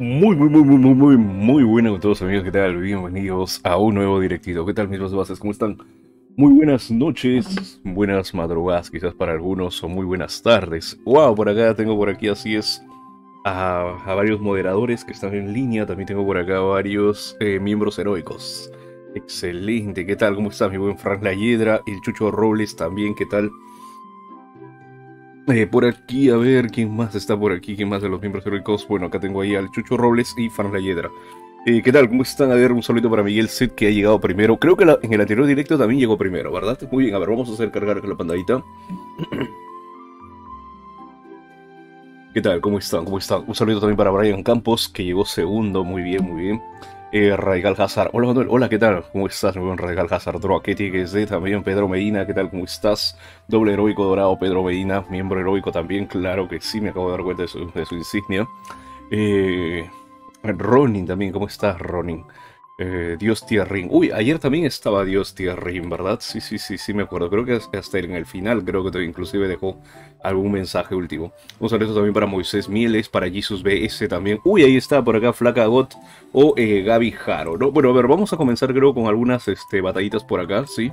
Muy, muy, muy, muy, muy, muy, muy buenas a todos amigos, ¿qué tal? Bienvenidos a un nuevo directito. ¿Qué tal mis bases? ¿Cómo están? Muy buenas noches, buenas madrugadas quizás para algunos o muy buenas tardes. Wow, por acá tengo por aquí así es a, varios moderadores que están en línea. También tengo por acá varios eh, miembros heroicos. Excelente, ¿qué tal? ¿Cómo está mi buen Frank La Hiedra? Y el Chucho Robles también, ¿qué tal? Eh, por aquí, a ver, ¿quién más está por aquí? ¿Quién más de los miembros heroicos? Bueno, acá tengo ahí al Chucho Robles y Fan La Hiedra. Eh, ¿Qué tal? ¿Cómo están? A ver, un saludo para Miguel Set que ha llegado primero. Creo que en el anterior directo también llegó primero, ¿verdad? Muy bien, a ver, vamos a hacer cargar la pantallita. ¿Qué tal? ¿Cómo están? ¿Cómo están? Un saludo también para Brian Campos, que llegó segundo. Muy bien, muy bien. Eh, Radical Hazard. Hola Manuel, hola, ¿qué tal? ¿Cómo estás? Muy Radical Hazard. Que es de también Pedro Medina, ¿qué tal? ¿Cómo estás? Doble heroico dorado, Pedro Medina, miembro heroico también, claro que sí, me acabo de dar cuenta de su, de su insignia. Eh, Ronin también, ¿cómo estás, Ronin? Eh, Dios Tierrin. Uy, ayer también estaba Dios Tierrin, ¿verdad? Sí, sí, sí, sí, me acuerdo. Creo que hasta en el final, creo que inclusive dejó algún mensaje último. Un saludo también para Moisés Mieles, para Jesus BS también. Uy, ahí está por acá Flaca Got o eh, Gaby Jaro, ¿no? Bueno, a ver, vamos a comenzar creo con algunas este, batallitas por acá, ¿sí?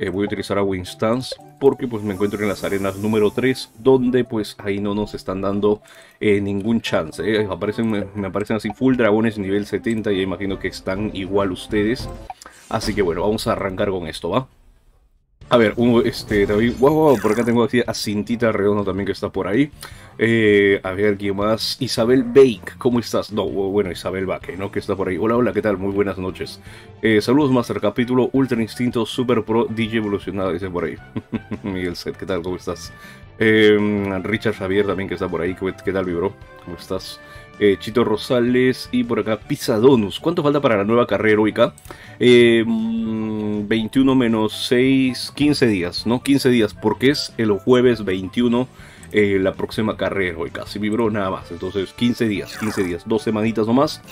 Eh, voy a utilizar a Winstance porque pues me encuentro en las arenas número 3 donde pues ahí no nos están dando eh, ningún chance. Eh. Aparecen, me, aparecen así full dragones nivel 70 y imagino que están igual ustedes. Así que bueno, vamos a arrancar con esto, ¿va? A ver, este, David, wow, por acá tengo aquí a Cintita Redondo también que está por ahí. Eh, a ver, ¿quién más? Isabel Bake, ¿cómo estás? No, bueno, Isabel Bake, ¿no? Que está por ahí. Hola, hola, ¿qué tal? Muy buenas noches. Eh, saludos, Master. Capítulo Ultra Instinto Super Pro DJ Evolucionado, dice por ahí. Miguel Set, ¿qué tal? ¿Cómo estás? Eh, Richard Javier también que está por ahí. ¿Qué, tal, mi bro? ¿Cómo estás? Eh, Chito Rosales y por acá Pizza Donus. ¿Cuánto falta para la nueva carrera heroica? 21 eh, menos 6, 15 días, ¿no? 15 días, porque es el jueves 21 eh, la próxima carrera heroica. Si vibró nada más. Entonces, 15 días, 15 días, dos semanitas nomás.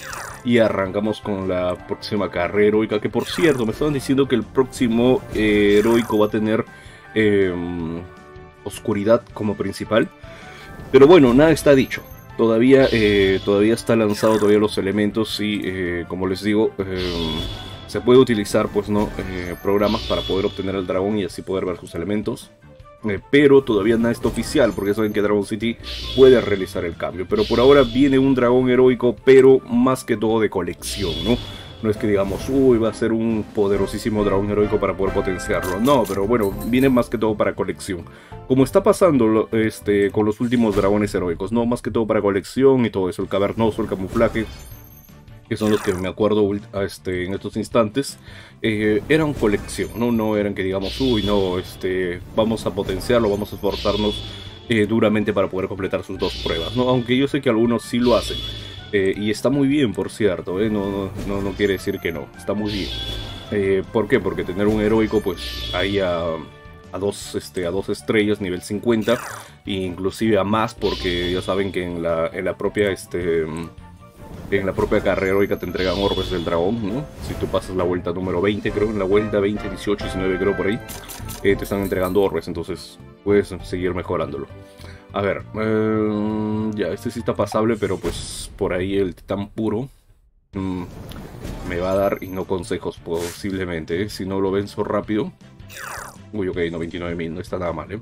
Y arrancamos con la próxima carrera heroica. Que por cierto, me estaban diciendo que el próximo heroico va a tener em, oscuridad como principal. Pero bueno, nada está dicho. Todavía, eh, todavía está lanzado todavía los elementos y eh, como les digo, eh, se puede utilizar pues no programas para poder obtener el dragón y así poder ver sus elementos. pero todavía no está oficial porque saben que Dragon City puede realizar el cambio. Pero por ahora viene un dragón heroico, pero más que todo de colección, ¿no? No es que digamos, uy, va a ser un poderosísimo dragón heroico para poder potenciarlo. No, pero bueno, viene más que todo para colección. Como está pasando este, con los últimos dragones heroicos, no más que todo para colección y todo eso, el cavernoso, el camuflaje, que son los que me acuerdo este, en estos instantes, eh, eran colección, ¿no? No eran que digamos, uy, no, este, vamos a potenciarlo, vamos a esforzarnos eh, duramente para poder completar sus dos pruebas, ¿no? Aunque yo sé que algunos sí lo hacen. Eh, y está muy bien, por cierto, ¿eh? no, no, no, quiere decir que no, está muy bien. Eh, ¿Por qué? Porque tener un heroico, pues ahí a, a, dos, este, a dos estrellas, nivel 50, e inclusive a más, porque ya saben que en la, en la propia este, en la propia carrera heroica te entregan orbes del dragón, ¿no? Si tú pasas la vuelta número 20, creo, en la vuelta 20, 18, 19, creo por ahí, te están entregando orbes, entonces puedes seguir mejorándolo. A ver, eh, ya, este sí está pasable, pero pues por ahí el titán puro mm, me va a dar y no consejos posiblemente. ¿eh? Si no lo venzo rápido. Uy, ok, 99.000, no está nada mal, ¿eh?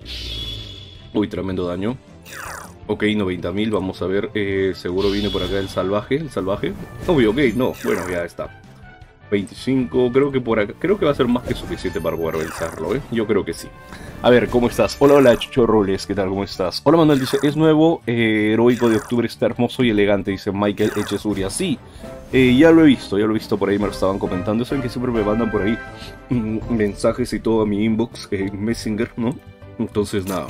Uy, tremendo daño. Ok, 90.000, vamos a ver. Eh, seguro viene por acá el salvaje, el salvaje. Uy, ok, no, bueno, ya está. 25, creo que por acá, creo que va a ser más que suficiente para poder vencerlo, ¿eh? Yo creo que sí. A ver, ¿cómo estás? Hola, hola, Chucho Roles, ¿qué tal? ¿Cómo estás? Hola, Manuel dice, es nuevo, eh, heroico de octubre, está hermoso y elegante, dice Michael Echesuria. Sí, eh, ya lo he visto, ya lo he visto por ahí, me lo estaban comentando. Saben que siempre me mandan por ahí mm, mensajes y todo a mi inbox, eh, Messenger, ¿no? Entonces, nada.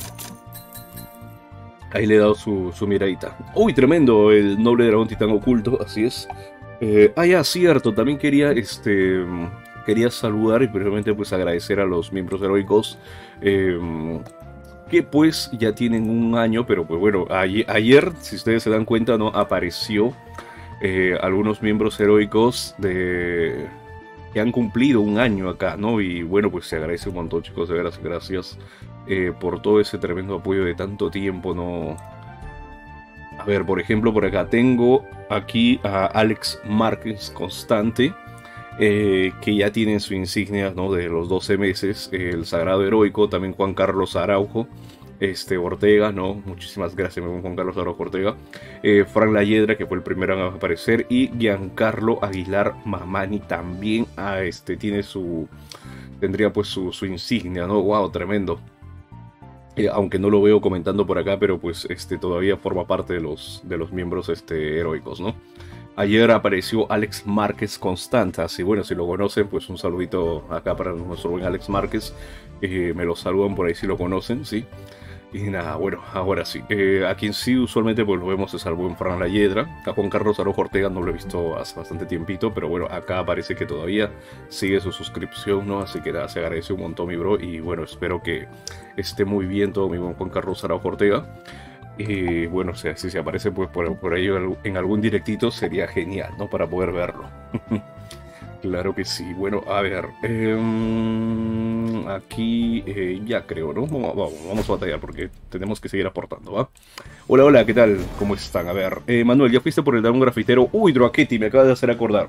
Ahí le he dado su, su miradita. Uy, tremendo, el noble dragón titán oculto, así es. Ah, ya, cierto, también quería, este quería saludar y precisamente pues agradecer a los miembros heroicos em, que pues ya tienen un año, pero pues bueno, ayer, si ustedes se dan cuenta, no apareció eh, algunos miembros heroicos de que han cumplido un año acá, ¿no? Y bueno, pues se agradece un montón, chicos, de veras, gracias eh, por todo ese tremendo apoyo de tanto tiempo, ¿no? A ver, por ejemplo, por acá tengo aquí a Alex Márquez Constante, eh, que ya tiene su insignia ¿no? de los 12 meses, el Sagrado Heroico, también Juan Carlos Araujo, este, Ortega, ¿no? Muchísimas gracias, Juan Carlos Araujo Ortega, eh, Frank Layedra, que fue el primero en aparecer, y Giancarlo Aguilar Mamani también ah, este, tiene su, tendría pues su, su insignia, ¿no? Wow, tremendo. Eh, aunque no lo veo comentando por acá, pero pues este todavía forma parte de los, de los miembros este, heroicos, ¿no? Ayer apareció Alex Márquez Constantas, y bueno, si lo conocen, pues un saludito acá para nuestro buen Alex Márquez, eh, me lo saludan por ahí si lo conocen, ¿sí? Y nada, bueno, ahora sí. Eh, a quien sí usualmente pues lo vemos es al buen Fran La Hiedra. A Juan Carlos Arojo Ortega no lo he visto hace bastante tiempito, pero bueno, acá parece que todavía sigue su suscripción, ¿no? Así que nada, se agradece un montón mi bro y bueno, espero que esté muy bien todo mi buen Juan Carlos Araujo Ortega. Y bueno, o sea, si se aparece pues por, por ahí en algún directito sería genial, ¿no? Para poder verlo. Claro que sí. Bueno, a ver. Aquí eh, ya creo, ¿no? Vamos, a batallar porque tenemos que seguir aportando, ¿va? Hola, hola, ¿qué tal? ¿Cómo están? A ver. Eh, Manuel, ¿ya fuiste por el dragón grafitero? Uy, Droaqueti, me acabas de hacer acordar.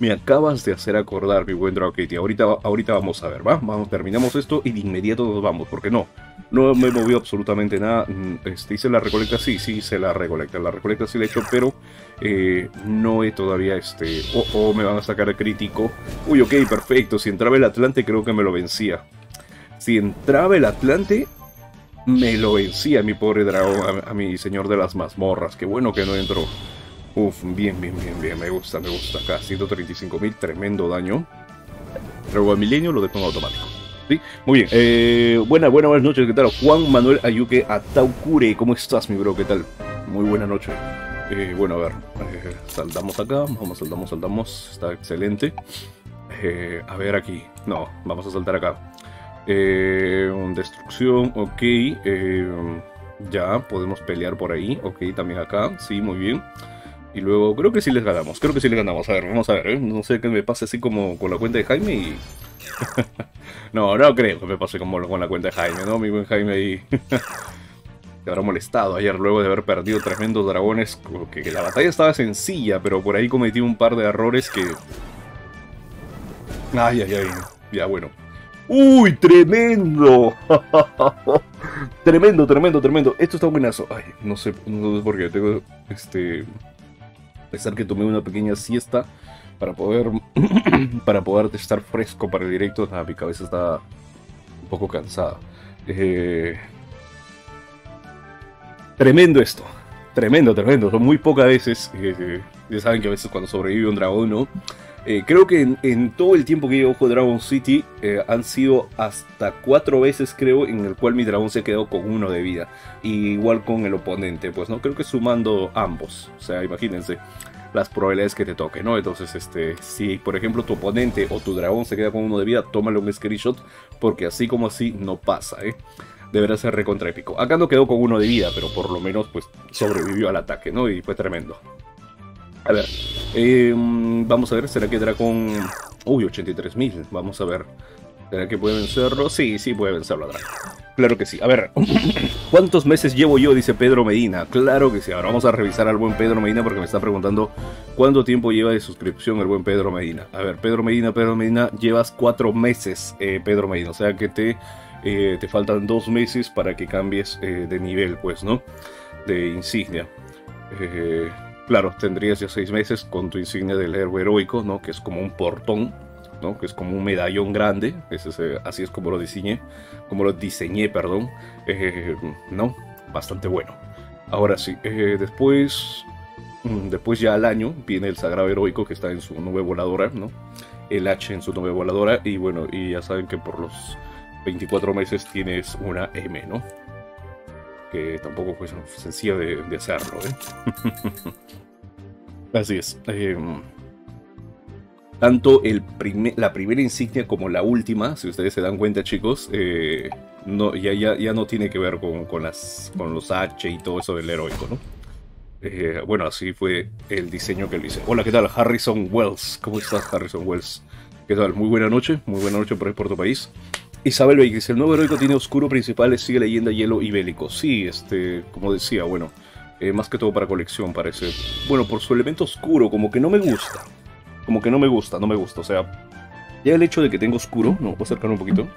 Me acabas de hacer acordar, mi buen Droaqueti. Ahorita, ahorita vamos a ver, ¿va? Vamos, terminamos esto y de inmediato nos vamos, porque no. No me movió absolutamente nada. Mm, este, hice la recolecta, sí, sí hice la recolecta. La recolecta sí la he hecho, pero eh, no he todavía, este... Oh, oh, me van a sacar el crítico. Uy, ok, perfecto. Si entraba el Atlante, creo que me lo vencía. Si entraba el Atlante, me lo vencía mi pobre dragón, a, mi señor de las mazmorras. Qué bueno que no entró. Uf, bien, bien, bien, bien. Me gusta, me gusta. Acá, 135.000, tremendo daño. Luego al milenio lo en automático. ¿Sí? Muy bien. Eh, buenas, buenas noches. ¿Qué tal? Juan Manuel Ayuque Ataucure. ¿Cómo estás, mi bro? ¿Qué tal? Muy buena noche. Eh, bueno, a ver, eh, saltamos acá, vamos, saltamos, saltamos, está excelente. Eh, a ver aquí, no, vamos a saltar acá. destrucción, ok. ya, podemos pelear por ahí, ok, también acá, sí, muy bien. Y luego, creo que sí les ganamos, creo que sí les ganamos. A ver, vamos a ver, no sé qué me pase así como con la cuenta de Jaime y... no, no creo que me pase como con la cuenta de Jaime, ¿no? Mi buen Jaime ahí... te habrá molestado ayer luego de haber perdido tremendos dragones. Que, la batalla estaba sencilla, pero por ahí cometí un par de errores que... Ay, ay, ay. Ya, bueno. ¡Uy, tremendo! tremendo, tremendo, tremendo. Esto está buenazo. Ay, no sé, no sé por qué. Tengo, este... Pensar que tomé una pequeña siesta para poder para poder estar fresco para el directo. mi cabeza está un poco cansada. Eh, Tremendo esto. Tremendo, tremendo. Son muy pocas veces. Eh, ya saben que a veces cuando sobrevive un dragón, ¿no? Eh, creo que en, todo el tiempo que llevo con Dragon City eh, han sido hasta cuatro veces, creo, en el cual mi dragón se quedó con uno de vida. Y igual con el oponente, pues, ¿no? Creo que sumando ambos. O sea, imagínense las probabilidades que te toque, ¿no? Entonces, este, si por ejemplo tu oponente o tu dragón se queda con uno de vida, tómale un screenshot, porque así como así no pasa, ¿eh? deberá ser recontra épico. Acá no quedó con uno de vida, pero por lo menos pues sobrevivió al ataque, ¿no? Y fue tremendo. A ver, em, vamos a ver, ¿será que Dracon... Uy, 83.000, vamos a ver. ¿Será que puede vencerlo? Sí, sí puede vencerlo. Claro que sí. A ver, ¿cuántos meses llevo yo? Dice Pedro Medina. Claro que sí. Ahora vamos a revisar al buen Pedro Medina porque me está preguntando cuánto tiempo lleva de suscripción el buen Pedro Medina. A ver, Pedro Medina, Pedro Medina, llevas cuatro meses, eh, Pedro Medina. O sea que te eh, te faltan dos meses para que cambies eh, de nivel, pues, ¿no? De insignia. Eh, claro, tendrías ya seis meses con tu insignia del héroe heroico, ¿no? Que es como un portón, ¿no? Que es como un medallón grande. así es como lo diseñé, como lo diseñé, perdón. ¿No? Bastante bueno. Ahora sí, después, mm, después ya al año viene el sagrado heroico que está en su nube voladora, ¿no? El H en su nube voladora y bueno, y ya saben que por los 24 meses tienes una M, ¿no? Que tampoco fue sencillo de, hacerlo, ¿eh? Así es. Em, tanto la primera insignia como la última, si ustedes se dan cuenta, chicos, eh, ya, no tiene que ver con, los H y todo eso del heroico, ¿no? Eh, bueno, así fue el diseño que lo hice. Hola, ¿qué tal? Harrison Wells. ¿Cómo estás, Harrison Wells? ¿Qué tal? Muy buena noche. Muy buena noche por por tu país. Isabel dice, el nuevo heroico tiene oscuro principal, sigue leyenda, hielo y bélico. Sí, este, como decía, bueno, Eh, más que todo para colección, parece. Bueno, por su elemento oscuro, como que no me gusta. Como que no me gusta, no me gusta. O sea, ya el hecho de que tengo oscuro, no, voy a acercar un poquito.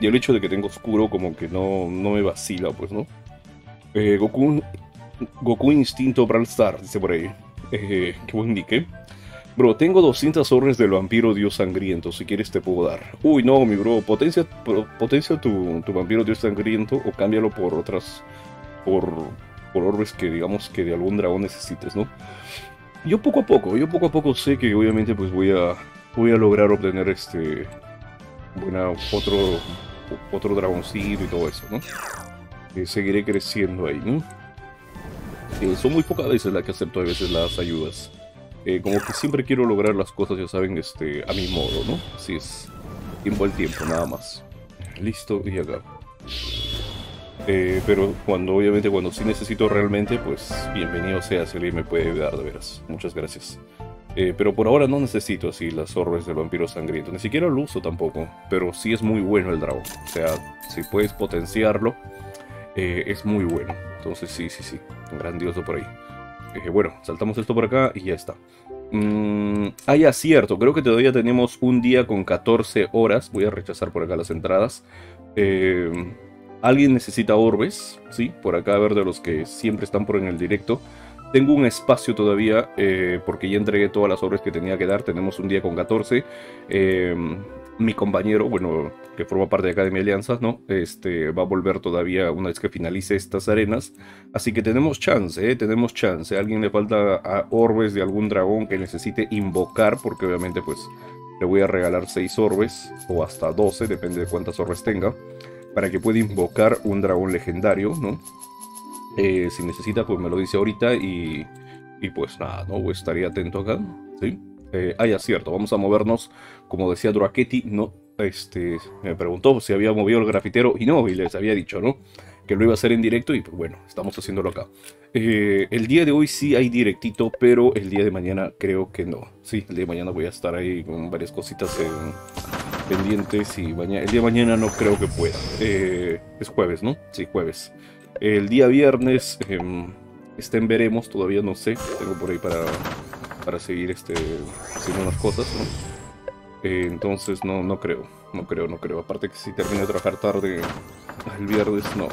Ya el hecho de que tengo oscuro, como que no, no me vacila, pues, ¿no? Eh, Goku, Goku Instinto Brawl Star, dice por ahí. Eh, qué buen nick, Bro, tengo 200 órdenes del vampiro dios sangriento, si quieres te puedo dar. Uy, no, mi bro, potencia, potencia tu, vampiro dios sangriento o cámbialo por otras, por, por orbes que digamos que de algún dragón necesites, ¿no? Yo poco a poco, yo poco a poco sé que obviamente pues voy a, voy a lograr obtener este, buena, otro, otro dragoncito y todo eso, ¿no? Eh, seguiré creciendo ahí, ¿no? Eh, son muy pocas veces las que acepto a veces las ayudas. Eh, como que siempre quiero lograr las cosas, ya saben, este, a mi modo, ¿no? Así es. Tiempo al tiempo, nada más. Listo, y acá. Eh, pero cuando, obviamente, cuando sí necesito realmente, pues bienvenido sea si alguien me puede ayudar, de veras. Muchas gracias. Eh, pero por ahora no necesito así las orbes del vampiro sangriento. Ni siquiera lo uso tampoco. Pero sí es muy bueno el dragón. O sea, si puedes potenciarlo, es muy bueno. Entonces sí, sí, sí. Grandioso por ahí. Bueno, saltamos esto por acá y ya está. Mm, ah, ya, cierto. Creo que todavía tenemos un día con 14 horas. Voy a rechazar por acá las entradas. Eh, Alguien necesita orbes, ¿sí? Por acá, a ver, de los que siempre están por en el directo. Tengo un espacio todavía eh, porque ya entregué todas las orbes que tenía que dar. Tenemos un día con 14 mi compañero, bueno, que forma parte de Academia Alianzas, ¿no? Este, va a volver todavía una vez que finalice estas arenas. Así que tenemos chance, ¿eh? Tenemos chance. A alguien le falta a orbes de algún dragón que necesite invocar, porque obviamente pues le voy a regalar 6 orbes, o hasta 12, depende de cuántas orbes tenga, para que pueda invocar un dragón legendario, ¿no? Eh, si necesita, pues me lo dice ahorita y, y pues nada, ¿no? Estaría atento acá, ¿sí? Eh, ah, cierto, vamos a movernos, como decía Droaketti, no, este, me preguntó si había movido el grafitero y no, y les había dicho, ¿no? Que lo iba a hacer en directo y pues bueno, estamos haciéndolo acá. Eh, el día de hoy sí hay directito, pero el día de mañana creo que no. Sí, el día de mañana voy a estar ahí con varias cositas pendientes y el día de mañana no creo que pueda. Eh, es jueves, ¿no? Sí, jueves. El día viernes em, estén veremos, todavía no sé, tengo por ahí para para seguir este, haciendo unas cosas. Eh, entonces no, no creo, no creo, no creo. Aparte que si termino de trabajar tarde el viernes, no.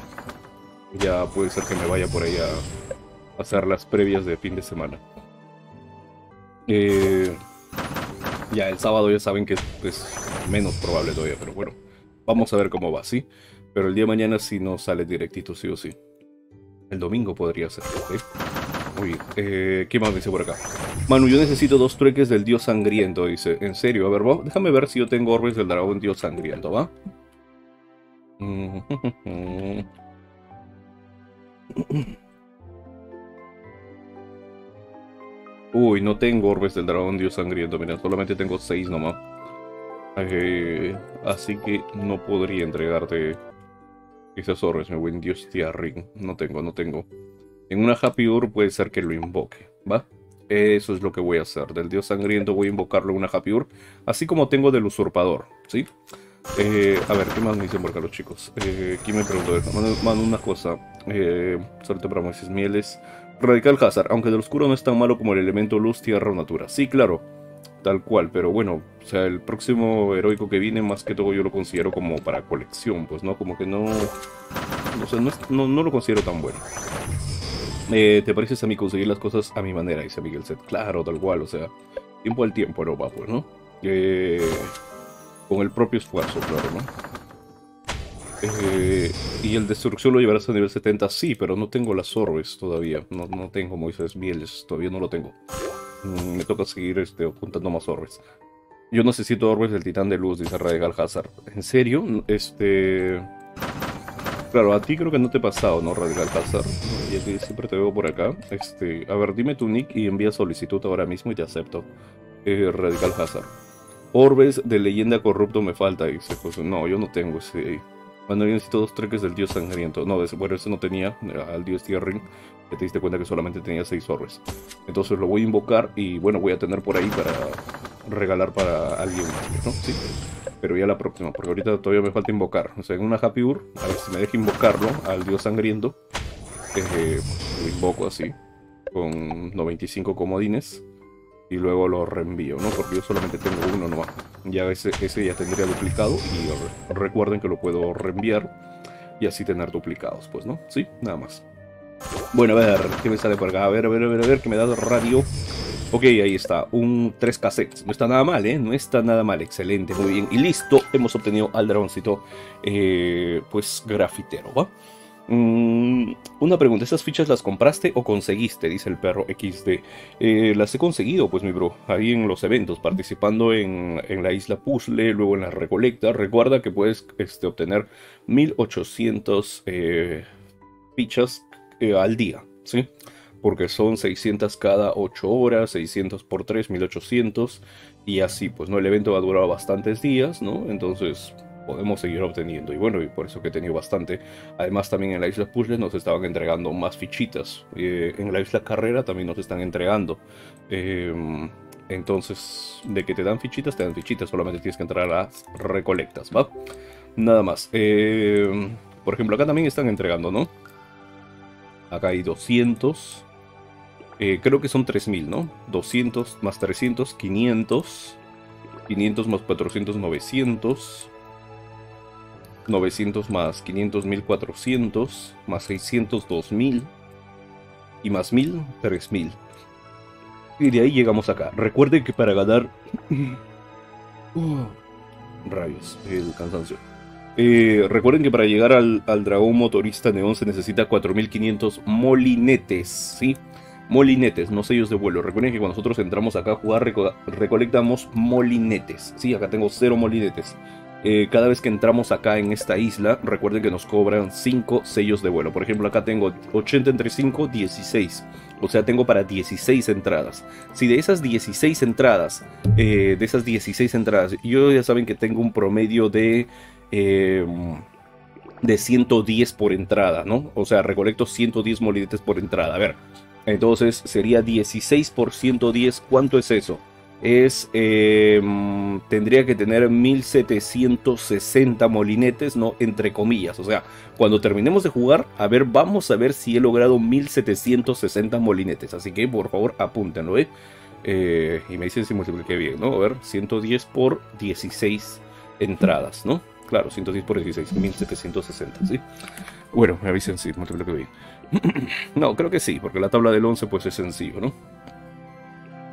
Ya puede ser que me vaya por ahí a hacer las previas de fin de semana. Eh, ya el sábado ya saben que es menos probable todavía, pero bueno, vamos a ver cómo va, ¿sí? Pero el día de mañana sí no sale directito, sí o sí. El domingo podría ser. Bien. Eh, ¿Qué más dice por acá? Manu, yo necesito dos trueques del dios sangriento, dice. ¿En serio? A ver, déjame ver si yo tengo orbes del dragón dios sangriento, ¿va? Uy, no tengo orbes del dragón dios sangriento, mira, solamente tengo seis nomás. Eh, así que no podría entregarte esas orbes, mi buen dios Tiarring. No tengo, no tengo. En una Happy Ur puede ser que lo invoque, ¿va? Eso es lo que voy a hacer. Del dios sangriento voy a invocarlo en una Happy Ur, así como tengo del usurpador, ¿sí? Eh, a ver, ¿qué más me dicen por acá los chicos? Eh, ¿Quién me preguntó Mando, una cosa. Eh, suerte para Moisés Mieles. Radical Hazard, aunque del oscuro no es tan malo como el elemento luz, tierra o natura. Sí, claro, tal cual, pero bueno, o sea, el próximo heroico que viene, más que todo yo lo considero como para colección, pues, ¿no? Como que no... No, sé, no, no lo considero tan bueno. Eh, ¿Te pareces a mí conseguir las cosas a mi manera? Dice Miguel Set. Claro, tal cual, o sea, tiempo al tiempo, no va, pues, ¿no? Eh, con el propio esfuerzo, claro, ¿no? Eh, y el destrucción lo llevarás a nivel 70, sí, pero no tengo las orbes todavía. No, no tengo Moisés Mieles, todavía no lo tengo. Mm, me toca seguir este, apuntando más orbes. Yo necesito orbes del titán de luz, dice Radical Hazard. ¿En serio? Este. Claro, a ti creo que no te he pasado, ¿no, Radical Hazard? Y a ti siempre te veo por acá. Este, a ver, dime tu nick y envía solicitud ahora mismo y te acepto. Eh, Radical Hazard. Orbes de leyenda corrupto me falta, dice José. No, yo no tengo ese. Bueno, yo necesito dos treques del dios sangriento. No, bueno, ese no tenía, al dios Tierring. Que te diste cuenta que solamente tenía seis orbes. Entonces lo voy a invocar y bueno, voy a tener por ahí para regalar para alguien ¿no? Sí pero ya la próxima, porque ahorita todavía me falta invocar. O sea, en una Happy Ur, a ver si me deja invocarlo al dios sangriento. eh, lo invoco así, con 95 comodines, y luego lo reenvío, ¿no? Porque yo solamente tengo uno nomás. Ya ese, ese ya tendría duplicado, y recuerden que lo puedo reenviar, y así tener duplicados, pues, ¿no? Sí, nada más. Bueno, a ver, ¿qué me sale por acá? A ver, a ver, a ver, a ver, que me da radio. Ok, ahí está, un 3 cassettes. No está nada mal, ¿eh? No está nada mal, excelente, muy bien. Y listo, hemos obtenido al dragoncito, eh, pues, grafitero, ¿va? Mm, una pregunta, ¿esas fichas las compraste o conseguiste? Dice el perro XD. Eh, las he conseguido, pues mi bro, ahí en los eventos, participando en, la isla puzzle, luego en la recolecta. Recuerda que puedes este, obtener 1800 eh, fichas eh, al día, ¿sí? Porque son 600 cada 8 horas, 600 por 3, 1800 y así, pues, ¿no? El evento va a durar bastantes días, ¿no? Entonces podemos seguir obteniendo. Y bueno, y por eso que he tenido bastante. Además, también en la isla Puzzles nos estaban entregando más fichitas. Eh, en la isla Carrera también nos están entregando. Em, entonces, de que te dan fichitas, te dan fichitas. Solamente tienes que entrar a las recolectas, ¿va? Nada más. Em, por ejemplo, acá también están entregando, ¿no? Acá hay 200. Eh, creo que son 3000, ¿no? 200 más 300, 500. 500 más 400, 900. 900 más 500, 1400. Más 600, 2000. Y más 1000, 3000. Y de ahí llegamos acá. Recuerden que para ganar... rayos, el cansancio. Eh, recuerden que para llegar al, dragón motorista neón se necesita 4500 molinetes, ¿sí? Molinetes, no sellos de vuelo. Recuerden que cuando nosotros entramos acá a jugar recolectamos molinetes, ¿sí? Acá tengo cero molinetes. Eh, cada vez que entramos acá en esta isla, recuerden que nos cobran 5 sellos de vuelo. Por ejemplo, acá tengo 80 entre 5, 16. O sea, tengo para 16 entradas. Si de esas 16 entradas, eh, de esas 16 entradas, yo ya saben que tengo un promedio de Em, de 110 por entrada, ¿no? O sea, recolecto 110 molinetes por entrada. A ver, entonces sería 16 por 110. ¿Cuánto es eso? Es, em, tendría que tener 1760 molinetes, ¿no? Entre comillas. O sea, cuando terminemos de jugar, a ver, vamos a ver si he logrado 1760 molinetes. Así que, por favor, apúntenlo, ¿eh? eh y me dicen si multipliqué bien, ¿no? A ver, 110 por 16 entradas, ¿no? Claro, 110 por 16, 1760, ¿sí? Bueno, me avisen si multiplico bien. no, creo que sí, porque la tabla del 11 pues es sencillo, ¿no?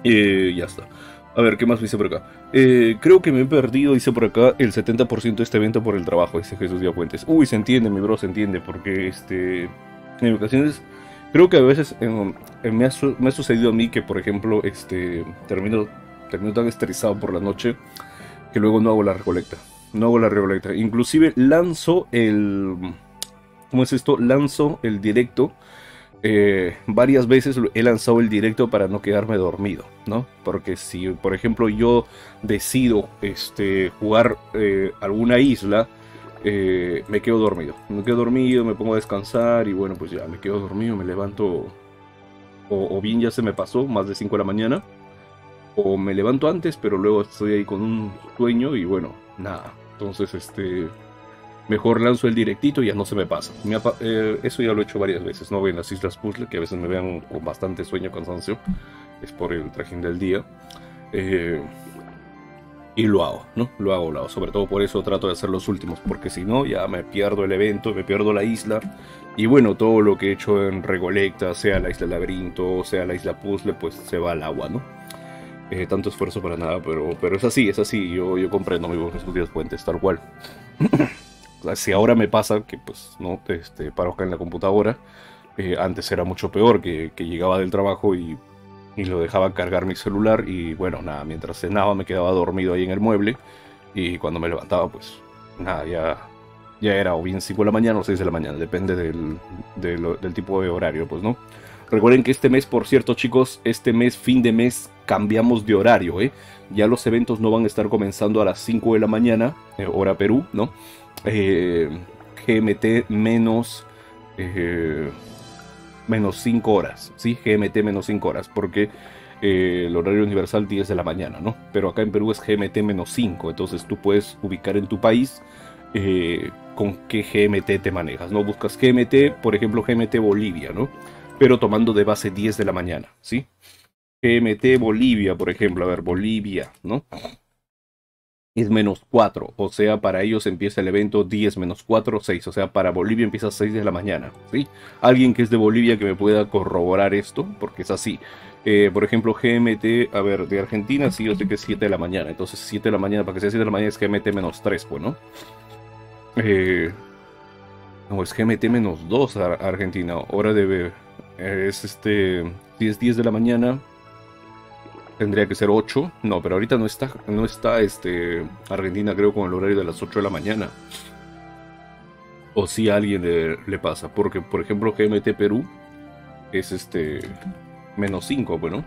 Eh, ya está. A ver, ¿qué más dice por acá? Eh, creo que me he perdido, dice por acá, el 70% de este evento por el trabajo, dice Jesús Díaz Puentes. Uy, se entiende, mi bro, se entiende, porque este, en ocasiones, creo que a veces me, ha, me, ha, sucedido a mí que, por ejemplo, este, termino, termino tan estresado por la noche que luego no hago la recolecta no hago la recolecta. Inclusive lanzo el... ¿Cómo es esto? Lanzo el directo. Eh, varias veces he lanzado el directo para no quedarme dormido, ¿no? Porque si, por ejemplo, yo decido este, jugar eh, alguna isla, eh, me quedo dormido. Me quedo dormido, me pongo a descansar y bueno, pues ya me quedo dormido, me levanto. O, o bien ya se me pasó, más de 5 de la mañana. O me levanto antes, pero luego estoy ahí con un sueño y bueno, nada. Entonces, este, mejor lanzo el directito y ya no se me pasa. Eh, eso ya lo he hecho varias veces, ¿no? En las islas puzzle, que a veces me vean con bastante sueño, cansancio. Es por el trajín del día. Eh, y lo hago, ¿no? Lo hago, lo hago. Sobre todo por eso trato de hacer los últimos, porque si no, ya me pierdo el evento, me pierdo la isla. Y bueno, todo lo que he hecho en Regolecta, sea la isla laberinto, sea la isla puzzle, pues se va al agua, ¿no? Eh, tanto esfuerzo para nada, pero, pero es así, es así, yo, yo comprendo, mi Jesús Díaz Puentes, tal cual. si ahora me pasa que pues no este, paro acá en la computadora, eh, antes era mucho peor, que, llegaba del trabajo y, y, lo dejaba cargar mi celular y bueno, nada, mientras cenaba me quedaba dormido ahí en el mueble y cuando me levantaba pues nada, ya, ya era o bien 5 de la mañana o 6 de la mañana, depende del, del tipo de horario, pues no. Recuerden que este mes, por cierto, chicos, este mes, fin de mes, cambiamos de horario, ¿eh? Ya los eventos no van a estar comenzando a las 5 de la mañana, eh, hora Perú, ¿no? Eh, GMT menos, eh, menos 5 horas, ¿sí? GMT menos 5 horas, porque el horario universal 10 de la mañana, ¿no? Pero acá en Perú es GMT menos 5, entonces tú puedes ubicar en tu país eh, con qué GMT te manejas, ¿no? Buscas GMT, por ejemplo, GMT Bolivia, ¿no? Pero tomando de base 10 de la mañana, ¿sí? GMT Bolivia, por ejemplo, a ver, Bolivia, ¿no? Es menos 4, o sea, para ellos empieza el evento 10 menos 4, 6, o sea, para Bolivia empieza a 6 de la mañana, ¿sí? Alguien que es de Bolivia que me pueda corroborar esto, porque es así. Eh, por ejemplo, GMT, a ver, de Argentina sí yo sé que es 7 de la mañana, entonces 7 de la mañana, para que sea 7 de la mañana es GMT menos 3, pues, ¿no? Eh, no, es GMT menos 2 a Argentina, hora de... Es este... Si es 10 de la mañana, tendría que ser 8. No, pero ahorita no está, no está este, Argentina, creo, con el horario de las 8 de la mañana. O si a alguien le, pasa. Porque, por ejemplo, GMT Perú es este menos 5, bueno.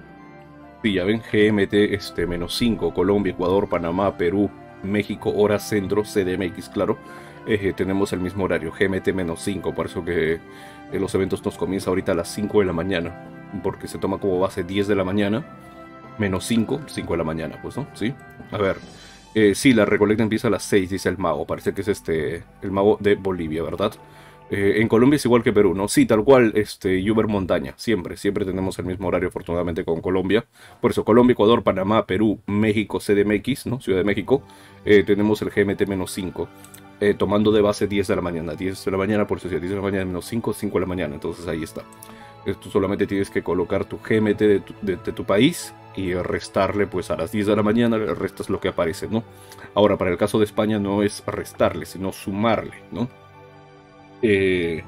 Sí, ya ven, GMT este, menos 5. Colombia, Ecuador, Panamá, Perú, México, hora centro, CDMX, claro. Tenemos el mismo horario, GMT menos 5. Por eso que eh, los eventos nos comienzan ahorita a las 5 de la mañana. Porque se toma como base 10 de la mañana menos 5, 5 de la mañana, pues, ¿no? Sí. A ver. Eh, sí, la recolecta empieza a las 6, dice el mago. Parece que es este el mago de Bolivia, ¿verdad? Eh, en Colombia es igual que Perú, ¿no? Sí, tal cual, este, Uber Montaña, siempre, siempre tenemos el mismo horario, afortunadamente, con Colombia. Por eso, Colombia, Ecuador, Panamá, Perú, México, CDMX, ¿no? Ciudad de México, eh, tenemos el GMT-5, eh, tomando de base 10 de la mañana. 10 de la mañana, por eso 10 de la mañana menos 5, 5 de la mañana, entonces ahí está. Tú solamente tienes que colocar tu GMT de tu país y restarle pues a las 10 de la mañana restas lo que aparece, ¿no? Ahora, para el caso de España no es restarle, sino sumarle, ¿no? Eh,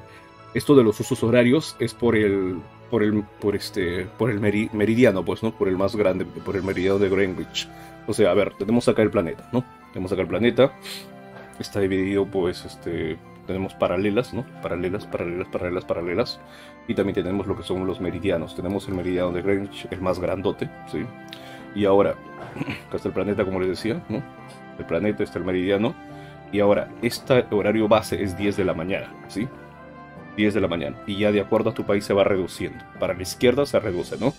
esto de los usos horarios es por el por el por este por el meridiano, pues, ¿no? Por el más grande, por el meridiano de Greenwich. O sea, a ver, tenemos acá el planeta, ¿no? Tenemos acá el planeta. Está dividido pues este tenemos paralelas, ¿no? Paralelas, paralelas, paralelas, paralelas. Y también tenemos lo que son los meridianos. Tenemos el meridiano de Greenwich, el más grandote, ¿sí? Y ahora, acá está el planeta, como les decía, ¿no? El planeta está el meridiano. Y ahora, este horario base es 10 de la mañana, ¿sí? 10 de la mañana. Y ya de acuerdo a tu país se va reduciendo. Para la izquierda se reduce, ¿no?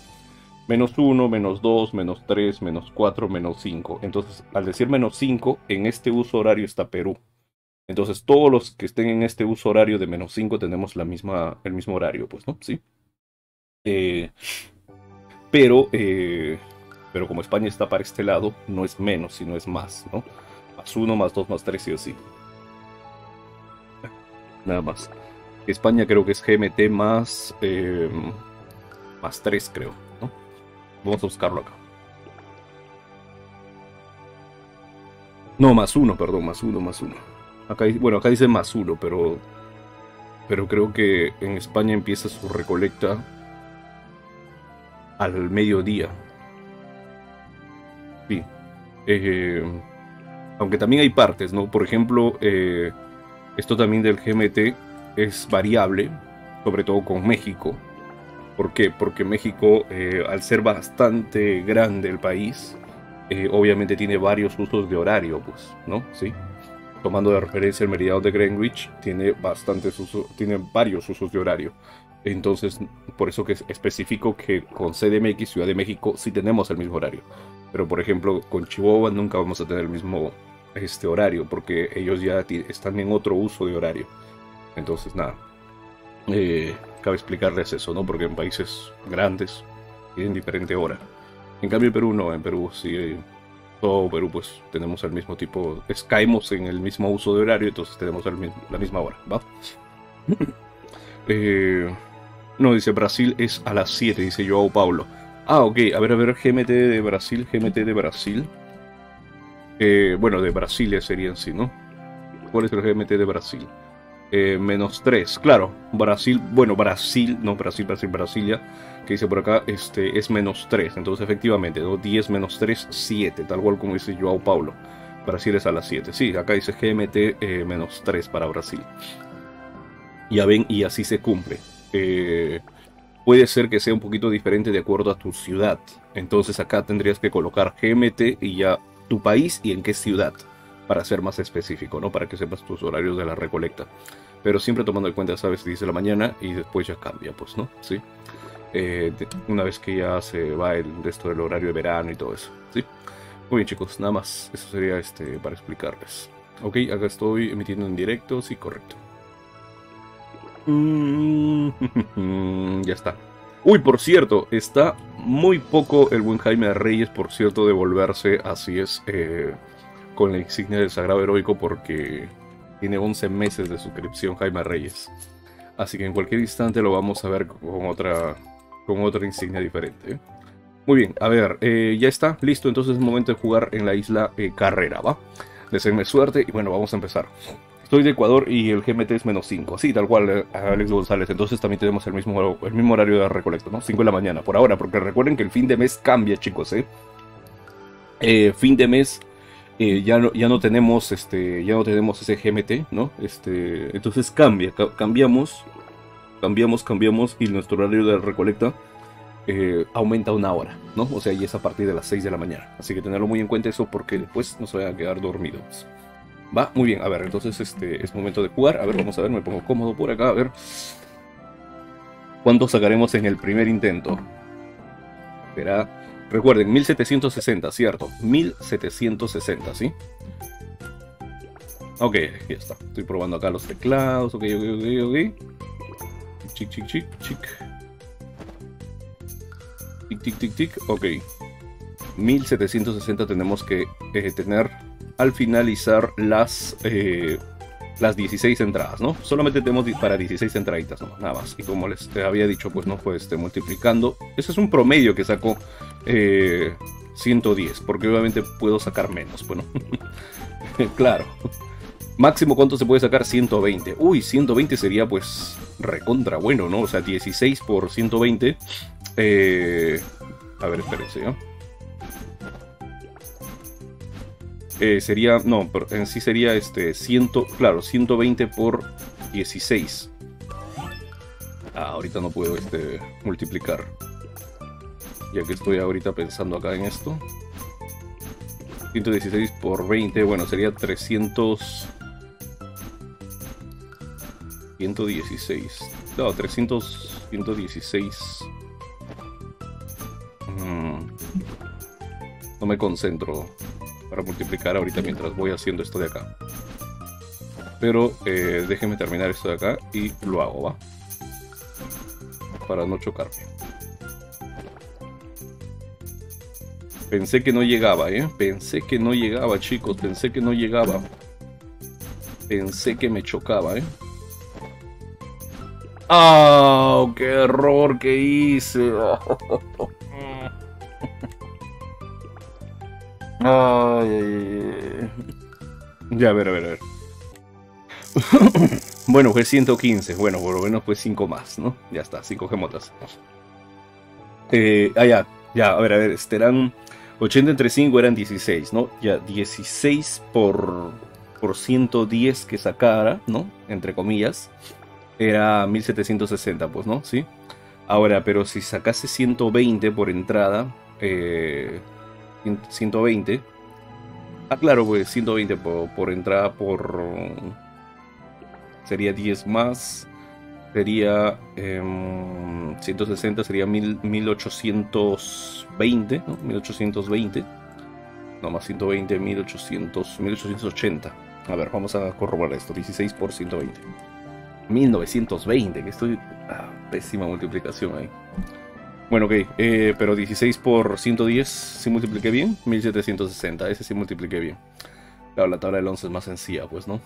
Menos 1, menos 2, menos 3, menos 4, menos 5. Entonces, al decir menos 5, en este uso horario está Perú. Entonces, todos los que estén en este uso horario de menos 5 tenemos la misma, el mismo horario, pues, ¿no? Sí. Eh, pero, eh, pero como España está para este lado, no es menos, sino es más, ¿no? Más 1, más 2, más 3 y así. Nada más. España creo que es GMT más, eh, más 3, creo, ¿no? Vamos a buscarlo acá. No, más 1, perdón, más 1, más 1. Bueno, acá dice más uno, pero, pero creo que en España empieza su recolecta al mediodía. Sí. Eh, aunque también hay partes, ¿no? Por ejemplo, eh, esto también del GMT es variable, sobre todo con México. ¿Por qué? Porque México, eh, al ser bastante grande el país, obviamente tiene varios usos de horario, pues, ¿no? Sí tomando de referencia el meridiano de Greenwich, tiene bastantes usos, tiene varios usos de horario. Entonces, por eso que es específico que con CDMX, Ciudad de México, sí tenemos el mismo horario. Pero, por ejemplo, con Chihuahua nunca vamos a tener el mismo este horario, porque ellos ya están en otro uso de horario. Entonces, nada. Eh, cabe explicarles eso, ¿no? Porque en países grandes tienen diferente hora. En cambio, en Perú no, en Perú sí todo Perú pues tenemos el mismo tipo, caemos en el mismo uso de horario, entonces tenemos la misma hora, ¿va? Eh, no, dice Brasil es a las 7, dice Joao Paulo. Ah, ok, a ver, a ver, GMT de Brasil, GMT de Brasil. Eh, bueno, de Brasilia sería en sí, ¿no? ¿Cuál es el GMT de Brasil? Eh, menos 3, claro, Brasil, bueno, Brasil, no, Brasil, Brasil, Brasilia que dice por acá, este, es menos 3. Entonces, efectivamente, 10 menos 3, 7, tal cual como dice Joao Paulo. Brasil es a las 7. Sí, acá dice GMT eh, menos 3 para Brasil. Ya ven, y así se cumple. Eh, puede ser que sea un poquito diferente de acuerdo a tu ciudad. Entonces acá tendrías que colocar GMT y ya tu país y en qué ciudad. Para ser más específico, ¿no? Para que sepas tus horarios de la recolecta. Pero siempre tomando en cuenta, sabes, dice la mañana y después ya cambia, pues, ¿no? Sí. Eh, una vez que ya se va el resto del horario de verano y todo eso. ¿sí? Muy bien chicos, nada más. Eso sería este para explicarles. Ok, acá estoy emitiendo en directo, sí, correcto. Mm, ya está. Uy, por cierto, está muy poco el buen Jaime Reyes, por cierto, de volverse, así es, eh, con la insignia del Sagrado Heroico, porque tiene 11 meses de suscripción Jaime Reyes. Así que en cualquier instante lo vamos a ver con otra, con otra insignia diferente. ¿eh? Muy bien, a ver, eh, ya está, listo, entonces es momento de jugar en la isla Carrera, ¿va? Deseenme suerte y bueno, vamos a empezar. Estoy de Ecuador y el GMT es menos 5. Así, tal cual, eh, Alex González. Entonces también tenemos el mismo, el mismo horario de recolecta, ¿no? 5 de la mañana, por ahora, porque recuerden que el fin de mes cambia, chicos, ¿eh? eh fin de mes eh, ya, no, ya no tenemos este ya no tenemos ese GMT, ¿no? Este, entonces cambia, cambiamos, cambiamos, cambiamos y nuestro horario de recolecta aumenta una hora, ¿no? O sea, y es a partir de las 6 de la mañana. Así que tenerlo muy en cuenta eso porque después no se vayan a quedar dormidos. Va, muy bien. A ver, entonces este es momento de jugar. A ver, vamos a ver, me pongo cómodo por acá. A ver. ¿Cuánto sacaremos en el primer intento? Espera. Recuerden, 1760, ¿cierto? 1760, ¿sí? Ok, ya está. Estoy probando acá los teclados. Ok, ok, ok, ok. Chic, chic, chic, chic. Tic, tic, tic, tic. Ok. 1760 tenemos que eh, tener al finalizar las, eh, las 16 entradas, ¿no? Solamente tenemos para 16 entraditas, ¿no? Nada más. Y como les había dicho, pues no, pues este, multiplicando. Ese es un promedio que 110, eh, porque obviamente puedo sacar menos, bueno. claro. Máximo cuánto se puede sacar 120. Uy, 120 sería pues recontra bueno, ¿no? O sea, 16 por 120. Eh... A ver, espérense, ¿no? Sería, no, en sí sería este, 100, claro, 120 por 16. Ah, ahorita no puedo este, multiplicar. Ya que estoy ahorita pensando acá en esto. 116 por 20, bueno, sería 300... 116. No, 300... 116... Mm, no me concentro para multiplicar ahorita mientras voy haciendo esto de acá. Pero eh, déjenme terminar esto de acá y lo hago, ¿va? Para no chocarme. Pensé que no llegaba, ¿eh? Pensé que no llegaba, chicos. Pensé que no llegaba. Pensé que me chocaba, ¿eh? ¡Ah! ¡Qué error que hice! Ay, Ya, a ver, a ver, a ver. bueno, fue 115. Bueno, por lo menos fue 5 más, ¿no? Ya está, 5 gemotas. Eh, ah, ya, ya, a ver, a ver. Este eran 80 entre 5 eran 16, ¿no? Ya, 16 por, por 110 que sacara, ¿no? Entre comillas. Era 1760, pues, ¿no? Sí. Ahora, pero si sacase 120 por entrada, eh, 120. Ah, claro, pues 120 por, entrada por... Sería 10 más. Sería 160, em, sería 1820, ¿no? 1820. No, más 120, 1800, 1880. A ver, vamos a corroborar esto. 16 por 120. 1920, que estoy... Ah, pésima multiplicación ahí. Bueno, ok, eh, pero 16 por 110, si multipliqué bien, 1760, ese sí multipliqué bien. Claro, la tabla del 11 es más sencilla, pues, ¿no?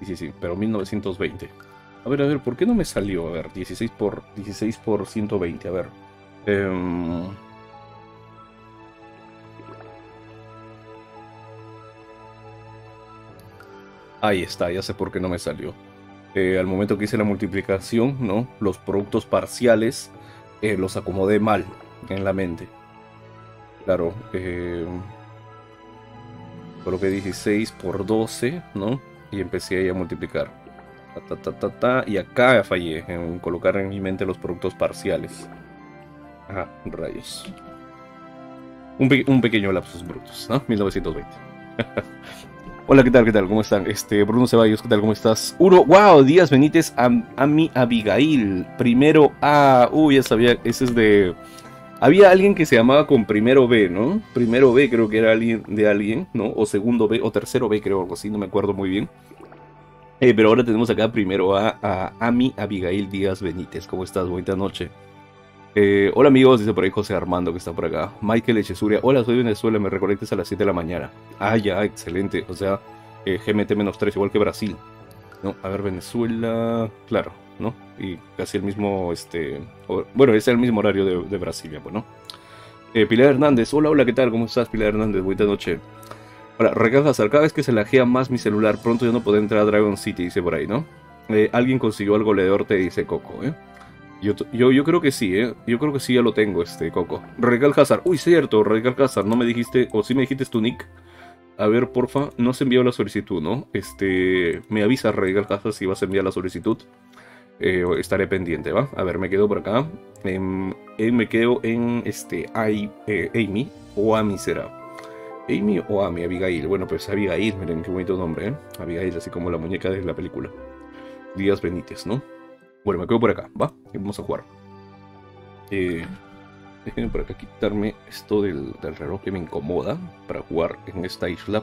Sí, sí, sí, pero 1920. A ver, a ver, ¿por qué no me salió? A ver, 16 por, 16 por 120, a ver. Em, ahí está, ya sé por qué no me salió. Eh, al momento que hice la multiplicación, ¿no? Los productos parciales eh, los acomodé mal en la mente. Claro, eh, coloqué 16 por 12, ¿no? Y empecé ahí a multiplicar. y acá fallé en colocar en mi mente los productos parciales. Ajá, rayos. Un, un pequeño lapsus brutos, ¿no? 1920. Hola, ¿qué tal? ¿Qué tal? ¿Cómo están? Este, Bruno Ceballos, ¿qué tal? ¿Cómo estás? Uno, wow, Díaz Benítez a, mi Abigail. Primero, ah, uy, ya sabía, ese es de Había alguien que se llamaba con primero B, ¿no? Primero B creo que era alguien de alguien, ¿no? O segundo B, o tercero B creo, algo así, no me acuerdo muy bien. Eh, pero ahora tenemos acá primero a, a Ami Abigail Díaz Benítez. ¿Cómo estás? Buena noche. Eh, hola amigos, dice por ahí José Armando que está por acá. Michael Echesuria, hola, soy de Venezuela, me recolectes a las 7 de la mañana. Ah, ya, excelente. O sea, eh, GMT-3, igual que Brasil. ¿no? A ver, Venezuela, claro, ¿no? Y casi el mismo, este, bueno, es el mismo horario de, de Brasilia, pues, ¿no? Eh, Pilar Hernández, hola, hola, ¿qué tal? ¿Cómo estás, Pilar Hernández? Buena noche. Ahora, recargas, cada vez que se lajea más mi celular, pronto ya no puedo entrar a Dragon City, dice por ahí, ¿no? alguien consiguió algo goleador, te dice Coco, ¿eh? Yo, yo, creo que sí, ¿eh? Yo creo que sí ya lo tengo, este, Coco. Radical Hazard. Uy, cierto, Radical Hazard. No me dijiste, o sí me dijiste tu nick. A ver, porfa, no se envió la solicitud, ¿no? Este, me avisa Radical Hazard si vas a enviar la solicitud. Eh, estaré pendiente, ¿va? A ver, me quedo por acá. Em, eh, me quedo en, este, eh, Amy o Amy será. Amy o Amy, Abigail. Bueno, pues Abigail, miren qué bonito nombre, ¿eh? Abigail, así como la muñeca de la película. Díaz Benítez, ¿no? Bueno, me quedo por acá, ¿va? Y vamos a jugar. Eh, déjenme por acá quitarme esto del, reloj que me incomoda para jugar en esta isla.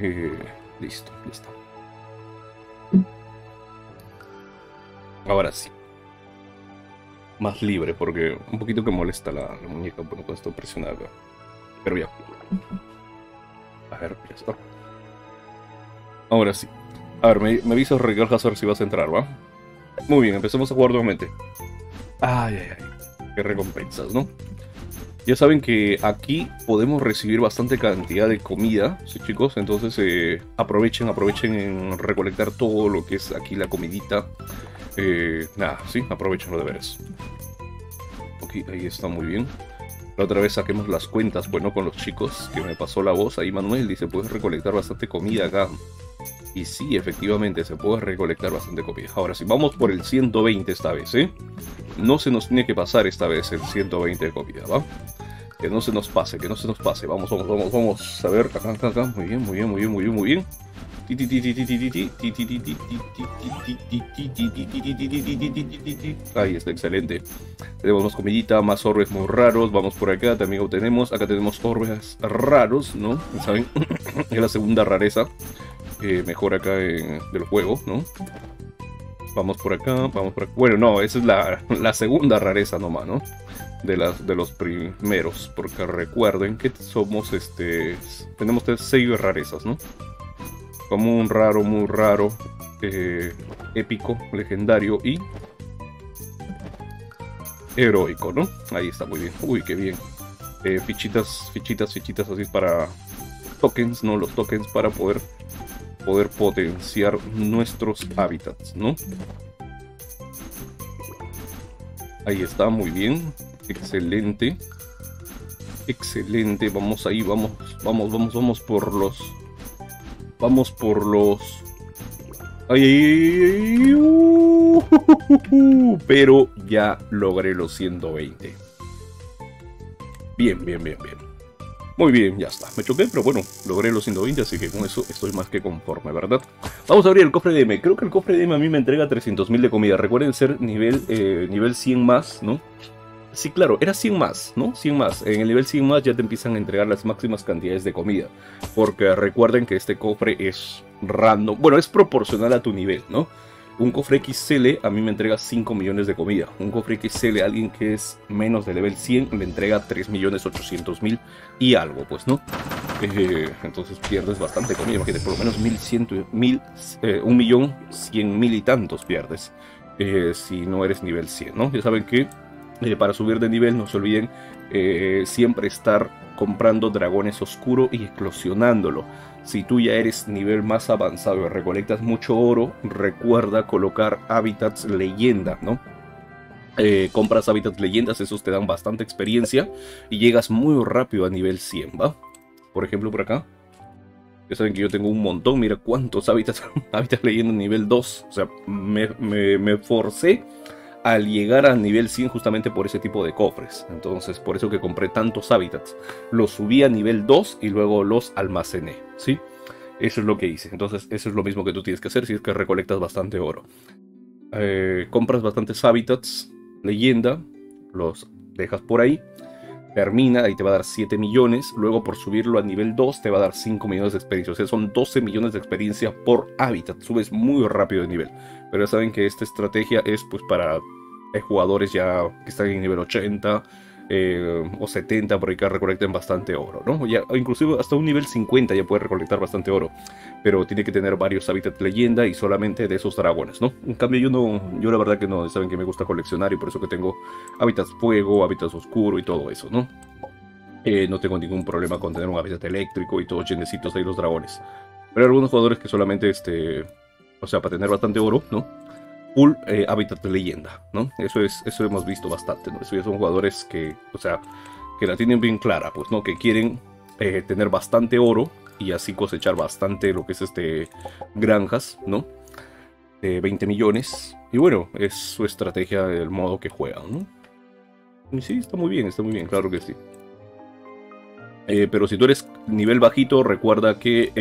Eh, listo, listo. Ahora sí. Más libre, porque un poquito que molesta la, muñeca bueno, cuando estoy presionada. Pero ya. A ver, ya está. Ahora sí. A ver, me, me avisas Ricardo Hazard si vas a entrar, ¿va? Muy bien, empecemos a jugar nuevamente. Ay, ay, ay. Qué recompensas, ¿no? Ya saben que aquí podemos recibir bastante cantidad de comida, ¿sí, chicos? Entonces eh, aprovechen, aprovechen en recolectar todo lo que es aquí la comidita. Eh, nada, sí, aprovechen los deberes. Ok, ahí está muy bien. La otra vez saquemos las cuentas, bueno, con los chicos, que me pasó la voz. Ahí Manuel dice, puedes recolectar bastante comida acá. Y sí, efectivamente, se puede recolectar bastante comida. Ahora sí, vamos por el 120 esta vez, ¿eh? No se nos tiene que pasar esta vez el 120 de comida, ¿va? Que no se nos pase, que no se nos pase. Vamos, vamos, vamos, vamos. A ver, acá, acá, acá. Muy bien, muy bien, muy bien, muy bien, muy bien. Ahí está, excelente. Tenemos más comidita, más orbes muy raros. Vamos por acá, también obtenemos. Acá tenemos orbes raros, ¿no? ¿Saben? es la segunda rareza mejor acá del juego, ¿no? Vamos por acá, vamos por acá. Bueno, no, esa es la, segunda rareza nomás, ¿no? De, las, de los primeros, porque recuerden que somos, este, tenemos seis rarezas, ¿no? Como un raro, muy raro, eh, épico, legendario y heroico, ¿no? Ahí está, muy bien. Uy, qué bien. Eh, fichitas, fichitas, fichitas así para tokens, ¿no? Los tokens para poder poder potenciar nuestros hábitats, ¿no? Ahí está, muy bien. Excelente. Excelente. Vamos ahí, vamos, vamos, vamos, vamos por los... Vamos por los... Ay, pero ya logré los 120. Bien, bien, bien, bien. Muy bien, ya está. Me choqué, pero bueno, logré los 120, así que con eso estoy más que conforme, ¿verdad? Vamos a abrir el cofre de M. Creo que el cofre de M a mí me entrega 300.000 de comida. Recuerden ser nivel, eh, nivel 100 más, ¿no? Sí, claro, era 100 más, ¿no? 100 más. En el nivel 100 más ya te empiezan a entregar las máximas cantidades de comida. Porque recuerden que este cofre es random. Bueno, es proporcional a tu nivel, ¿no? Un cofre XL a mí me entrega 5 millones de comida. Un cofre XL a alguien que es menos de level 100 le entrega 3 millones 800 mil y algo, pues, ¿no? Eh, entonces pierdes bastante comida. Imagínate, por lo menos 1100, mil, eh, un millón 100 mil y tantos pierdes. Eh, si no eres nivel 100, ¿no? Ya saben que para subir de nivel no se olviden siempre estar comprando dragones oscuros y eclosionándolo. Si tú ya eres nivel más avanzado y recolectas mucho oro, recuerda colocar hábitats leyenda, ¿no? Eh, compras hábitats leyendas, esos te dan bastante experiencia y llegas muy rápido a nivel 100, ¿va? Por ejemplo, por acá. Ya saben que yo tengo un montón, mira cuántos hábitats, hábitats leyenda nivel 2. O sea, me, me, me forcé al llegar al nivel 100 justamente por ese tipo de cofres. Entonces, por eso que compré tantos hábitats. Los subí a nivel 2 y luego los almacené, ¿sí? Eso es lo que hice. Entonces, eso es lo mismo que tú tienes que hacer si es que recolectas bastante oro. Eh, compras bastantes hábitats, leyenda, los dejas por ahí. Termina y te va a dar 7 millones. Luego por subirlo a nivel 2 te va a dar 5 millones de experiencia. O sea, son 12 millones de experiencia por hábitat. Subes muy rápido de nivel. Pero ya saben que esta estrategia es pues para eh, jugadores ya que están en nivel 80 eh, o 70 por ahí que recolecten bastante oro, ¿no? Ya, inclusive hasta un nivel 50 ya puede recolectar bastante oro, pero tiene que tener varios hábitats leyenda y solamente de esos dragones, ¿no? En cambio yo no, yo la verdad que no, saben que me gusta coleccionar y por eso que tengo hábitats fuego, hábitats oscuro y todo eso, ¿no? Eh, no tengo ningún problema con tener un hábitat eléctrico y todos llenecitos ahí los dragones. Pero hay algunos jugadores que solamente, este, o sea, para tener bastante oro, ¿no? full eh, hábitat de leyenda, ¿no? Eso es, eso hemos visto bastante, ¿no? Eso ya son jugadores que, o sea, que la tienen bien clara, pues, ¿no? Que quieren eh, tener bastante oro y así cosechar bastante lo que es este granjas, ¿no? De 20 millones. Y bueno, es su estrategia del modo que juegan, ¿no? Y sí, está muy bien, está muy bien, claro que sí. Eh, pero si tú eres nivel bajito, recuerda que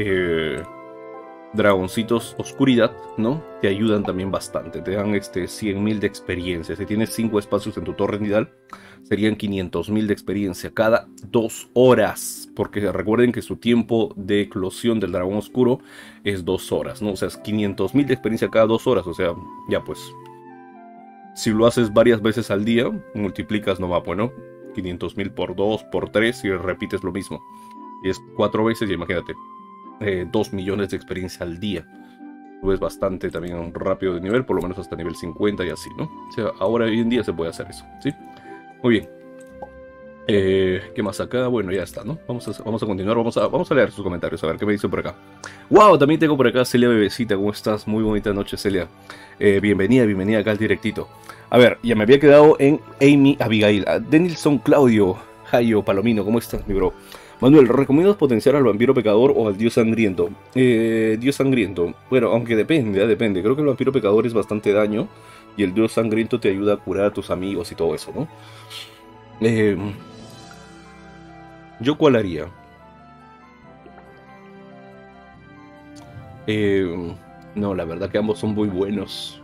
dragoncitos oscuridad, ¿no? Te ayudan también bastante, te dan este 100.000 de experiencia. Si tienes 5 espacios en tu torre nidal, serían 500.000 de experiencia cada 2 horas, porque recuerden que su tiempo de eclosión del dragón oscuro es 2 horas, ¿no? O sea, es 500.000 de experiencia cada 2 horas, o sea, ya pues. Si lo haces varias veces al día, multiplicas no va, bueno, 500.000 por 2, por 3 y repites lo mismo. Y es 4 veces y imagínate, 2 millones de experiencia al día. Subes bastante también rápido de nivel, por lo menos hasta nivel 50 y así, ¿no? O sea, ahora hoy en día se puede hacer eso, ¿sí? Muy bien. Eh, ¿Qué más acá? Bueno, ya está, ¿no? Vamos a, vamos a continuar, vamos a, vamos a leer sus comentarios, a ver qué me dicen por acá. ¡Wow! También tengo por acá Celia Bebecita, ¿cómo estás? Muy bonita noche, Celia. Eh, bienvenida, bienvenida acá al directito. A ver, ya me había quedado en Amy Abigail. Ah, Denilson Claudio, Jayo Palomino, ¿cómo estás, mi bro? Manuel, ¿recomiendas potenciar al vampiro pecador o al dios sangriento? Eh, dios sangriento. Bueno, aunque depende, ¿eh? depende. Creo que el vampiro pecador es bastante daño y el dios sangriento te ayuda a curar a tus amigos y todo eso, ¿no? Eh, ¿Yo cuál haría? Eh, no, la verdad que ambos son muy buenos.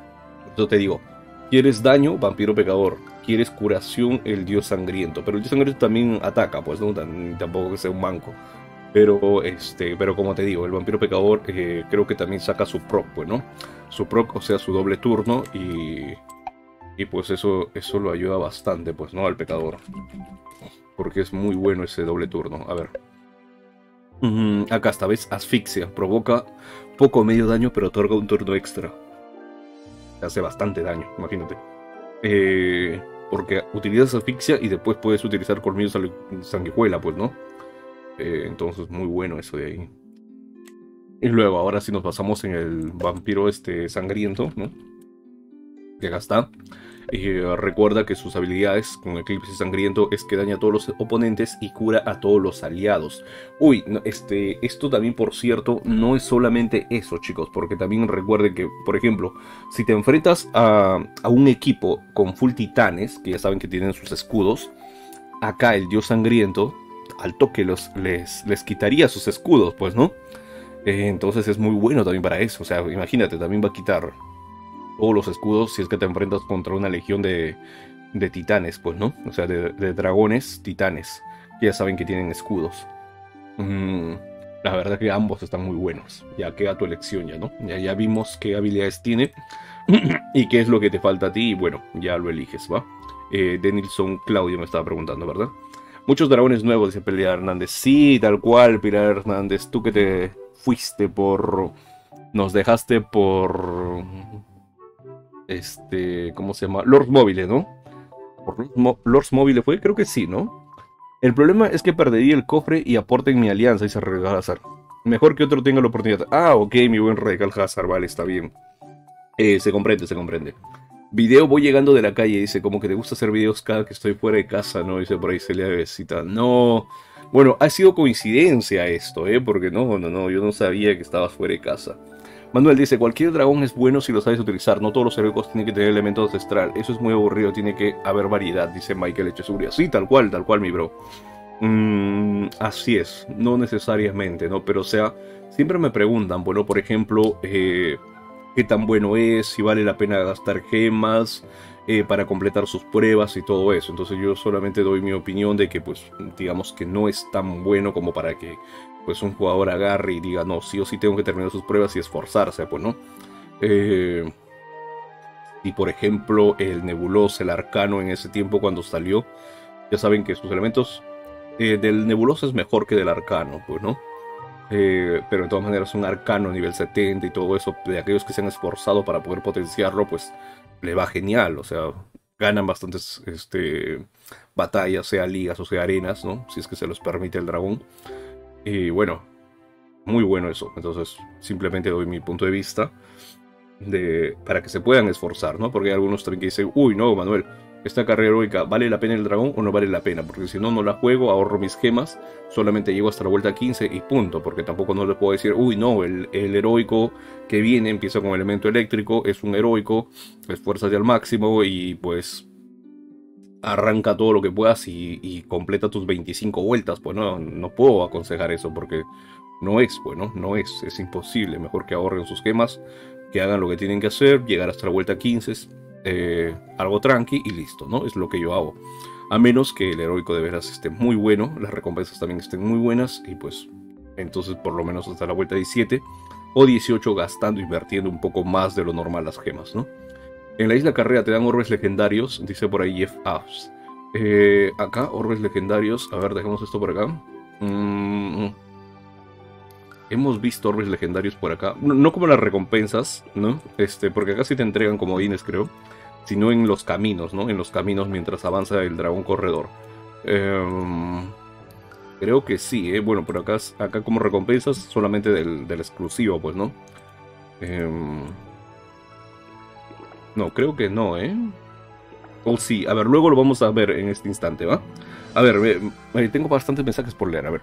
Yo te digo, ¿quieres daño? Vampiro pecador quieres curación el dios sangriento. Pero el dios sangriento también ataca, pues no tampoco que sea un manco. Pero este, pero como te digo, el vampiro pecador eh, creo que también saca su proc, pues, ¿no? Su proc, o sea, su doble turno y y pues eso eso lo ayuda bastante, pues, ¿no? Al pecador. Porque es muy bueno ese doble turno. A ver. acá esta vez asfixia. Provoca poco o medio daño, pero otorga un turno extra. Hace bastante daño, imagínate. Eh, porque utilizas asfixia y después puedes utilizar colmillos sanguijuela, pues, ¿no? Eh, entonces, muy bueno eso de ahí. Y luego, ahora sí nos pasamos en el vampiro este sangriento, ¿no? Que acá está. Eh, recuerda que sus habilidades con Eclipse Sangriento es que daña a todos los oponentes y cura a todos los aliados. Uy, este, esto también por cierto no es solamente eso chicos, porque también recuerden que, por ejemplo, si te enfrentas a, un equipo con full titanes, que ya saben que tienen sus escudos, acá el dios sangriento al toque los, les, les quitaría sus escudos, pues, ¿no? Eh, entonces es muy bueno también para eso. O sea, imagínate, también va a quitar todos los escudos si es que te enfrentas contra una legión de, de titanes, pues, ¿no? O sea, de, dragones titanes, que ya saben que tienen escudos. Mm, la verdad que ambos están muy buenos. Ya queda tu elección, ya, ¿no? Ya, ya vimos qué habilidades tiene y qué es lo que te falta a ti, y bueno, ya lo eliges, ¿va? Eh, Denilson Claudio me estaba preguntando, ¿verdad? Muchos dragones nuevos, dice Pilar Hernández. Sí, tal cual, Pilar Hernández. Tú que te fuiste por... Nos dejaste por este, ¿cómo se llama? Lords Móviles, ¿no? Lords Móviles fue, creo que sí, ¿no? El problema es que perdería el cofre y aporte en mi alianza y se regala Hazard. Mejor que otro tenga la oportunidad. Ah, ok, mi buen Regal Hazard, vale, está bien. Eh, se comprende, se comprende. Video voy llegando de la calle, dice, como que te gusta hacer videos cada que estoy fuera de casa, ¿no? Dice por ahí Celia Besita. No. Bueno, ha sido coincidencia esto, ¿eh? Porque no, no, no, yo no sabía que estabas fuera de casa. Manuel dice, cualquier dragón es bueno si lo sabes utilizar, no todos los heroicos tienen que tener elementos ancestral, eso es muy aburrido, tiene que haber variedad, dice Michael Echesuria. Sí, tal cual, tal cual, mi bro. Mm, así es, no necesariamente, ¿no? Pero o sea, siempre me preguntan, bueno, por ejemplo, eh, qué tan bueno es, si vale la pena gastar gemas, eh, para completar sus pruebas y todo eso. Entonces yo solamente doy mi opinión de que pues digamos que no es tan bueno como para que pues un jugador agarre y diga no, sí o sí tengo que terminar sus pruebas y esforzarse, pues no. Eh, y por ejemplo el nebuloso, el arcano en ese tiempo cuando salió, ya saben que sus elementos eh, del nebuloso es mejor que del arcano, pues no. Eh, pero de todas maneras un arcano nivel 70 y todo eso, de aquellos que se han esforzado para poder potenciarlo, pues le va genial, o sea, ganan bastantes este, batallas, sea ligas o sea arenas, ¿no? Si es que se los permite el dragón. Y bueno, muy bueno eso. Entonces, simplemente doy mi punto de vista de, para que se puedan esforzar, ¿no? Porque hay algunos que dicen, uy, no, Manuel, esta carrera heroica, ¿vale la pena el dragón o no vale la pena? Porque si no, no la juego, ahorro mis gemas, solamente llego hasta la vuelta 15 y punto. Porque tampoco no le puedo decir, uy, no, el, heroico que viene empieza con elemento eléctrico, es un heroico, esfuérzate al máximo y pues arranca todo lo que puedas y, completa tus 25 vueltas. Pues no, no puedo aconsejar eso porque no es, bueno, no es, es imposible. Mejor que ahorren sus gemas, que hagan lo que tienen que hacer, llegar hasta la vuelta 15, eh, algo tranqui y listo, ¿no? Es lo que yo hago. A menos que el heroico de veras esté muy bueno, las recompensas también estén muy buenas y pues entonces por lo menos hasta la vuelta 17 o 18 gastando, invirtiendo un poco más de lo normal las gemas, ¿no? En la isla Carrera te dan orbes legendarios, dice por ahí Jeff Apps. Eh, acá, orbes legendarios. A ver, dejemos esto por acá. Mm, hemos visto orbes legendarios por acá. No, como las recompensas, ¿no? Este, porque acá sí te entregan comodines, creo. Sino en los caminos, ¿no? En los caminos mientras avanza el dragón corredor. Em, creo que sí, ¿eh? Bueno, pero acá, acá como recompensas solamente del, del exclusivo, pues, ¿no? Eh, no, creo que no, ¿eh? O sí, a ver, luego lo vamos a ver en este instante, ¿va? A ver, tengo bastantes mensajes por leer, a ver.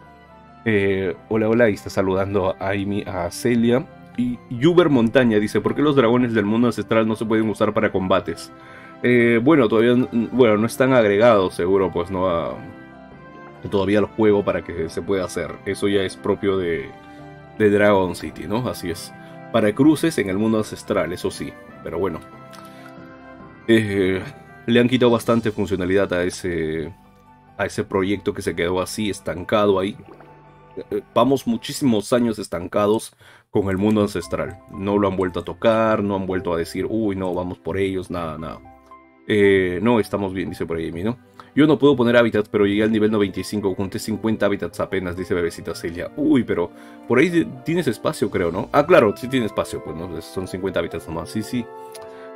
Eh, hola, hola, y está saludando a Amy, a Celia. Y Uber Montaña dice, ¿por qué los dragones del mundo ancestral no se pueden usar para combates? Eh, bueno, todavía bueno, no están agregados, seguro, pues no a, todavía al juego para que se pueda hacer. Eso ya es propio de, de Dragon City, ¿no? Así es. Para cruces en el mundo ancestral, eso sí. Pero bueno, eh, le han quitado bastante funcionalidad a ese, a ese proyecto que se quedó así, estancado ahí. Eh, vamos muchísimos años estancados con el mundo ancestral. No lo han vuelto a tocar, no han vuelto a decir, uy, no, vamos por ellos, nada, nada. Eh, no, estamos bien, dice por ahí, ¿no? Yo no puedo poner hábitats, pero llegué al nivel 95, junté 50 hábitats apenas, dice bebecita Celia. Uy, pero por ahí tienes espacio, creo, ¿no? Ah, claro, sí tiene espacio, pues, ¿no? Son 50 hábitats nomás, sí, sí.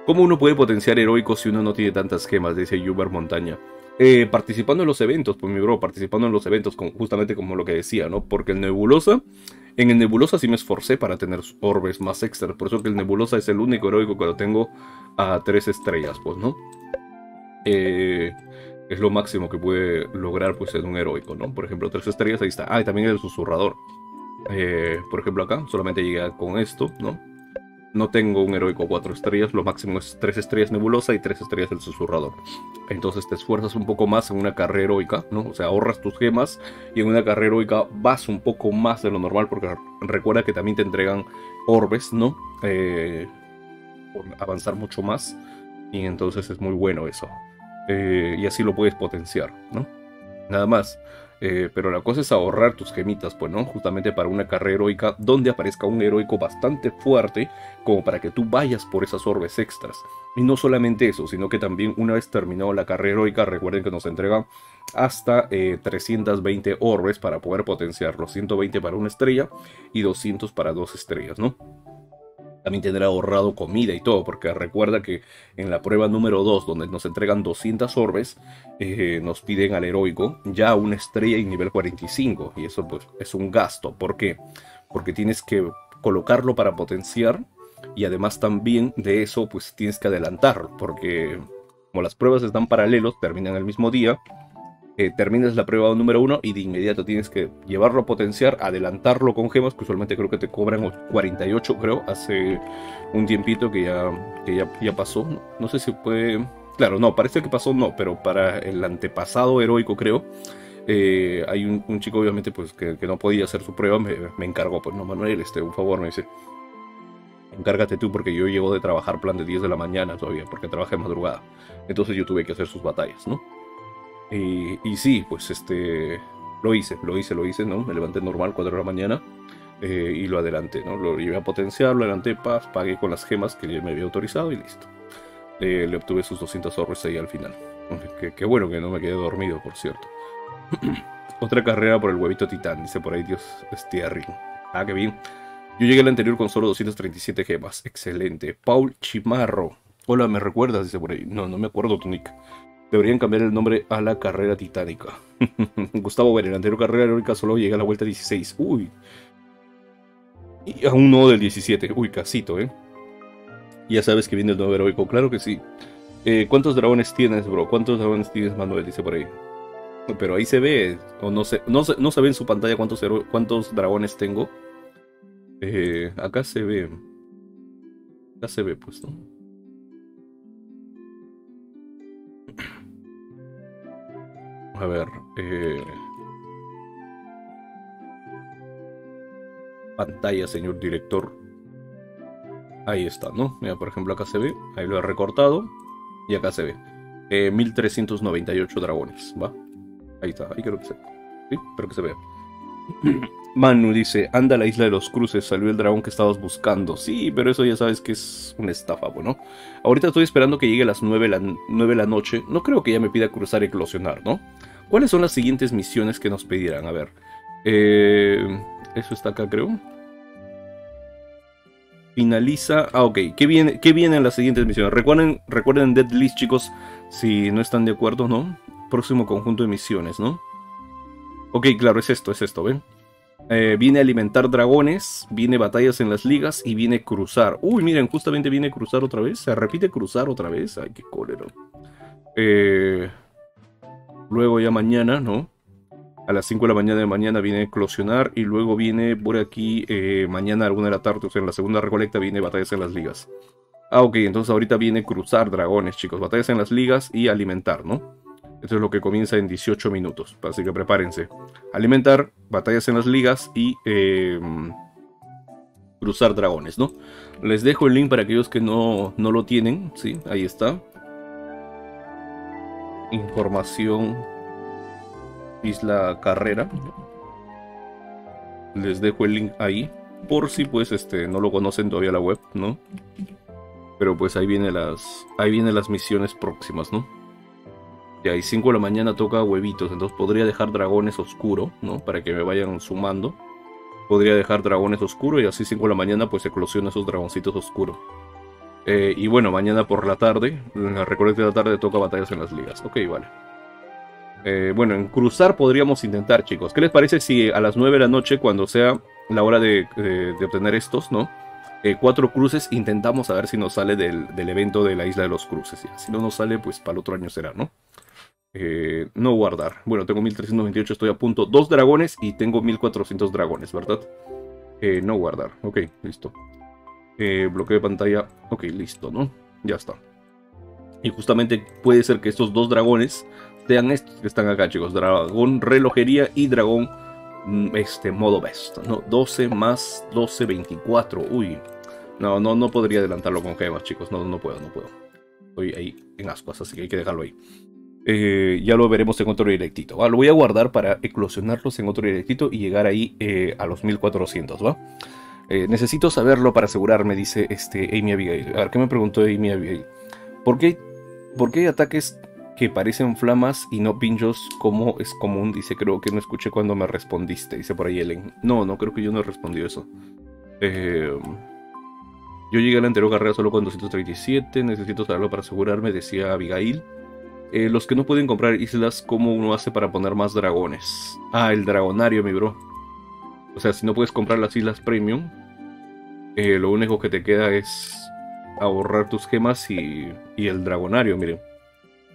¿Cómo uno puede potenciar heroico si uno no tiene tantas gemas? Dice Yuber Montaña. Eh, participando en los eventos, pues mi bro, participando en los eventos, justamente como lo que decía, ¿no? Porque el Nebulosa, en el Nebulosa sí me esforcé para tener orbes más extra, por eso que el Nebulosa es el único heroico que lo tengo a tres estrellas, pues, ¿no? Eh, es lo máximo que puede lograr, pues, en un heroico, ¿no? Por ejemplo, tres estrellas, ahí está. Ah, y también el susurrador. Eh, por ejemplo, acá solamente llega con esto, ¿no? No tengo un heroico 4 estrellas, lo máximo es 3 estrellas nebulosa y 3 estrellas del susurrador. Entonces te esfuerzas un poco más en una carrera heroica, ¿no? O sea, ahorras tus gemas y en una carrera heroica vas un poco más de lo normal porque recuerda que también te entregan orbes, ¿no? Eh, por avanzar mucho más y entonces es muy bueno eso. Eh, y así lo puedes potenciar, ¿no? Nada más. Eh, pero la cosa es ahorrar tus gemitas, pues, ¿no? Justamente para una carrera heroica donde aparezca un heroico bastante fuerte como para que tú vayas por esas orbes extras. Y no solamente eso, sino que también una vez terminado la carrera heroica, recuerden que nos entregan hasta 320 eh, orbes para poder potenciarlo. 120 para una estrella y 200 para dos estrellas, ¿no? También tendrá ahorrado comida y todo, porque recuerda que en la prueba número 2, donde nos entregan 200 orbes, eh, nos piden al heroico ya una estrella y nivel 45, y eso pues es un gasto. ¿Por qué? Porque tienes que colocarlo para potenciar, y además también de eso pues tienes que adelantarlo, porque como las pruebas están paralelos, terminan el mismo día, eh, terminas la prueba número uno y de inmediato tienes que llevarlo a potenciar, adelantarlo con gemas, que usualmente creo que te cobran 48, creo, hace un tiempito que ya, que ya, ya pasó. No, sé si puede... Claro, no, parece que pasó, no, pero para el antepasado heroico, creo, eh, hay un, chico, obviamente, pues que, no podía hacer su prueba, me, encargó, pues no, Manuel, este, un favor, me dice, encárgate tú porque yo llego de trabajar plan de 10 de la mañana todavía, porque trabajé madrugada. Entonces yo tuve que hacer sus batallas, ¿no? Y, sí, pues este, lo hice, lo hice, lo hice, ¿no? Me levanté normal, 4 de la mañana. Eh, y lo adelanté, ¿no? Lo llevé a potenciar, lo adelanté, paz, pagué con las gemas que me había autorizado y listo. le obtuve sus 200 ahorros ahí al final. Qué bueno que no me quedé dormido, por cierto. Otra carrera por el huevito titán, dice por ahí Dios Stierring. Ah, qué bien. Yo llegué al anterior con solo 237 gemas. Excelente. Paul Chimarro. Hola, ¿me recuerdas? Dice por ahí. No, no me acuerdo tu. Deberían cambiar el nombre a la carrera titánica. Gustavo Ver, el anterior carrera heroica solo llega a la vuelta 16. Uy. Y aún no del 17. Uy, casito, ¿eh? Ya sabes que viene el nuevo heroico. Claro que sí. Eh, ¿Cuántos dragones tienes, bro? ¿Cuántos dragones tienes, Manuel? Dice por ahí. Pero ahí se ve. O no se, no no se ve en su pantalla cuántos, cuántos dragones tengo. Eh, acá se ve. Acá se ve, pues, ¿no? A ver. Eh... Pantalla, señor director. Ahí está, ¿no? Mira, por ejemplo, acá se ve. Ahí lo he recortado. Y acá se ve. Eh, 1398 dragones, ¿va? Ahí está, ahí creo que se Sí, espero que se vea. Manu dice, anda a la isla de los cruces, salió el dragón que estabas buscando. Sí, pero eso ya sabes que es una estafa, bueno. Ahorita estoy esperando que llegue a las 9 la, 9 de la noche. No creo que ya me pida cruzar y eclosionar, ¿no? ¿Cuáles son las siguientes misiones que nos pedirán? A ver. Eh, eso está acá, creo. Finaliza. Ah, ok. ¿Qué viene, qué viene en las siguientes misiones? Recuerden, recuerden Dead List, chicos, si no están de acuerdo, ¿no? Próximo conjunto de misiones, ¿no? Ok, claro, es esto, es esto, ¿ven? Eh, viene alimentar dragones, viene batallas en las ligas y viene cruzar. Uy, miren, justamente viene cruzar otra vez. Se repite cruzar otra vez. Ay, qué cólero. Eh, luego ya mañana, ¿no? A las 5 de la mañana de mañana viene eclosionar y luego viene por aquí eh, mañana alguna de la tarde, o sea, en la segunda recolecta viene batallas en las ligas. Ah, ok, entonces ahorita viene cruzar dragones, chicos. Batallas en las ligas y alimentar, ¿no? Esto es lo que comienza en 18 minutos, así que prepárense. Alimentar, batallas en las ligas y em, cruzar dragones, ¿no? Les dejo el link para aquellos que no, no lo tienen, ¿sí? Ahí está. Información Isla Carrera. Les dejo el link ahí. Por si pues este no lo conocen todavía la web, ¿no? Pero pues ahí viene las. Ahí vienen las misiones próximas, ¿no? Ya, y 5 de la mañana toca huevitos, entonces podría dejar dragones oscuro, ¿no? Para que me vayan sumando. Podría dejar dragones oscuro y así 5 de la mañana pues eclosiona esos dragoncitos oscuros. Eh, y bueno, mañana por la tarde, en la recolecta de la tarde toca batallas en las ligas. Ok, vale. Eh, bueno, en cruzar podríamos intentar, chicos. ¿Qué les parece si a las 9 de la noche, cuando sea la hora de, obtener estos, ¿no? Eh, cuatro cruces, intentamos a ver si nos sale del, evento de la isla de los cruces. Si no nos sale, pues para el otro año será, ¿no? No guardar. Bueno, tengo 1328, estoy a punto. Dos dragones y tengo 1400 dragones, ¿verdad? No guardar. Ok, listo. Eh, bloqueo de pantalla. Ok, listo, ¿no? Ya está. Y justamente puede ser que estos dos dragones sean estos que están acá, chicos. Dragón relojería y dragón mm, este modo best, ¿no? 12 más 12, 24. Uy. No, no, no podría adelantarlo con gemas, chicos. No, no puedo, no puedo. Estoy ahí en ascuas, así que hay que dejarlo ahí. Eh, ya lo veremos en otro directito. lo voy a guardar para eclosionarlos en otro directito y llegar ahí eh, a los 1400, ¿va? Eh, necesito saberlo para asegurarme, dice este Amy Abigail. A ver, ¿qué me preguntó Amy Abigail? ¿Por qué, ¿Por qué hay ataques que parecen flamas y no pinchos como es común? Dice, creo que no escuché cuando me respondiste, dice por ahí Ellen. No, no, creo que yo no he respondido eso. yo llegué a la anterior carrera solo con 237, necesito saberlo para asegurarme, decía Abigail. Eh, los que no pueden comprar islas, ¿cómo uno hace para poner más dragones? Ah, el dragonario, mi bro. O sea, si no puedes comprar las islas premium, eh, lo único que te queda es ahorrar tus gemas y, y, el dragonario, miren.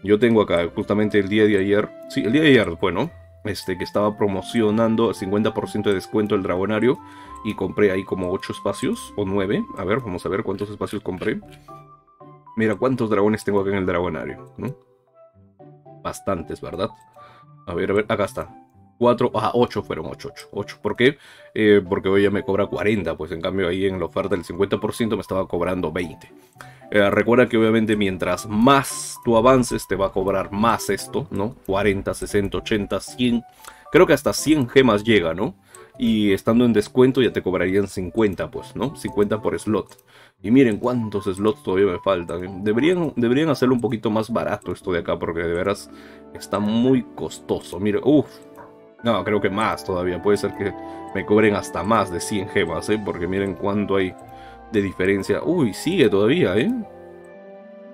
Yo tengo acá justamente el día de ayer, sí, el día de ayer, bueno, este que estaba promocionando el 50% de descuento el dragonario y compré ahí como 8 espacios o 9. A ver, vamos a ver cuántos espacios compré. Mira cuántos dragones tengo acá en el dragonario, ¿no? bastantes, ¿verdad? A ver, a ver, acá está. 4, ah, 8 fueron 8, 8, 8. ¿Por qué? Eh, porque hoy ya me cobra 40, pues en cambio ahí en la oferta del 50% me estaba cobrando 20. Eh, recuerda que obviamente mientras más tú avances te va a cobrar más esto, ¿no? 40, 60, 80, 100. Creo que hasta 100 gemas llega, ¿no? Y estando en descuento ya te cobrarían 50, pues, ¿no? 50 por slot. Y miren cuántos slots todavía me faltan. Deberían, deberían hacerlo un poquito más barato esto de acá, porque de veras está muy costoso. Miren, uff. No, creo que más todavía. Puede ser que me cobren hasta más de 100 gemas, ¿eh? Porque miren cuánto hay de diferencia. Uy, sigue todavía, ¿eh?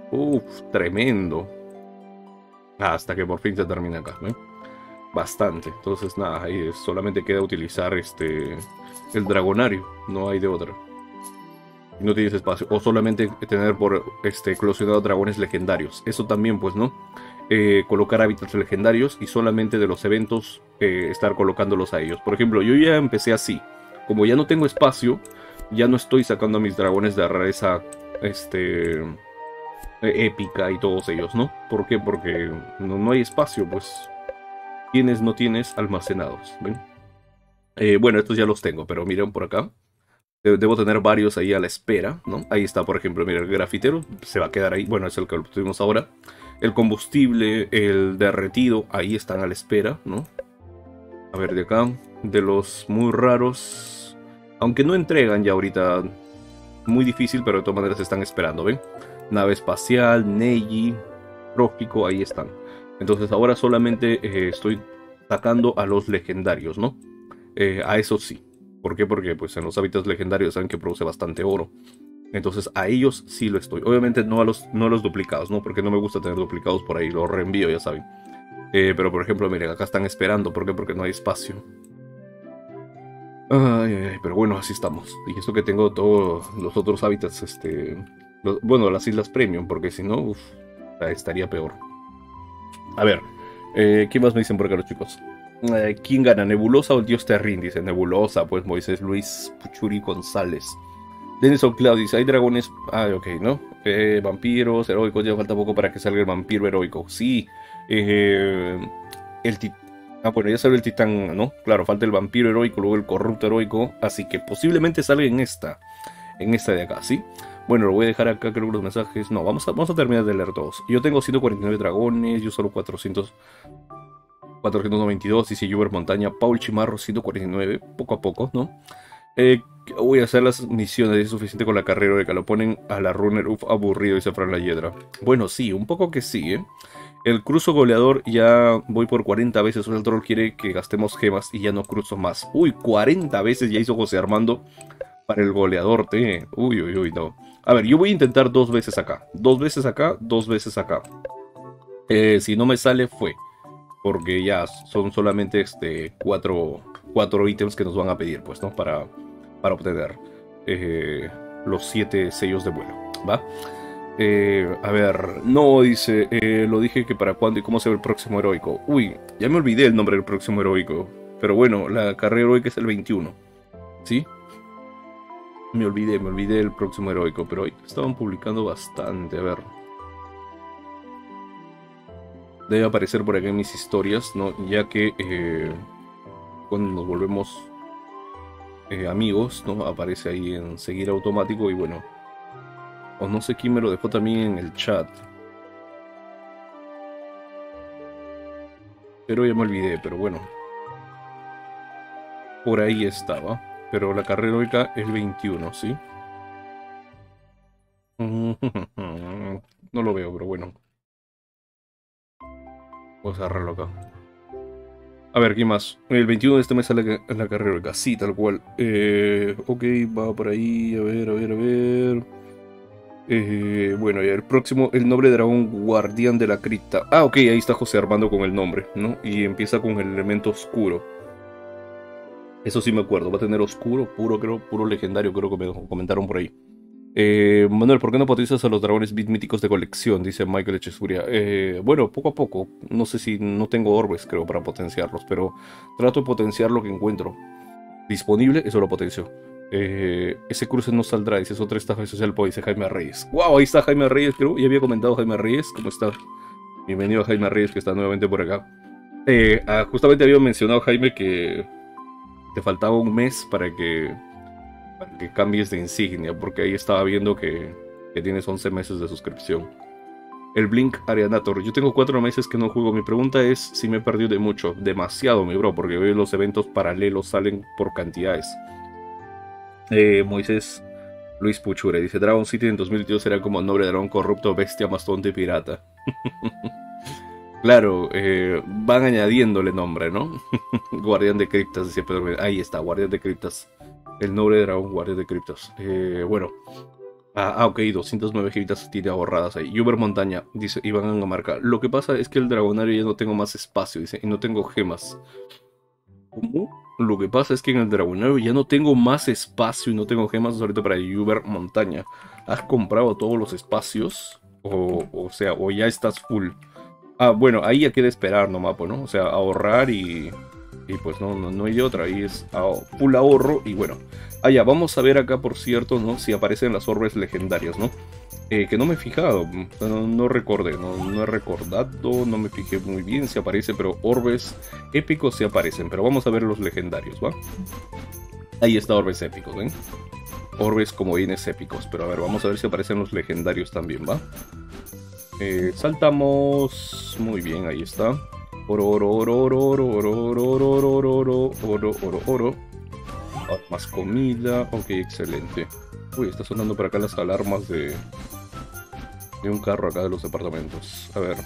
Uf, tremendo. Hasta que por fin se termina acá, ¿eh? Bastante. Entonces, nada, ahí solamente queda utilizar este el dragonario. No hay de otra. No tienes espacio. O solamente tener por este eclosionado dragones legendarios. Eso también, pues, ¿no? Eh, colocar hábitats legendarios y solamente de los eventos eh, estar colocándolos a ellos. Por ejemplo, yo ya empecé así. Como ya no tengo espacio, ya no estoy sacando a mis dragones de rareza este, e, épica y todos ellos, ¿no? ¿Por qué? Porque no, no hay espacio, pues tienes, no tienes almacenados. Eh, bueno, estos ya los tengo, pero miren por acá. Debo tener varios ahí a la espera, ¿no? Ahí está, por ejemplo, mira, el grafitero se va a quedar ahí. Bueno, es el que tuvimos ahora el combustible, el derretido, ahí están a la espera, ¿no? A ver, de acá, de los muy raros, aunque no entregan ya ahorita, muy difícil, pero de todas maneras están esperando, ¿ven? Nave espacial, Neji, Trópico, ahí están. Entonces ahora solamente eh, estoy sacando a los legendarios, ¿no? Eh, a eso sí. ¿Por qué? Porque pues en los hábitats legendarios saben que produce bastante oro. Entonces a ellos sí lo estoy. Obviamente no a los, no a los duplicados, ¿no? Porque no me gusta tener duplicados por ahí. Los reenvío, ya saben. Eh, pero por ejemplo, miren, acá están esperando. ¿Por qué? Porque no hay espacio. Ay, ay, pero bueno, así estamos. Y eso que tengo todos los otros hábitats, este... bueno, las islas premium, porque si no, estaría peor. A ver, eh, ¿qué más me dicen por acá los chicos? Eh, ¿Quién gana, Nebulosa o el Dios Terrín? Dice Nebulosa, pues Moisés Luis Puchuri González. Dennis O'Cloud dice, hay dragones... Ah, ok, ¿no? Eh, vampiros, heroicos, ya falta poco para que salga el vampiro heroico. Sí, eh, el Ah, bueno, ya salió el titán, ¿no? Claro, falta el vampiro heroico, luego el corrupto heroico, así que posiblemente salga en esta, en esta de acá, ¿sí? Bueno, lo voy a dejar acá, creo que los mensajes... No, vamos a, vamos a terminar de leer todos. Yo tengo 149 dragones, yo solo 400... 492, dice Juber Montaña, Paul Chimarro 149, poco a poco, ¿no? Eh, voy a hacer las misiones, es suficiente con la carrera de que lo ponen a la runner, uff, aburrido, dice Fran la Hiedra. Bueno, sí, un poco que sí, ¿eh? El cruzo goleador ya voy por 40 veces, el troll quiere que gastemos gemas y ya no cruzo más. Uy, 40 veces ya hizo José Armando para el goleador, te. Uy, uy, uy, no. A ver, yo voy a intentar dos veces acá. Dos veces acá, dos veces acá. Eh, si no me sale, fue. Porque ya son solamente este, cuatro, cuatro ítems que nos van a pedir, pues, ¿no? Para, para obtener eh, los siete sellos de vuelo, ¿va? Eh, a ver, no, dice, eh, lo dije que para cuándo y cómo se ve el próximo heroico. Uy, ya me olvidé el nombre del próximo heroico. Pero bueno, la carrera heroica es el 21. ¿Sí? Me olvidé, me olvidé el próximo heroico, pero hoy estaban publicando bastante. A ver. Debe aparecer por acá en mis historias, ¿no? Ya que eh, cuando nos volvemos eh, amigos, ¿no? Aparece ahí en seguir automático y bueno. O no sé quién me lo dejó también en el chat. Pero ya me olvidé, pero bueno. Por ahí estaba. Pero la carrera heroica es 21, ¿sí? No lo veo, pero bueno. Vamos a cerrarlo acá. A ver, ¿qué más? El 21 de este mes sale la, carrera heroica. Sí, tal cual. Eh, ok, va por ahí. A ver, a ver, a ver. Eh, bueno, y el próximo, el nombre dragón guardián de la cripta. Ah, ok, ahí está José Armando con el nombre, ¿no? Y empieza con el elemento oscuro. Eso sí me acuerdo, va a tener oscuro, puro, creo, puro legendario, creo que me comentaron por ahí. Eh, Manuel, ¿por qué no potencias a los dragones bit míticos de colección? Dice Michael Echesuria. Eh, bueno, poco a poco. No sé si no tengo orbes, creo, para potenciarlos, pero trato de potenciar lo que encuentro disponible, eso lo potencio. Eh, ese cruce no saldrá, dice, es otra estafa social, pues, dice Jaime Reyes. ¡Wow! Ahí está Jaime Reyes, creo. Ya había comentado Jaime Reyes. ¿Cómo está? Bienvenido a Jaime Reyes, que está nuevamente por acá. Eh, ah, justamente había mencionado, Jaime, que te faltaba un mes para que, que cambies de insignia, porque ahí estaba viendo que, que tienes 11 meses de suscripción. El Blink Arianator. Yo tengo 4 meses que no juego. Mi pregunta es si me he perdido de mucho. Demasiado, mi bro, porque veo los eventos paralelos salen por cantidades. Eh, Moisés Luis Puchure dice: Dragon City en 2022 será como noble dragón corrupto, bestia, mastodonte pirata. claro, eh, van añadiéndole nombre, ¿no? Guardián de criptas, decía Pedro. Ahí está, Guardián de criptas. El noble dragón, Guardián de criptas. Eh, bueno. Ah, ah, ok, 209 gemitas tiene ahorradas ahí. Uber Montaña, dice Iván marca. Lo que pasa es que el dragonario ya no tengo más espacio, dice, y no tengo gemas. ¿Cómo? Lo que pasa es que en el dragonario ya no tengo más espacio y no tengo gemas ahorita para Uber Montaña. ¿Has comprado todos los espacios? O, o sea, o ya estás full. Ah, bueno, ahí ya queda esperar nomás, pues, ¿no? O sea, ahorrar y, y pues no, no, no hay otra. Ahí es full ahorro y bueno. Ah, ya, vamos a ver acá, por cierto, ¿no? Si aparecen las orbes legendarias, ¿no? Eh, que no me he fijado, no, no recordé, no, no, he recordado, no me fijé muy bien si aparece, pero orbes épicos sí aparecen. Pero vamos a ver los legendarios, ¿va? Ahí está orbes épicos, ¿ven? Orbes como bienes épicos, pero a ver, vamos a ver si aparecen los legendarios también, ¿va? Eh, saltamos, muy bien, ahí está. Oro, oro, oro, oro, oro, oro, oro, oro, oro, oro, oro, oro. Más comida, ok, excelente. Uy, está sonando por acá las alarmas de, de un carro acá de los departamentos. A ver.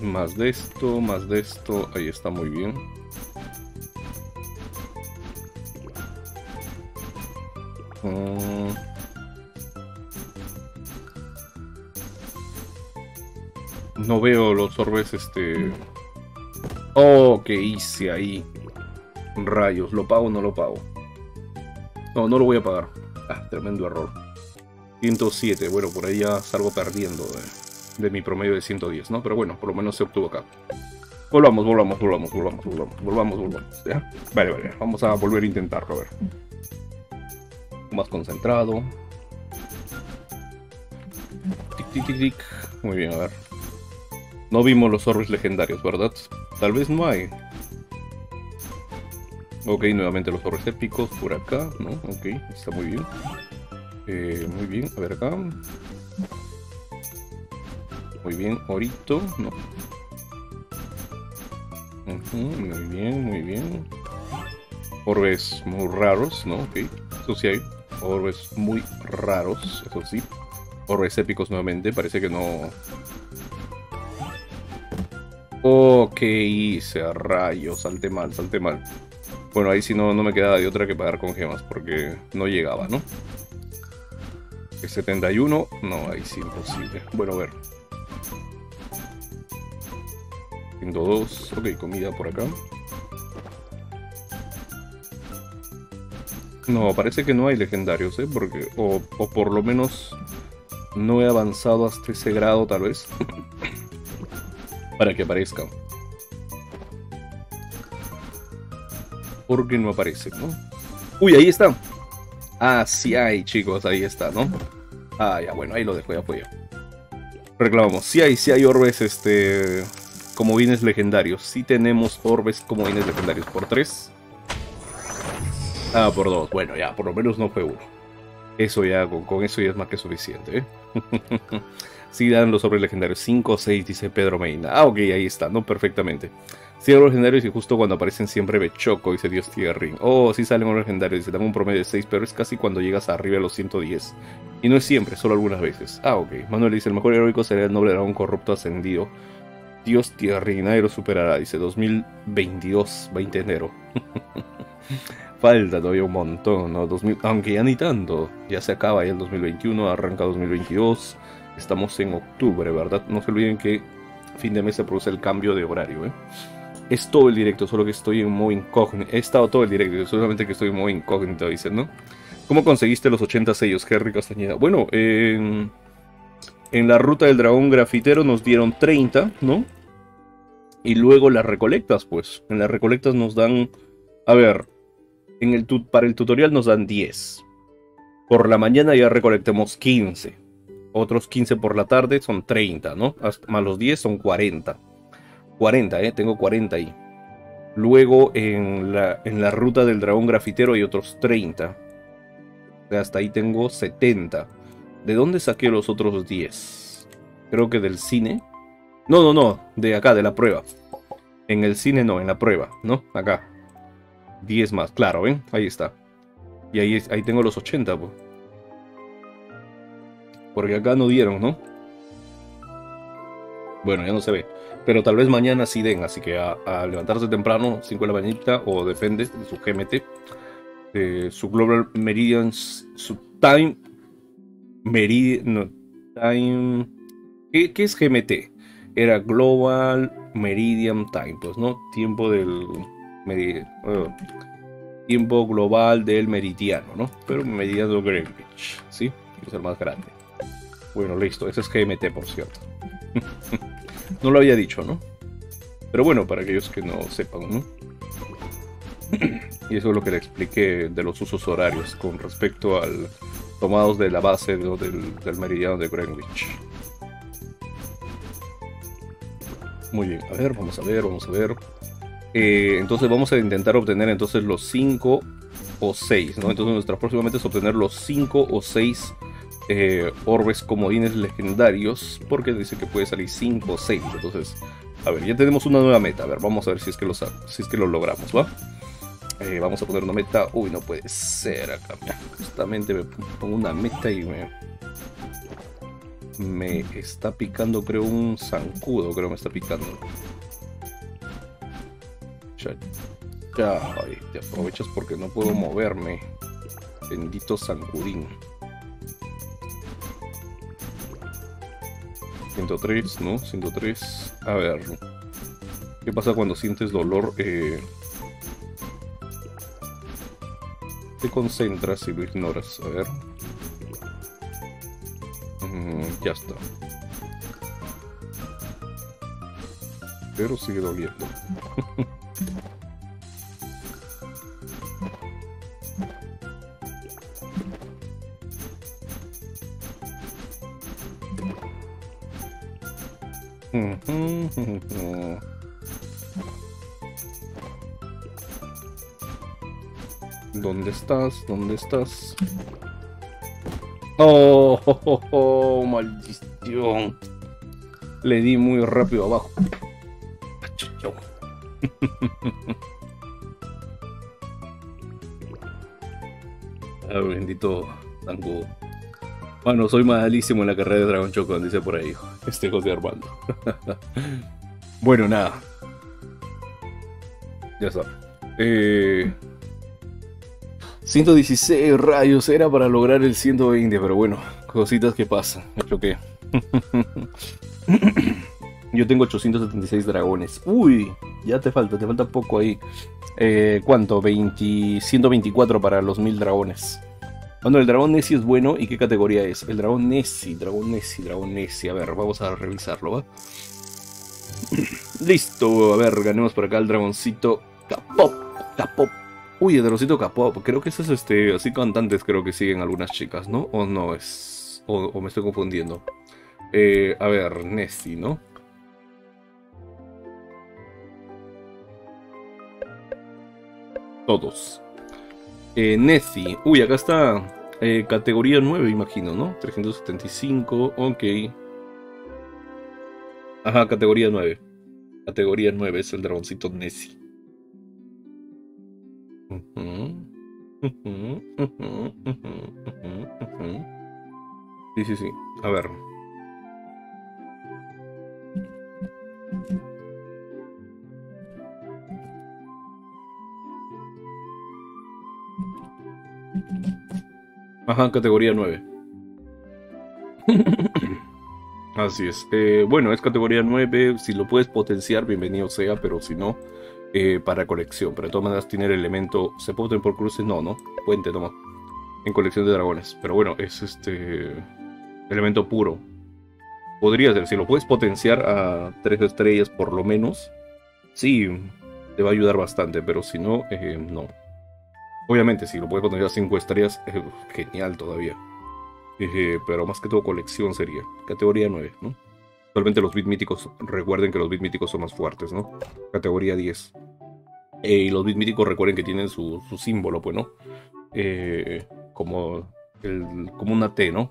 Más de esto, más de esto. Ahí está muy bien. No veo los orbes, este... Oh, ¿qué hice ahí? Rayos, ¿lo pago o no lo pago? No, no lo voy a pagar. Ah, tremendo error. 107, bueno, por ahí ya salgo perdiendo de, mi promedio de 110, ¿no? Pero bueno, por lo menos se obtuvo acá. Volvamos, volvamos, volvamos, volvamos, volvamos, volvamos, volvamos. Vale, vale, vamos a volver a intentarlo, a ver más concentrado. Tic, tic, tic, tic. Muy bien, a ver. No vimos los orbes legendarios, ¿verdad? Tal vez no hay. Ok, nuevamente los orbes épicos por acá, ¿no? Ok, está muy bien. Eh, muy bien, a ver acá. Muy bien, Orito, ¿no? muy bien, muy bien. Orbes muy raros, ¿no? Ok, eso sí hay orbes muy raros, eso sí. Orbes épicos nuevamente, parece que no... Ok, hice a rayos, salte mal, salte mal. Bueno, ahí sí no, no me quedaba de otra que pagar con gemas, porque no llegaba, ¿no? El 71, no, ahí sí, imposible. Bueno, a ver. 102, ok, comida por acá. No, parece que no hay legendarios, ¿eh? Porque, o, por lo menos no he avanzado hasta ese grado, tal vez. para que aparezcan. Porque no aparece, ¿no? Uy, ahí está. Ah, sí hay, chicos, ahí está, ¿no? Ah, ya, bueno, ahí lo dejo, ya fue ya. Reclamamos, sí hay, sí hay orbes, este... Como bienes legendarios. Sí tenemos orbes como bienes legendarios. Por tres. Ah, por dos. Bueno, ya, por lo menos no fue uno. Eso ya, con, eso ya es más que suficiente. ¿eh? sí dan los sobres legendarios. 5 o 6, dice Pedro Meina. Ah, ok, ahí está, ¿no? Perfectamente. Sí, los legendarios y justo cuando aparecen siempre me choco, dice Dios Tierring. Oh, sí salen los legendarios, dice, dan un promedio de 6, pero es casi cuando llegas arriba a los 110. Y no es siempre, solo algunas veces. Ah, ok. Manuel dice, el mejor heroico será el noble dragón corrupto ascendido. Dios Tierring, nadie lo superará, dice 2022, 20 de enero. falta todavía un montón, ¿no? 2000, aunque ya ni tanto, ya se acaba ya el 2021, arranca 2022, estamos en octubre, ¿verdad? No se olviden que fin de mes se produce el cambio de horario, ¿eh? Es todo el directo, solo que estoy en modo incógnito. He estado todo el directo, solamente que estoy en modo incógnito, dicen, ¿no? ¿Cómo conseguiste los 80 sellos, Henry Castañeda? Bueno, en, la ruta del dragón grafitero nos dieron 30, ¿no? Y luego las recolectas, pues. En las recolectas nos dan A ver, en el para el tutorial nos dan 10. Por la mañana ya recolectemos 15. Otros 15 por la tarde son 30, ¿no? más los 10 son 40. 40, ¿eh? Tengo 40 ahí. Luego en la, en la ruta del dragón grafitero hay otros 30. Hasta ahí tengo 70. ¿De dónde saqué los otros 10? Creo que del cine. No, no, no. De acá, de la prueba. En el cine no, en la prueba, ¿no? Acá. 10 más, claro, ¿ven? Ahí está. Y ahí, ahí tengo los 80, pues. Porque acá no dieron, ¿no? Bueno, ya no se ve. Pero tal vez mañana sí den, así que a, levantarse temprano, 5 de la mañana, o depende de su GMT, su Global Meridian, su Time Meridian, Time, ¿qué, es GMT? Era Global Meridian Time, pues, ¿no? Tiempo del uh, tiempo global del meridiano, ¿no? Pero meridiano Greenwich, ¿sí? Es el más grande. Bueno, listo, ese es GMT, por cierto. no lo había dicho, ¿no? Pero bueno, para aquellos que no sepan, ¿no? y eso es lo que le expliqué de los usos horarios con respecto al tomados de la base del, meridiano de Greenwich. Muy bien, a ver, vamos a ver, vamos a ver. Eh, entonces vamos a intentar obtener entonces los 5 o 6, ¿no? Entonces nuestra próxima meta es obtener los 5 o 6 eh, orbes comodines legendarios, porque dice que puede salir 5 o 6. Entonces, a ver, ya tenemos una nueva meta. A ver, vamos a ver si es que lo, si es que lo logramos, ¿va? Eh, vamos a poner una meta. Uy, no puede ser acá. Justamente me pongo una meta y me. Me está picando, creo, un zancudo. Creo me está picando. Ya, ya te aprovechas porque no puedo moverme. Bendito zancudín. 103, ¿no? 103. A ver. ¿Qué pasa cuando sientes dolor? Eh, te concentras y lo ignoras. A ver. Mm, ya está. Pero sigue doliendo. ¿Dónde estás? ¿Dónde estás? Oh, oh, maldición. Le di muy rápido abajo. ah, bendito tango. Bueno, soy malísimo en la carrera de Dragon Choco, dice por ahí, este José Armando. bueno, nada. Ya está. Eh, 116 rayos era para lograr el 120, pero bueno, cositas que pasan. Yo tengo 876 dragones. Uy, ya te falta, te falta poco ahí. Eh, ¿Cuánto? 20, 124 para los 1000 dragones. Bueno, el dragón Nessie es bueno. ¿Y qué categoría es? El dragón Nessie, dragón Nessie, dragón Nessie. A ver, vamos a revisarlo, ¿va? Listo, a ver, ganemos por acá el dragoncito. Capop, capop. Uy, el Rosito Capó, creo que eso es este, así cantantes creo que siguen algunas chicas, ¿no? O no es, o, me estoy confundiendo. Eh, a ver, Nessie, ¿no? Todos. Eh, Nessie, uy, acá está eh, categoría 9, imagino, ¿no? 375, ok. Ajá, categoría 9. Categoría 9 es el dragoncito Nessie. Sí, sí, sí. A ver. Ajá, categoría 9. Así es. Eh, bueno, es categoría 9. Si lo puedes potenciar, bienvenido sea, pero si no, eh, para colección. Pero de todas maneras tiene el elemento. ¿Se puede obtener por cruces? No, no. Puente, toma. En colección de dragones. Pero bueno, es este. Elemento puro. Podría ser. Si lo puedes potenciar a tres estrellas por lo menos. Sí. te va a ayudar bastante, pero si no, eh, no. Obviamente, si lo puedes conseguir a 5 estrellas, es genial todavía. Eh, pero más que todo colección sería. Categoría 9, ¿no? Solamente los bit míticos, recuerden que los bit míticos son más fuertes, ¿no? Categoría 10. Eh, y los bit míticos recuerden que tienen su, símbolo, pues, ¿no? como, como una T, ¿no?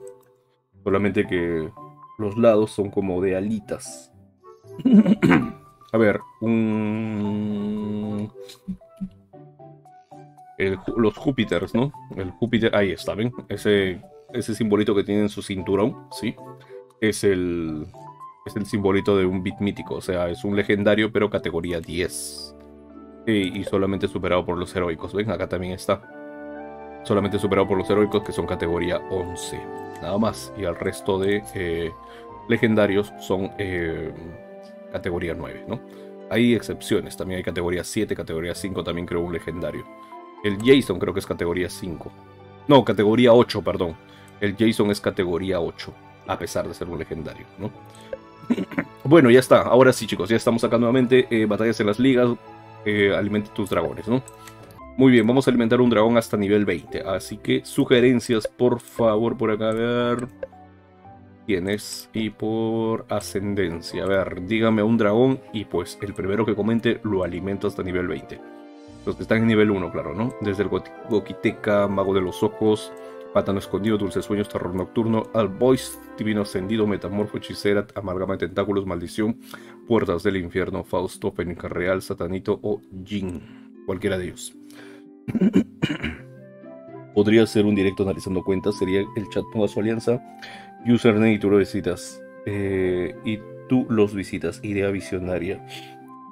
Solamente que los lados son como de alitas. A ver, un... los Júpiters, ¿no? El Júpiter, ahí está, ¿ven? Ese, ese simbolito que tiene en su cinturón, ¿sí? Es el, es el simbolito de un bit mítico, o sea, es un legendario, pero categoría 10. Y, solamente superado por los heroicos, ¿ven? Acá también está. Solamente superado por los heroicos, que son categoría 11. Nada más. Y el resto de eh, legendarios son... Eh, categoría 9, ¿no? Hay excepciones, también hay categoría 7, categoría 5 también creo un legendario. El Jason creo que es categoría 5. No, categoría 8, perdón. El Jason es categoría 8, a pesar de ser un legendario, ¿no? bueno, ya está. Ahora sí, chicos, ya estamos acá nuevamente. Eh, batallas en las ligas. Eh, alimenta tus dragones, ¿no? Muy bien, vamos a alimentar un dragón hasta nivel 20. Así que sugerencias, por favor, por acá. A ver tienes y por ascendencia. A ver, dígame un dragón y pues el primero que comente lo alimento hasta nivel 20. Los que están en nivel 1, claro, ¿no? Desde el Goquiteca, Mago de los Ojos, Pátano Escondido, Dulce Sueños, Terror Nocturno, Albois, Divino Ascendido, Metamorfo, Hechicera, Amalgama de Tentáculos, Maldición, Puertas del Infierno, Fausto, Fénix Real, Satanito o Jin. Cualquiera de ellos. Podría ser un directo analizando cuentas, sería el chat ponga su alianza Username y tú lo visitas. Eh, y tú los visitas. Idea visionaria.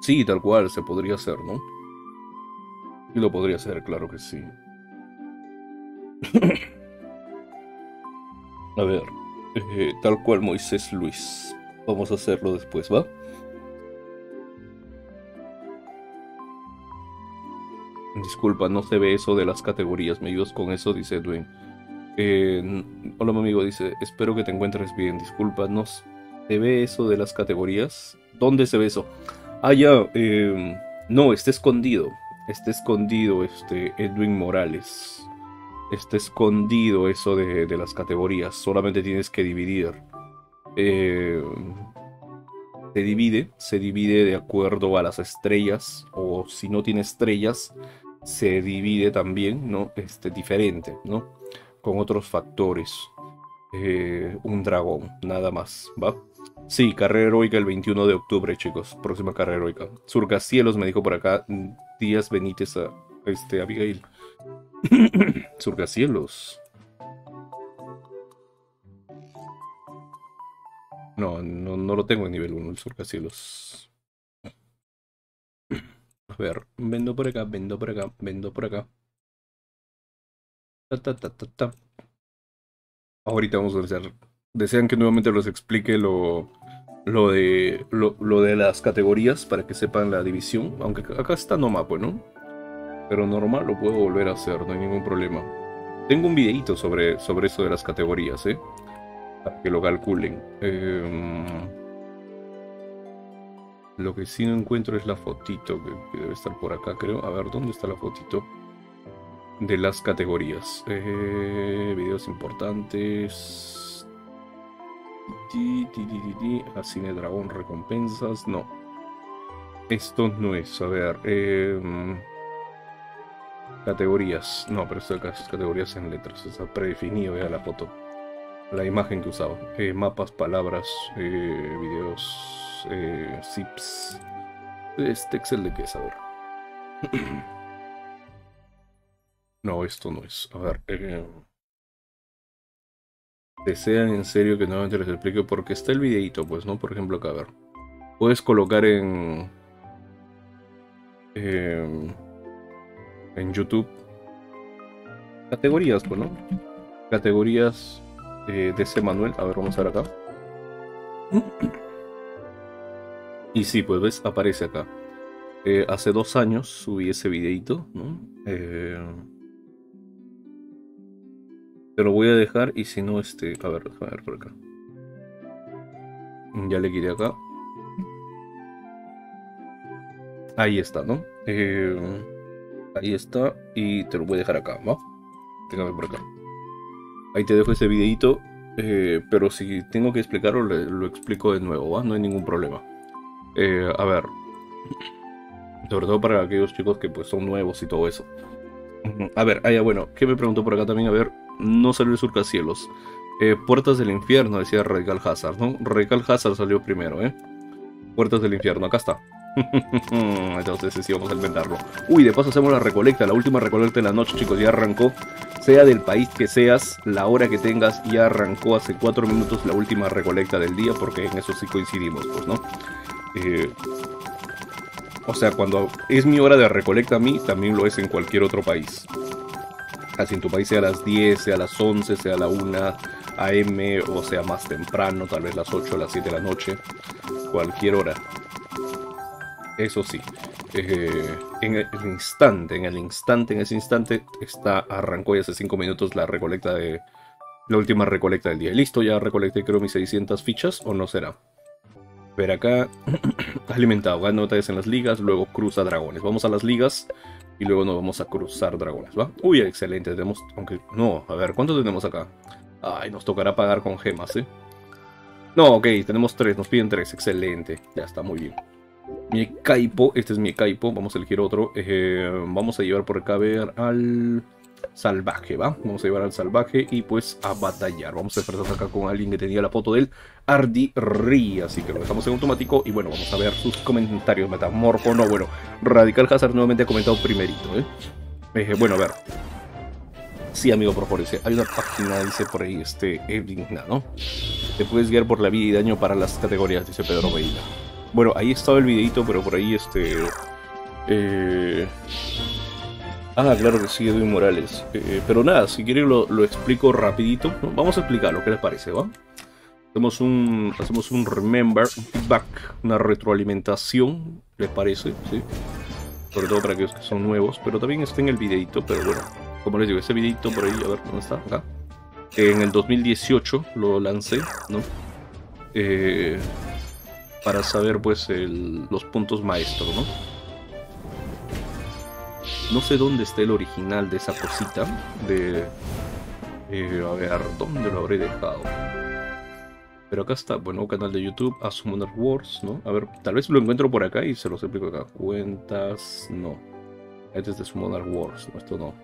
Sí, tal cual, se podría hacer, ¿no? Y lo podría hacer, claro que sí. a ver, eh, tal cual Moisés Luis. Vamos a hacerlo después, ¿va? Disculpa, no se ve eso de las categorías. Me ayudas con eso, dice Edwin. Eh, hola, mi amigo, dice, espero que te encuentres bien. Discúlpanos. ¿Se ve eso de las categorías? ¿Dónde se ve eso? Ah, ya. Em, no, está escondido. Está escondido este Edwin Morales. Está escondido eso de, las categorías. Solamente tienes que dividir. Eh, se divide. Se divide de acuerdo a las estrellas. O si no tiene estrellas, se divide también, ¿no? Este, diferente, ¿no? con otros factores. Eh, un dragón, nada más, ¿va? Sí, carrera heroica el 21 de octubre, chicos. Próxima carrera heroica. Surcacielos me dijo por acá. Díaz Benítez a este Abigail. Surcacielos. No, no, no lo tengo en nivel 1 el surcacielos. A ver, vendo por acá, vendo por acá, vendo por acá. Ahorita vamos a hacer. Desean que nuevamente les explique lo, lo, de, lo, de las categorías para que sepan la división. Aunque acá está no pues, ¿no? Pero normal lo puedo volver a hacer, no hay ningún problema. Tengo un videito sobre, sobre eso de las categorías, ¿eh? Para que lo calculen. Em, lo que sí no encuentro es la fotito que debe estar por acá, creo. A ver, ¿dónde está la fotito? de las categorías. Eh, videos importantes. A Cine Dragón recompensas. No. Esto no es. A ver. Em, categorías. No, pero esto es categorías en letras. Está predefinido ya la foto. La imagen que usaba. Eh, mapas, palabras, eh, videos, zips. Este Excel de qué es ahora. No, esto no es. A ver. Eh, desean en serio que nuevamente les explique porque está el videito, pues, ¿no? Por ejemplo, acá, a ver. Puedes colocar en. Eh, en YouTube. Categorías, pues, ¿no? Categorías eh, de ese manual. A ver, vamos a ver acá. Y sí, pues ves, aparece acá. Eh, hace dos años subí ese videito, ¿no? Te lo voy a dejar y si no, este... A ver, a ver por acá. Ya le quité acá. Ahí está, ¿no? Eh, ahí está. Y te lo voy a dejar acá, ¿va? Téngame por acá. Ahí te dejo ese videito. eh, pero si tengo que explicarlo, lo explico de nuevo, ¿va? No hay ningún problema. Eh, a ver. Sobre todo para aquellos chicos que pues son nuevos y todo eso. A ver, ah, ya, bueno, ¿qué me preguntó por acá también? A ver, no salió el surcacielos. Eh, Puertas del infierno, decía Radical Hazard, ¿no? Radical Hazard salió primero, ¿eh? Puertas del infierno, acá está. Entonces sí, vamos a inventarlo. Uy, de paso hacemos la recolecta, la última recolecta de la noche, chicos, ya arrancó. Sea del país que seas, la hora que tengas, ya arrancó hace 4 minutos la última recolecta del día, porque en eso sí coincidimos, pues, ¿no? Eh, o sea, cuando es mi hora de recolecta a mí, también lo es en cualquier otro país. Así en tu país sea a las 10, sea a las 11, sea a la 1 AM, o sea más temprano, tal vez las 8 o las 7 de la noche, cualquier hora. Eso sí, eh, en el instante, en el instante, en ese instante, está, arrancó ya hace 5 minutos la recolecta de. La última recolecta del día. Listo, ya recolecté creo mis 600 fichas, o no será. Ver acá, alimentado, gana batallas en las ligas, luego cruza dragones. Vamos a las ligas y luego nos vamos a cruzar dragones, ¿va? Uy, excelente, tenemos, aunque, no, a ver, ¿cuánto tenemos acá? Ay, nos tocará pagar con gemas, ¿eh? No, ok, tenemos tres, nos piden tres, excelente, ya está muy bien. Mi Kaipo, este es mi Kaipo, vamos a elegir otro. eh, vamos a llevar por acá a ver al salvaje, ¿va? Vamos a llevar al salvaje y pues a batallar. Vamos a enfrentarnos acá con alguien que tenía la foto del Ardi así que lo dejamos en automático y bueno, vamos a ver sus comentarios. Metamorfo, no, bueno, Radical Hazard nuevamente ha comentado primerito, ¿eh? Eh, bueno, a ver. Sí, amigo, por favor, dice, hay una página, dice por ahí, este, digna, ¿no? Te puedes guiar por la vida y daño para las categorías, dice Pedro Veila. Bueno, ahí estaba el videito, pero por ahí este. eh, Ah, claro que sí, Edwin Morales. Eh, pero nada, si quieren lo, lo explico rapidito. Vamos a explicarlo, ¿qué les parece? ¿va? Hacemos un, hacemos un remember, un feedback, una retroalimentación, ¿les parece? ¿Sí? Sobre todo para aquellos que son nuevos, pero también está en el videito, pero bueno, como les digo, ese videito por ahí, a ver, ¿dónde está? Acá. En el 2018 lo lancé, ¿no? Eh, para saber pues el- los puntos maestros, ¿no? No sé dónde está el original de esa cosita. De. eh, a ver, ¿dónde lo habré dejado? Pero acá está, bueno, canal de YouTube, A Wars, ¿no? A ver, tal vez lo encuentro por acá y se los explico acá. Cuentas, no. Este es de Summoner Wars, no, esto no.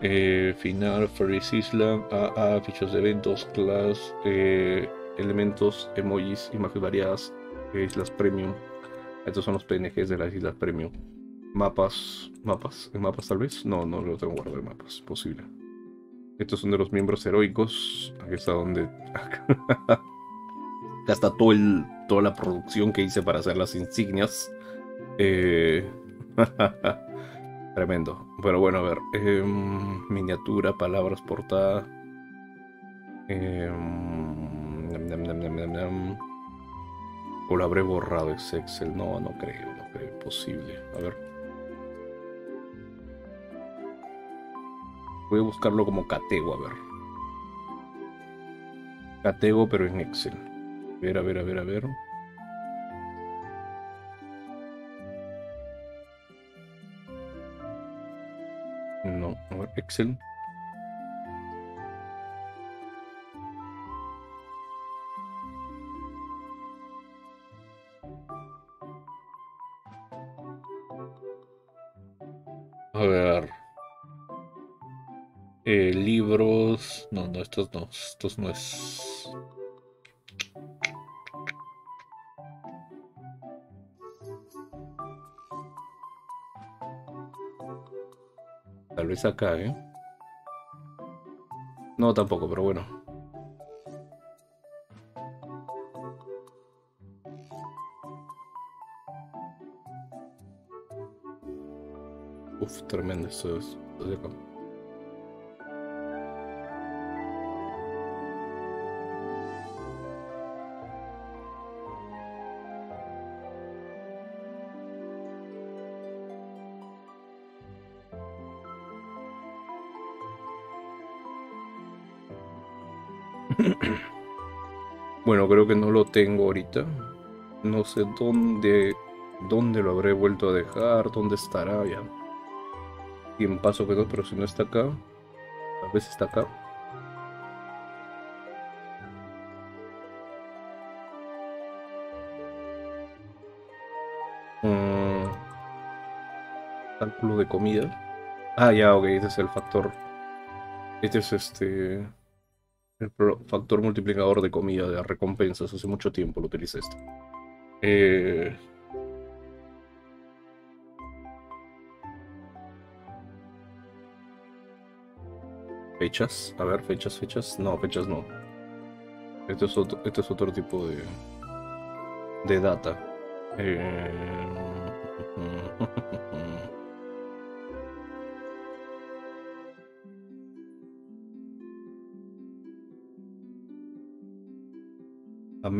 Eh, final, Ferris Island, AA, fichas de eventos, class, eh, elementos, emojis, imágenes variadas, islas premium. Estos son los PNGs de las islas premium. Mapas, mapas, en mapas tal vez. No, no lo tengo guardado en mapas, posible. Estos son de los miembros heroicos. Aquí está donde. Acá está todo el, toda la producción que hice para hacer las insignias. Eh, Tremendo. Pero bueno, a ver. em, miniatura, palabras, portada. Em. O lo habré borrado ese Excel. No, no creo, no creo. Posible. A ver. Voy a buscarlo como Catego, a ver. Catego, pero en Excel. A ver, a ver, a ver, a ver. No, a ver, Excel. A ver. Eh, libros. No, no, estos no. Estos no es. Tal vez acá, ¿eh? No, tampoco, pero bueno. Uf, tremendo esto es. acá. Bueno, creo que no lo tengo ahorita. No sé dónde ¿Dónde lo habré vuelto a dejar? ¿Dónde estará ya? Y en paso que pero si no está acá. A veces está acá. Mm. Cálculo de comida. Ah, ya, ok, este es el factor. Este es este. Factor multiplicador de comida, de recompensas. Hace mucho tiempo lo utilicé esto. Eh. Fechas, a ver, fechas, fechas. No, fechas no. Este es otro, este es otro tipo de, de data. Eh...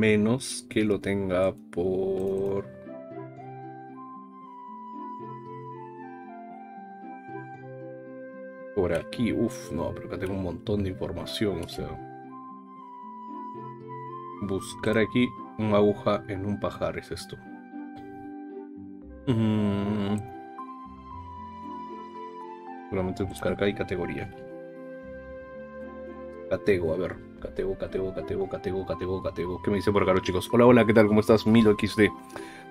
menos que lo tenga por... Por aquí, uff, no, pero acá tengo un montón de información, o sea... Buscar aquí una aguja en un pajar es esto. Mm. Solamente buscar acá y categoría. Catego, a ver. Catego, Catego, Catego, Catego, Catego, Catego. ¿Qué me dice por acá los chicos? Hola, hola, ¿qué tal? ¿Cómo estás? Milo XD.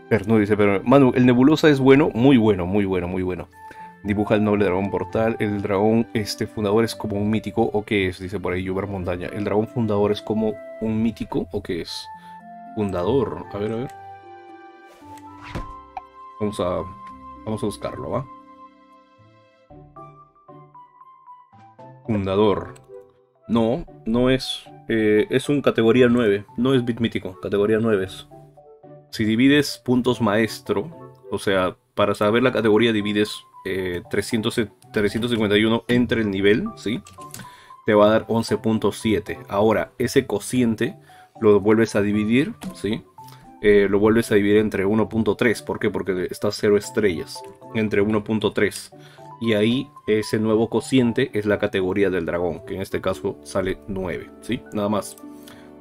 Perno dice, pero Manu, el Nebulosa es bueno, muy bueno, muy bueno, muy bueno. Dibuja el noble dragón portal. El dragón este fundador es como un mítico o qué es, dice por ahí Yuber Montaña. El dragón fundador es como un mítico o qué es. Fundador, a ver, a ver. Vamos a vamos a buscarlo, ¿va? Fundador. No, no es. Eh, es un categoría 9. No es bit mítico, categoría 9 es. Si divides puntos maestro, o sea, para saber la categoría divides 351 eh, entre el nivel, ¿sí? Te va a dar 11.7. Ahora, ese cociente lo vuelves a dividir, ¿sí? Eh, lo vuelves a dividir entre 1.3. ¿Por qué? Porque está 0 estrellas. Entre 1.3 y ahí ese nuevo cociente es la categoría del dragón, que en este caso sale 9, ¿sí? Nada más.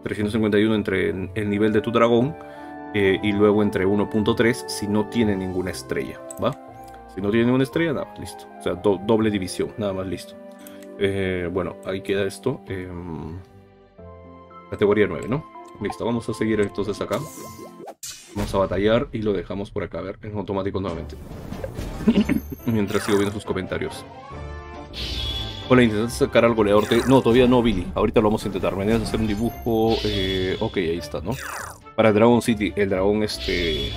351 entre el nivel de tu dragón eh, y luego entre 1.3 si no tiene ninguna estrella, ¿va? Si no tiene ninguna estrella, nada, listo. O sea, doble división, nada más listo. Eh, bueno, ahí queda esto. Em, categoría 9, ¿no? Listo, vamos a seguir entonces acá. Vamos a batallar y lo dejamos por acá, a ver, en automático nuevamente. Mientras sigo viendo sus comentarios. Hola, ¿intentas sacar al goleador? No, todavía no, Billy. Ahorita lo vamos a intentar. Me a hacer un dibujo. Eh... Ok, ahí está, ¿no? Para Dragon City, el dragón este...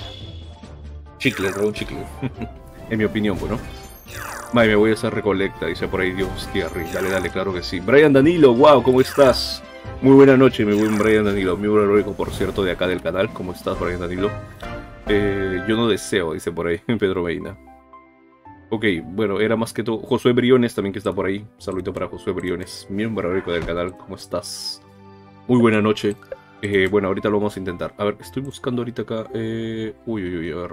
Chicle, el dragón chicle. en mi opinión, bueno. May, me voy a hacer recolecta, dice por ahí Dios Tierry. Dale, dale, claro que sí. Brian Danilo, wow, ¿cómo estás? Muy buena noche, mi buen Brian Danilo. Mi buen heroico, por cierto, de acá del canal. ¿Cómo estás, Brian Danilo? Eh, yo no deseo, dice por ahí Pedro Veina. Ok, bueno, era más que todo Josué Briones también que está por ahí. saludito para Josué Briones, miembro rico del canal. ¿Cómo estás? Muy buena noche. Eh, bueno, ahorita lo vamos a intentar. A ver, estoy buscando ahorita acá. Eh... Uy, uy, uy, a ver.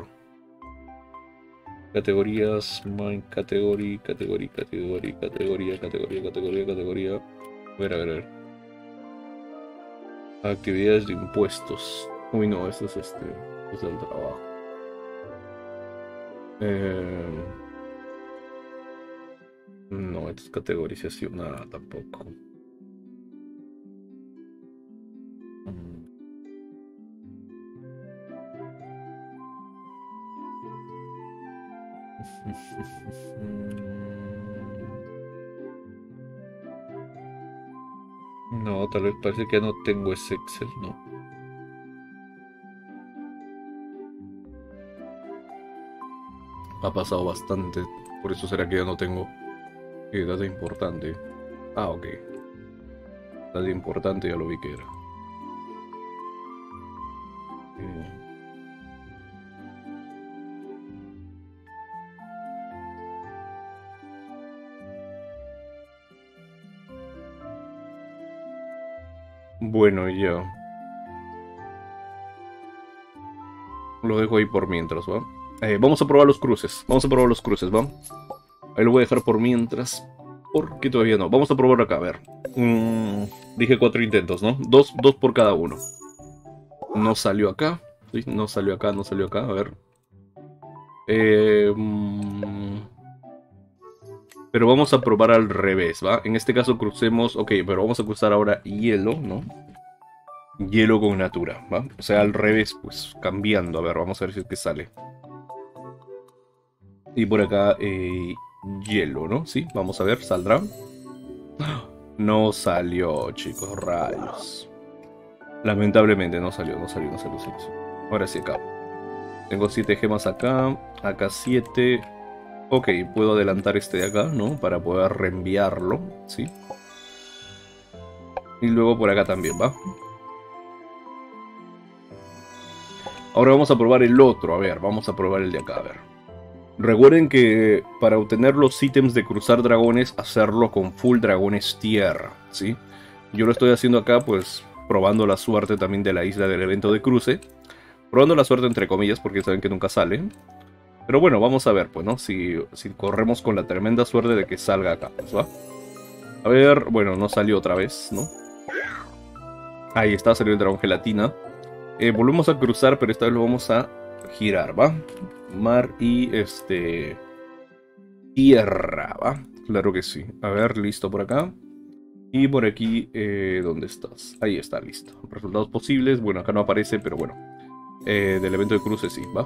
Categorías, main category, categoría, categoría, categoría, categoría, categoría, categoría. A ver, a ver, a ver. Actividades de impuestos. Uy, no, esto es este. Es el trabajo. Eh. No, esto es categorización, nada tampoco. Mm. No, tal vez parece que no tengo ese Excel, ¿no? Ha pasado bastante, por eso será que ya no tengo eh, data importante. Ah, ok. Data importante ya lo vi que era. Eh. Bueno, ya. Lo dejo ahí por mientras, ¿va? Eh, vamos a probar los cruces. Vamos a probar los cruces, ¿va? Ahí lo voy a dejar por mientras. Porque todavía no. Vamos a probar acá, a ver. Mm, dije cuatro intentos, ¿no? Dos, por cada uno. No salió acá. No salió acá, no salió acá. A ver. Eh, mm, pero vamos a probar al revés, ¿va? En este caso crucemos... Ok, pero vamos a cruzar ahora hielo, ¿no? Hielo con natura, ¿va? O sea, al revés, pues cambiando. A ver, vamos a ver si es que sale. Y por acá, eh, hielo, ¿no? Sí, vamos a ver, ¿saldrá? No salió, chicos, rayos. Lamentablemente no salió, no salió, no salió. No salió. Ahora sí, acá. Tengo 7 gemas acá, acá 7. Ok, puedo adelantar este de acá, ¿no? Para poder reenviarlo, ¿sí? Y luego por acá también, ¿va? Ahora vamos a probar el otro, a ver, vamos a probar el de acá, a ver. Recuerden que para obtener los ítems de cruzar dragones, hacerlo con full dragones tierra, ¿sí? Yo lo estoy haciendo acá, pues, probando la suerte también de la isla del evento de cruce. Probando la suerte entre comillas, porque saben que nunca sale. Pero bueno, vamos a ver, pues, ¿no? Si, si corremos con la tremenda suerte de que salga acá, pues, ¿va? A ver, bueno, no salió otra vez, ¿no? Ahí está, salió el dragón gelatina. Eh, volvemos a cruzar, pero esta vez lo vamos a girar, ¿va? Mar y, este... Tierra, ¿va? Claro que sí. A ver, listo por acá. Y por aquí, eh, ¿dónde estás? Ahí está, listo. Resultados posibles. Bueno, acá no aparece, pero bueno. Eh, del evento de cruce sí, ¿va?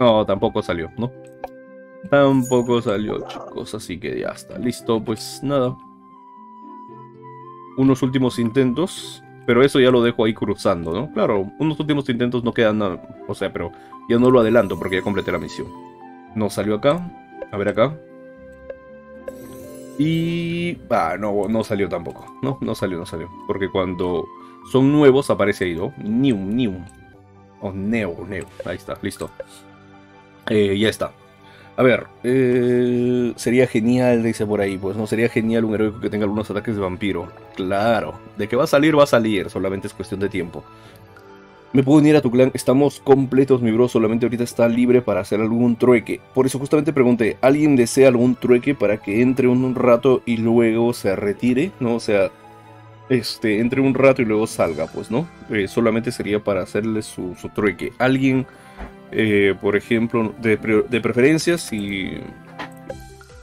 No, tampoco salió, ¿no? Tampoco salió, chicos, así que ya está. Listo, pues nada. Unos últimos intentos. Pero eso ya lo dejo ahí cruzando, ¿no? Claro, unos últimos intentos no quedan nada. O sea, pero ya no lo adelanto porque ya completé la misión. No salió acá. A ver acá. Y... Ah, no, no salió tampoco. No, no salió, no salió. Porque cuando son nuevos aparece ahí, ¿no? New, new. O neo, neo. Ahí está, listo. Eh, ya está. A ver, eh, sería genial, dice por ahí, pues no sería genial un héroe que tenga algunos ataques de vampiro. Claro, de que va a salir, va a salir, solamente es cuestión de tiempo. Me puedo unir a tu clan, estamos completos, mi bro, solamente ahorita está libre para hacer algún trueque. Por eso justamente pregunté, ¿alguien desea algún trueque para que entre un rato y luego se retire? ¿No? O sea, este, entre un rato y luego salga, pues, ¿no? Eh, solamente sería para hacerle su, trueque. ¿Alguien eh, por ejemplo, de, preferencia si,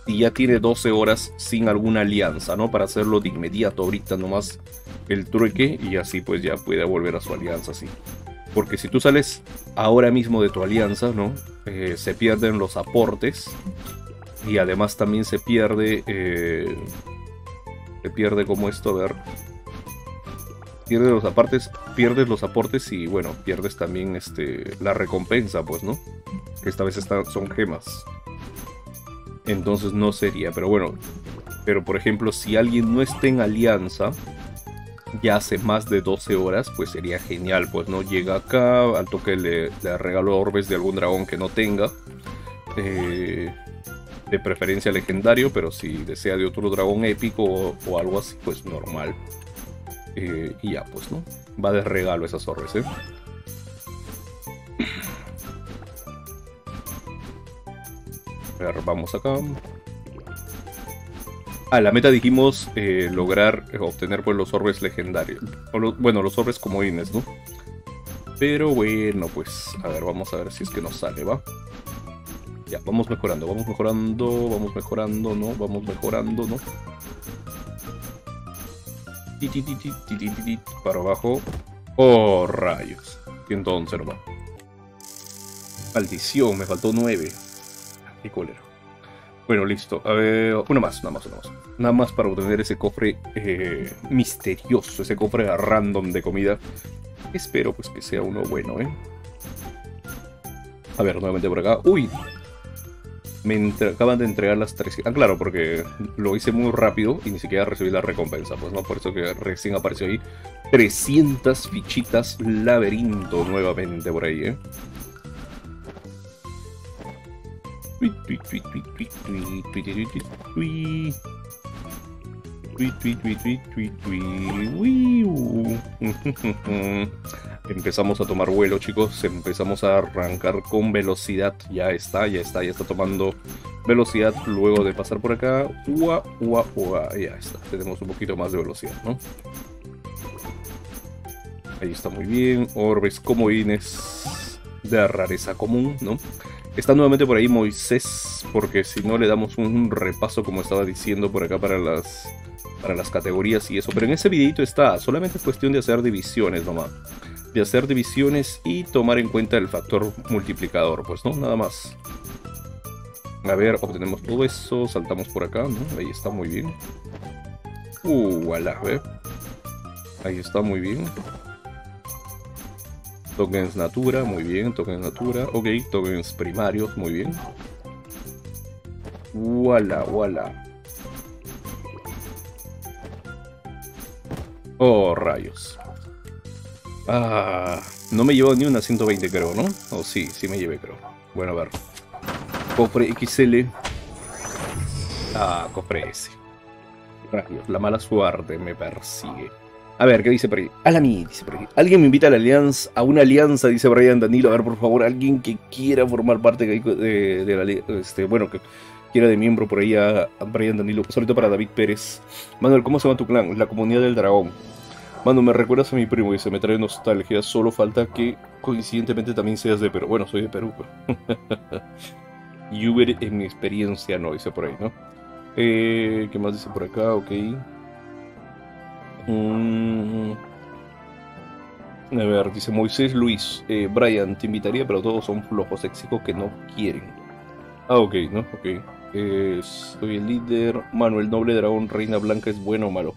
ya tiene 12 horas sin alguna alianza, ¿no? Para hacerlo de inmediato ahorita nomás el trueque y así pues ya puede volver a su alianza, sí. Porque si tú sales ahora mismo de tu alianza, ¿no? Eh, se pierden los aportes y además también se pierde... Eh, se pierde como esto, a ver pierdes los apartes, pierdes los aportes y bueno, pierdes también este la recompensa, pues, ¿no? Que esta vez son gemas. Entonces no sería, pero bueno. Pero por ejemplo, si alguien no está en alianza, ya hace más de 12 horas, pues sería genial, pues, ¿no? Llega acá, al toque le, regalo orbes de algún dragón que no tenga. Eh, de preferencia legendario, pero si desea de otro dragón épico o, o algo así, pues normal. Eh, y ya, pues, ¿no? Va de regalo esas orbes, ¿eh? A ver, vamos acá. Ah, la meta dijimos eh, lograr eh, obtener pues los orbes legendarios. bueno, los orbes comodines, ¿no? Pero bueno, pues, a ver, vamos a ver si es que nos sale, ¿va? Ya, vamos mejorando, vamos mejorando, vamos mejorando, ¿no? Vamos mejorando, ¿no? Para abajo. Oh, rayos. 111 nomás. Maldición, me faltó 9. Qué cólera. Bueno, listo. A ver, una más, nada más, una más. Nada más para obtener ese cofre eh, misterioso, ese cofre random de comida. Espero pues que sea uno bueno, ¿eh? A ver, nuevamente por acá. ¡Uy! me acaban de entregar las tres. Ah, claro, porque lo hice muy rápido y ni siquiera recibí la recompensa. Pues no, por eso que recién apareció ahí 300 fichitas laberinto nuevamente por ahí, ¿eh? Empezamos a tomar vuelo, chicos. Empezamos a arrancar con velocidad. Ya está, ya está, ya está tomando velocidad luego de pasar por acá. Ua, ua, ua. Ya está. Tenemos un poquito más de velocidad, ¿no? Ahí está muy bien. Orbes comodines de rareza común, ¿no? Está nuevamente por ahí Moisés, porque si no le damos un repaso, como estaba diciendo por acá, para las, para las categorías y eso. Pero en ese videito está, solamente es cuestión de hacer divisiones nomás. De hacer divisiones y tomar en cuenta el factor multiplicador, pues no, nada más. A ver, obtenemos todo eso, saltamos por acá, ¿no? Ahí está muy bien. Uh, ¿ve? Ahí está muy bien. Tokens Natura, muy bien, tokens Natura. Ok, tokens primarios, muy bien. Voilà, voilà. Oh, rayos. Ah, no me llevo ni una 120 creo, ¿no? Oh, sí, sí me llevé creo. Bueno, a ver. Cofre XL. Ah, cofre S. Rayos, la mala suerte me persigue. A ver, ¿qué dice por ahí? A la mí, dice por ahí. Alguien me invita a la alianza, a una alianza, dice Brian Danilo. A ver, por favor, alguien que quiera formar parte de, la este, bueno, que quiera de miembro por ahí a, Brian Danilo. Solito para David Pérez. Manuel, ¿cómo se llama tu clan? La comunidad del dragón. Mano, me recuerdas a mi primo y se me trae nostalgia. Solo falta que coincidentemente también seas de Perú. Bueno, soy de Perú. y Uber en mi experiencia no, dice por ahí, ¿no? Eh, ¿Qué más dice por acá? Ok. Mm. A ver, dice Moisés Luis. Eh, Brian, te invitaría, pero todos son flojos éxicos que no quieren. Ah, ok, ¿no? Ok. Eh, soy el líder. Manuel Noble Dragón, Reina Blanca, ¿es bueno o malo?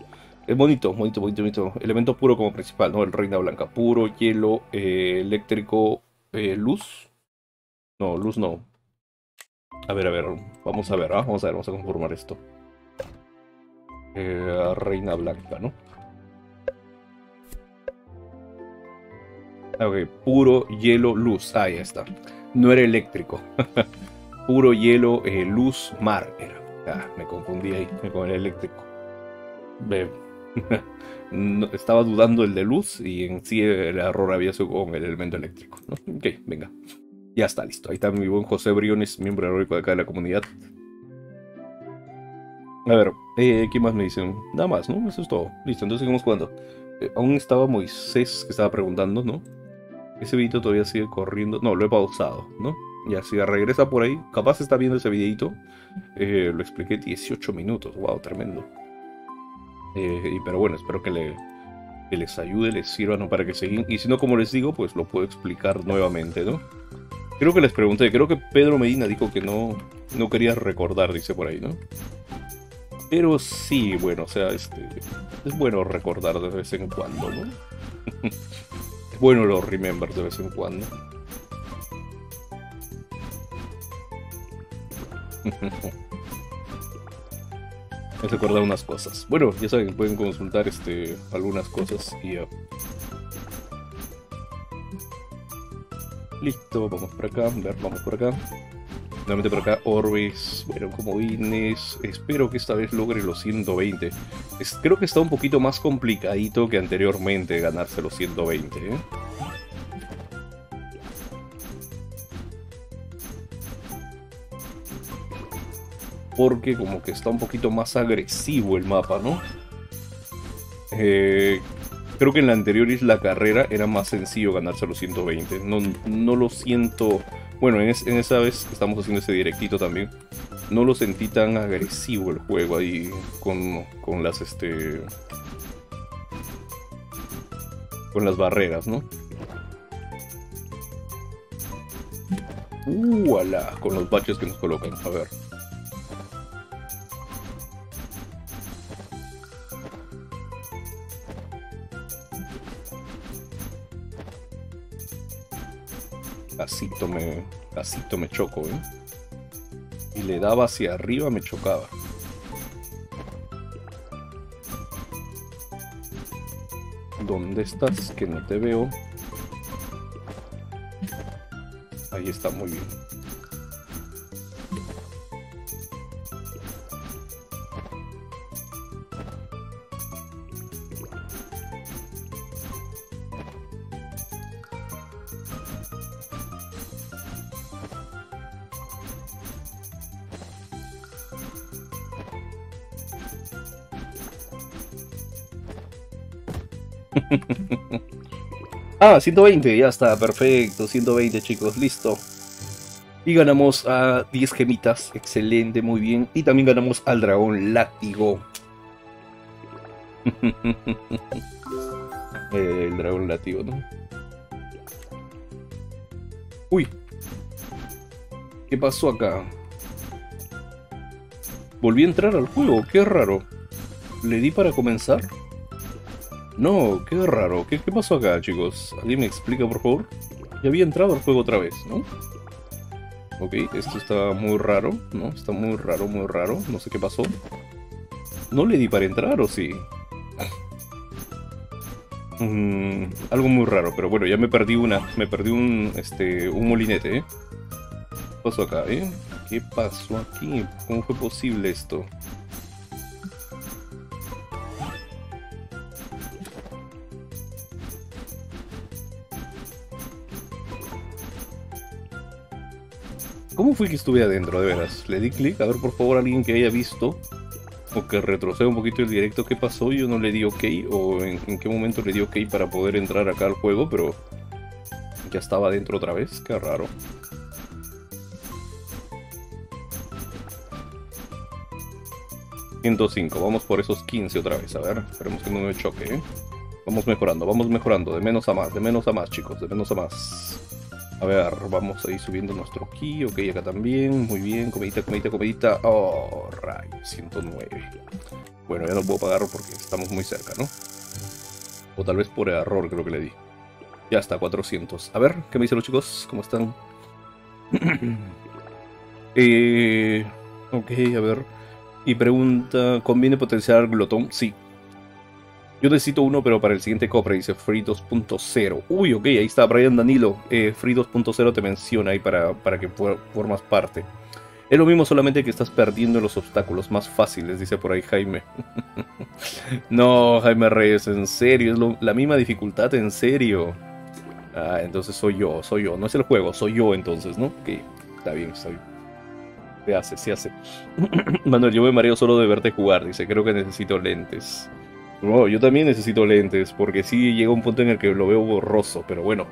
Es bonito, bonito, bonito, bonito. Elemento puro como principal, ¿no? El Reina Blanca. Puro, hielo, eh, eléctrico, luz. No, luz no. A ver, a ver. Vamos a ver, ¿ah? Vamos a ver, vamos a conformar esto. Reina Blanca, ¿no? Ok, puro hielo, luz. Ahí está. No era eléctrico. puro hielo, eh, luz, mar era. Ah, me confundí ahí con el eléctrico. estaba dudando el de luz y en sí el error había sido con el elemento eléctrico. Ok, venga. Ya está listo. Ahí está mi buen José Briones, miembro heroico de acá de la comunidad. A ver, eh, ¿qué más me dicen? Nada más, ¿no? Eso es todo. Listo, entonces seguimos jugando. Eh, aún estaba Moisés que estaba preguntando, ¿no? Ese videito todavía sigue corriendo. No, lo he pausado, ¿no? Ya, si regresa por ahí, capaz está viendo ese videito. Eh, lo expliqué 18 minutos. Wow, tremendo. Eh, pero bueno, espero que, le, les ayude, les sirva, ¿no? Para que sigan. Y si no, como les digo, pues lo puedo explicar nuevamente, ¿no? Creo que les pregunté, creo que Pedro Medina dijo que no, no quería recordar, dice por ahí, ¿no? Pero sí, bueno, o sea, este, es bueno recordar de vez en cuando, ¿no? Es bueno los remember de vez en cuando. Me recordar unas cosas. Bueno, ya saben, pueden consultar este, algunas cosas y. Listo, vamos por acá, ver, vamos por acá. Nuevamente por acá, Orbes, bueno, como vines, espero que esta vez logre los 120. creo que está un poquito más complicadito que anteriormente ganarse los 120, ¿eh? Porque como que está un poquito más agresivo el mapa, ¿no? Eh, creo que en la anterior isla carrera era más sencillo ganarse los 120. No, no lo siento bueno, en, esa vez estamos haciendo ese directito también, no lo sentí tan agresivo el juego ahí con, con las este con las barreras, ¿no? Uh, con los baches que nos colocan, a ver. Casito me, casito me choco, ¿eh? Y le daba hacia arriba, me chocaba. ¿Dónde estás? Que no te veo. Ahí está, muy bien. Ah, 120, ya está, perfecto. 120 chicos, listo. Y ganamos a 10 gemitas. Excelente, muy bien. Y también ganamos al dragón látigo. El dragón látigo, ¿no? Uy. ¿Qué pasó acá? Volví a entrar al juego, qué raro. ¿Le di para comenzar? No, qué raro. ¿Qué, qué pasó acá, chicos? ¿Alguien me explica, por favor? Ya había entrado al juego otra vez, ¿no? Ok, esto está muy raro, ¿no? Está muy raro, muy raro. No sé qué pasó. ¿No le di para entrar o sí? Mm, algo muy raro, pero bueno, ya me perdí una. Me perdí un, este, un molinete, ¿eh? ¿Qué pasó acá, eh? ¿Qué pasó aquí? ¿Cómo fue posible esto? ¿Cómo fue que estuve adentro, de veras? Le di clic, a ver por favor alguien que haya visto o que retroceda un poquito el directo qué pasó, yo no le di ok o en, qué momento le di ok para poder entrar acá al juego, pero ya estaba adentro otra vez, qué raro. ...105, vamos por esos 15 otra vez, a ver, esperemos que no me choque, ¿eh? Vamos mejorando, vamos mejorando, de menos a más, de menos a más chicos, de menos a más. A ver, vamos a ir subiendo nuestro ki. Ok, acá también. Muy bien. Comedita, comedita, comedita. Oh, rayo. 109. Bueno, ya no puedo pagarlo porque estamos muy cerca, ¿no? O tal vez por error creo que le di. Ya está, 400. A ver, ¿qué me dicen los chicos? ¿Cómo están? eh, ok, a ver. Y pregunta, ¿conviene potenciar glotón? Sí, yo necesito uno, pero para el siguiente copre, dice Free 2.0. Uy, ok, ahí está Brian Danilo. Eh, Free 2.0 te menciona ahí para, para que formas parte. Es lo mismo, solamente que estás perdiendo los obstáculos más fáciles, dice por ahí Jaime. no, Jaime Reyes, en serio, es la misma dificultad, en serio. Ah, entonces soy yo, soy yo. No es el juego, soy yo entonces, ¿no? Ok, está bien, está bien. Se hace, se hace. Manuel, yo me mareo solo de verte jugar, dice, creo que necesito lentes yo también necesito lentes, porque sí llega un punto en el que lo veo borroso, pero bueno,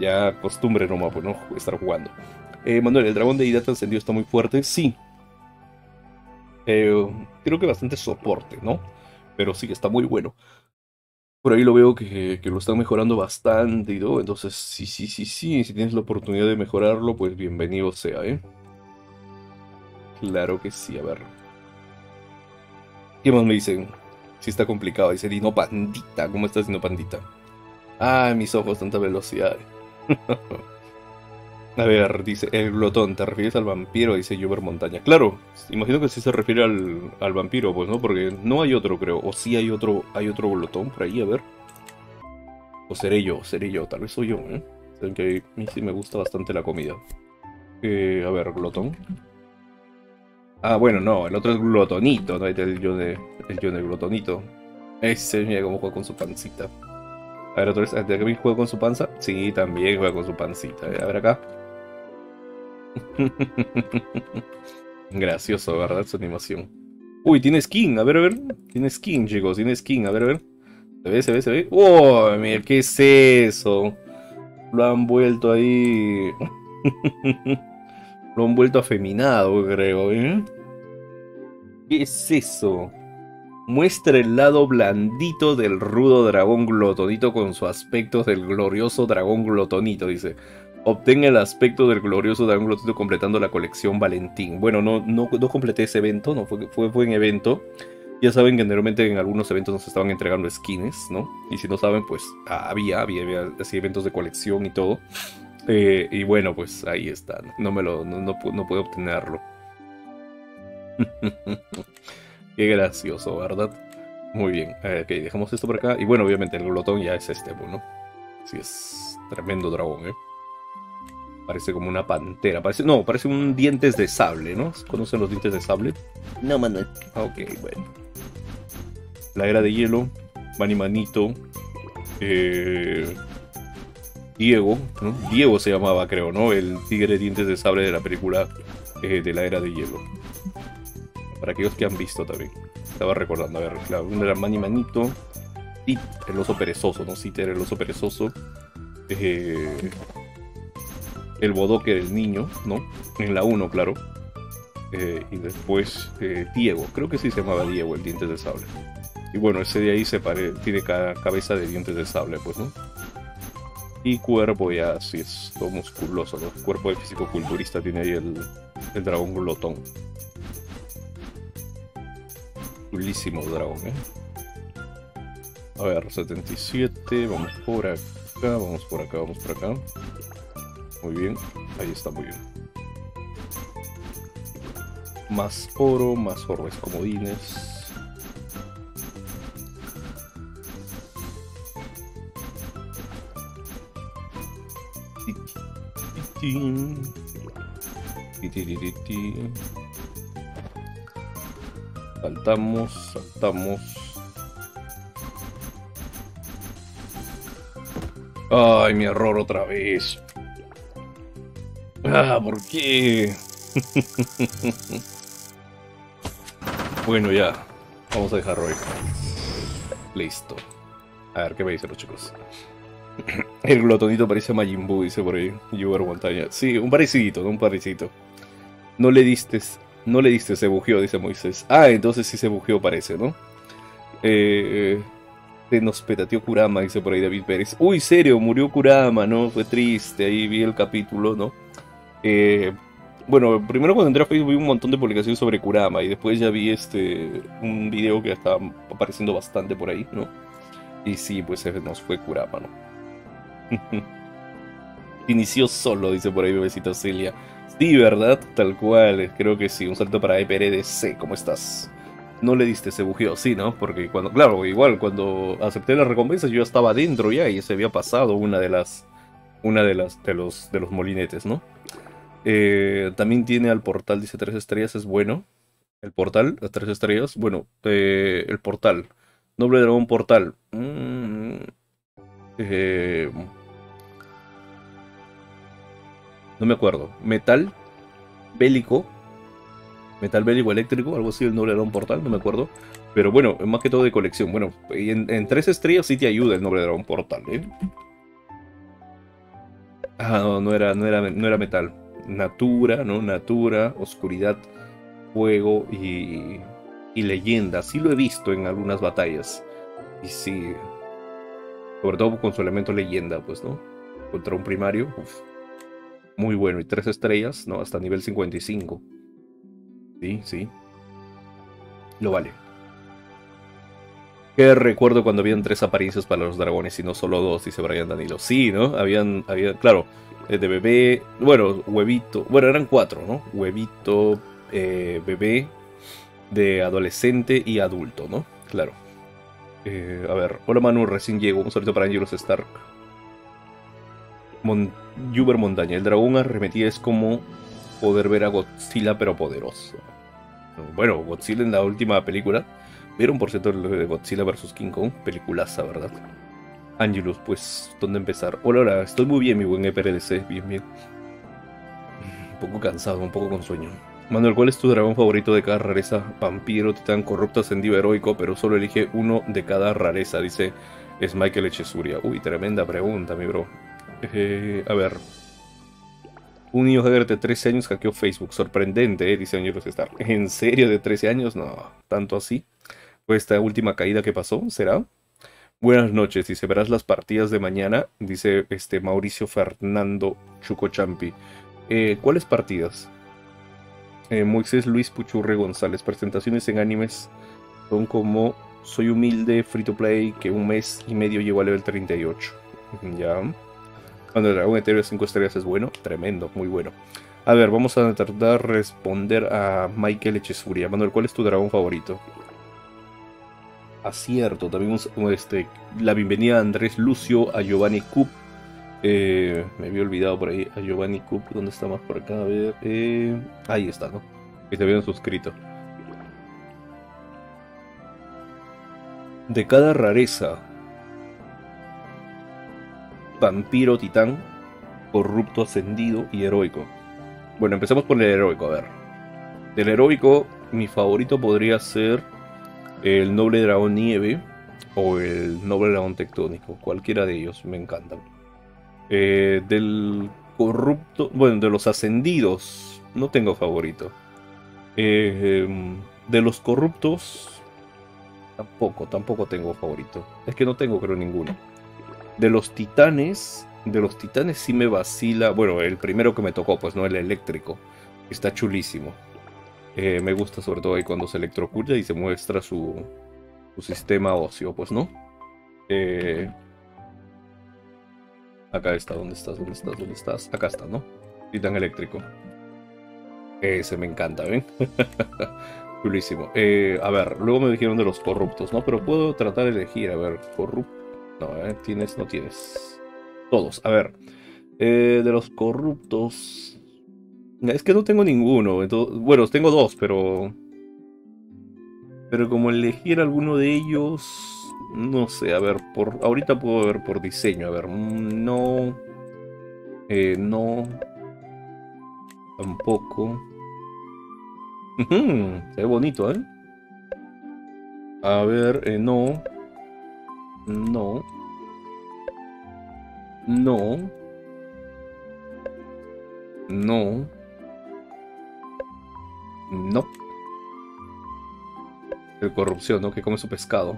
ya costumbre nomás, pues no estar jugando. Eh, Manuel, ¿el dragón de Hidata encendido está muy fuerte? Sí. Eh, creo que bastante soporte, ¿no? Pero sí, está muy bueno. Por ahí lo veo que, que, lo están mejorando bastante y todo. Entonces, sí, sí, sí, sí. Si tienes la oportunidad de mejorarlo, pues bienvenido sea, ¿eh? Claro que sí, a ver. ¿Qué más me dicen? Sí está complicado. Dice Dino Pandita. ¿Cómo estás, Dino Pandita? Ay, mis ojos, tanta velocidad. A ver, dice, el glotón, ¿te refieres al vampiro? Dice Juber Montaña. Claro, imagino que sí se refiere al, al, vampiro, pues, ¿no? Porque no hay otro, creo. O sí hay otro, hay otro glotón por ahí, a ver. O seré yo, seré yo, tal vez soy yo, ¿eh? Saben que a mí sí me gusta bastante la comida. Eh, a ver, glotón. Ah, bueno, no, el otro es Glotonito, ¿no? El yo de, el yo de Glotonito. Ese, mira cómo juega con su pancita. A ver, vez, ¿de qué juega con su panza? Sí, también juega con su pancita. A ver acá. Gracioso, ¿verdad? Su animación. Uy, tiene skin, a ver, a ver. Tiene skin, chicos, tiene skin, a ver, a ver. Se ve, se ve, se ve. ¡Oh, mira, qué es eso! Lo han vuelto ahí. Lo han vuelto afeminado, creo, ¿eh? ¿Qué es eso? Muestra el lado blandito del rudo dragón glotonito con su aspecto del glorioso dragón glotonito, dice. Obtenga el aspecto del glorioso dragón glotonito completando la colección Valentín. Bueno, no, no, no completé ese evento, no fue, fue buen evento. Ya saben que generalmente en algunos eventos nos estaban entregando skins, ¿no? Y si no saben, pues había, había, había así eventos de colección y todo. Eh, y bueno, pues ahí está. No me lo, no, no, puedo obtenerlo. Qué gracioso, ¿verdad? Muy bien. ok, dejamos esto por acá. Y bueno, obviamente el glotón ya es este, bueno. Sí, es tremendo dragón, ¿eh? Parece como una pantera. Parece, no, parece un dientes de sable, ¿no? ¿Conocen los dientes de sable? No, Manuel. Ok, bueno. La era de hielo. Mani Manito. Eh, Diego, ¿no? Diego se llamaba, creo, ¿no? El tigre de dientes de sable de la película eh, de la era de hielo. Para aquellos que han visto también. Estaba recordando, a ver, claro, uno era Mani Manito. Y el oso perezoso, ¿no? Era el oso perezoso. Eh, el bodoque del niño, ¿no? En la 1, claro. Eh, y después Diego, creo que sí se llamaba Diego, el dientes de sable. Y bueno, ese de ahí se pare, tiene cabeza de dientes de sable, pues, ¿no? Y cuerpo ya así es todo musculoso, ¿no? Cuerpo de físico-culturista tiene ahí el, el dragón glotón. Chulísimo dragón, ¿eh? A ver, 77, vamos por acá, vamos por acá, vamos por acá. Muy bien, ahí está muy bien. Más oro, más orbes comodines. Saltamos, saltamos. Ay, mi error otra vez. Ah, ¿por qué? bueno, ya. Vamos a dejarlo ahí. Listo. A ver, ¿qué me dicen los chicos? El glotonito parece Majin Buu, dice por ahí. Yuber Montaña. Sí, un parecito, un parecito. No le diste, no le diste, se bujeó, dice Moisés. Ah, entonces sí se bujeó, parece, ¿no? Eh, nos petateó Kurama, dice por ahí David Pérez. Uy, serio, murió Kurama, ¿no? Fue triste, ahí vi el capítulo, ¿no? Eh, bueno, primero cuando entré a Facebook vi un montón de publicaciones sobre Kurama y después ya vi este un video que estaba apareciendo bastante por ahí, ¿no? Y sí, pues nos fue Kurama, ¿no? Inició solo, dice por ahí bebecita Celia. Sí, ¿verdad? Tal cual, creo que sí. Un salto para EPRDC, ¿cómo estás? No le diste ese bujeo, sí, ¿no? Porque cuando, claro, igual, cuando acepté la recompensa yo estaba dentro ya y se había pasado una de las, una de las, de los, de los molinetes, ¿no? Eh, también tiene al portal, dice tres estrellas, es bueno. El portal, las tres estrellas, bueno, eh, el portal. Noble Dragón Portal. Mm, eh, no me acuerdo. Metal bélico. Metal bélico eléctrico, algo así, el noble dragón portal, no me acuerdo. Pero bueno, más que todo de colección. Bueno, en, tres estrellas sí te ayuda el noble dragón portal, ¿eh? Ah, no, no era, no era, no era metal. Natura, ¿no? Natura, oscuridad, fuego y, y leyenda. Sí lo he visto en algunas batallas. Y sí. Sobre todo con su elemento leyenda, pues, ¿no? Contra un primario. Uf muy bueno. Y tres estrellas, ¿no? Hasta nivel 55. Sí, sí. Lo vale. Que recuerdo cuando habían tres apariencias para los dragones y no solo dos, dice Brian Danilo. Sí, ¿no? Habían, había, claro, eh, de bebé, bueno, huevito, bueno, eran cuatro, ¿no? Huevito, eh, bebé, de adolescente y adulto, ¿no? Claro. Eh, a ver, hola Manu, recién llego, un saludo para Angelus Stark. Mon Montaña. El dragón arremetida es como poder ver a Godzilla, pero poderoso. Bueno, Godzilla en la última película. ¿Vieron por cierto de Godzilla vs. King Kong? Peliculaza, ¿verdad? Angelus, pues, ¿dónde empezar? Hola, hola, estoy muy bien, mi buen EPRDC. Bien, bien. Un poco cansado, un poco con sueño. Manuel, ¿cuál es tu dragón favorito de cada rareza? Vampiro, titán, corrupto, ascendido, heroico, pero solo elige uno de cada rareza, dice es Michael Echesuria. Uy, tremenda pregunta, mi bro. Eh, a ver. Un niño hacker de 13 años hackeó Facebook. Sorprendente, eh, dice Señor Star. ¿En serio de 13 años? No, tanto así. Fue esta última caída que pasó, ¿será? Buenas noches, dice, verás las partidas de mañana, dice este Mauricio Fernando Chucochampi. Eh, ¿Cuáles partidas? Eh, Moisés Luis Puchurre González, presentaciones en animes son como Soy humilde, free to play, que un mes y medio llevo a level 38. Ya. Cuando el dragón etéreo de 5 estrellas es bueno, tremendo, muy bueno. A ver, vamos a tratar de responder a Michael Echesuria. Manuel, ¿cuál es tu dragón favorito? Acierto, también este, la bienvenida a Andrés Lucio, a Giovanni Coop. Eh, me había olvidado por ahí a Giovanni Coop. ¿Dónde está más por acá? A ver. Eh, ahí está, ¿no? Que se habían suscrito. De cada rareza vampiro titán, corrupto ascendido y heroico. Bueno, empecemos por el heroico, a ver. Del heroico, mi favorito podría ser el noble dragón nieve o el noble dragón tectónico. Cualquiera de ellos me encantan. Eh, del corruptos, bueno, de los ascendidos, no tengo favorito. Eh, de los corruptos, tampoco, tampoco tengo favorito. Es que no tengo, creo, ninguno. De los titanes, de los titanes sí me vacila. Bueno, el primero que me tocó, pues no, el eléctrico. Está chulísimo. Eh, me gusta sobre todo ahí cuando se electrocuta y se muestra su, su sistema óseo, pues, ¿no? Eh, acá está, ¿dónde estás? ¿Dónde estás? ¿Dónde estás? Acá está, ¿no? Titán eléctrico. Ese me encanta, ¿ven? Chulísimo. Eh, a ver, luego me dijeron de los corruptos, ¿no? Pero puedo tratar de elegir, a ver, corrupto. No, ¿eh? Tienes, no tienes. Todos, a ver. Eh, de los corruptos. Es que no tengo ninguno. bueno, tengo dos, pero. Pero como elegir alguno de ellos. No sé, a ver, por. Ahorita puedo ver por diseño. A ver, no. Eh, no. Tampoco. Ve bonito, ¿eh? A ver, eh, no. No. No. No. No. El corrupción, ¿no? Que come su pescado.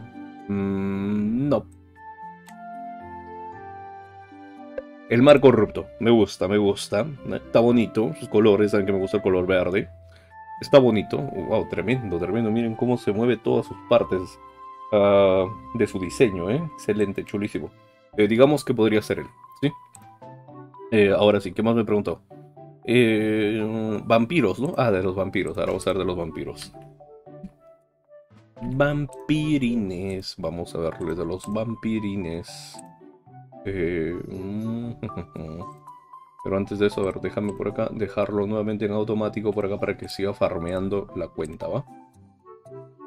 Mm, no. El mar corrupto. Me gusta, me gusta. Está bonito. Sus colores, saben que me gusta el color verde. Está bonito. Wow, tremendo, tremendo. Miren cómo se mueve todas sus partes uh, de su diseño, ¿eh? Excelente, chulísimo. Eh, digamos que podría ser él, ¿sí? Eh, ahora sí, ¿qué más me preguntó? Eh, vampiros, ¿no? Ah, de los vampiros. Ahora vamos a ver de los vampiros. Vampirines. Vamos a verles de los vampirines. Eh, pero antes de eso, a ver, déjame por acá, dejarlo nuevamente en automático por acá para que siga farmeando la cuenta, ¿va?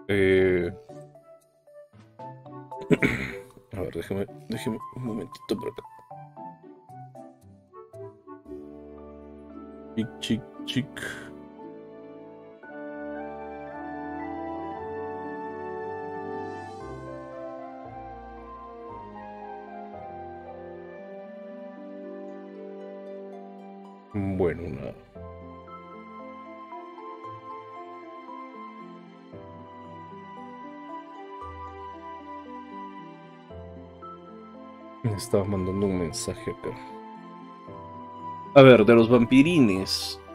Eh... a ver, déjame, déjame un momentito por acá. Chic, chic, chic. Bueno, nada. Estaba mandando un mensaje acá. A ver, de los vampirines.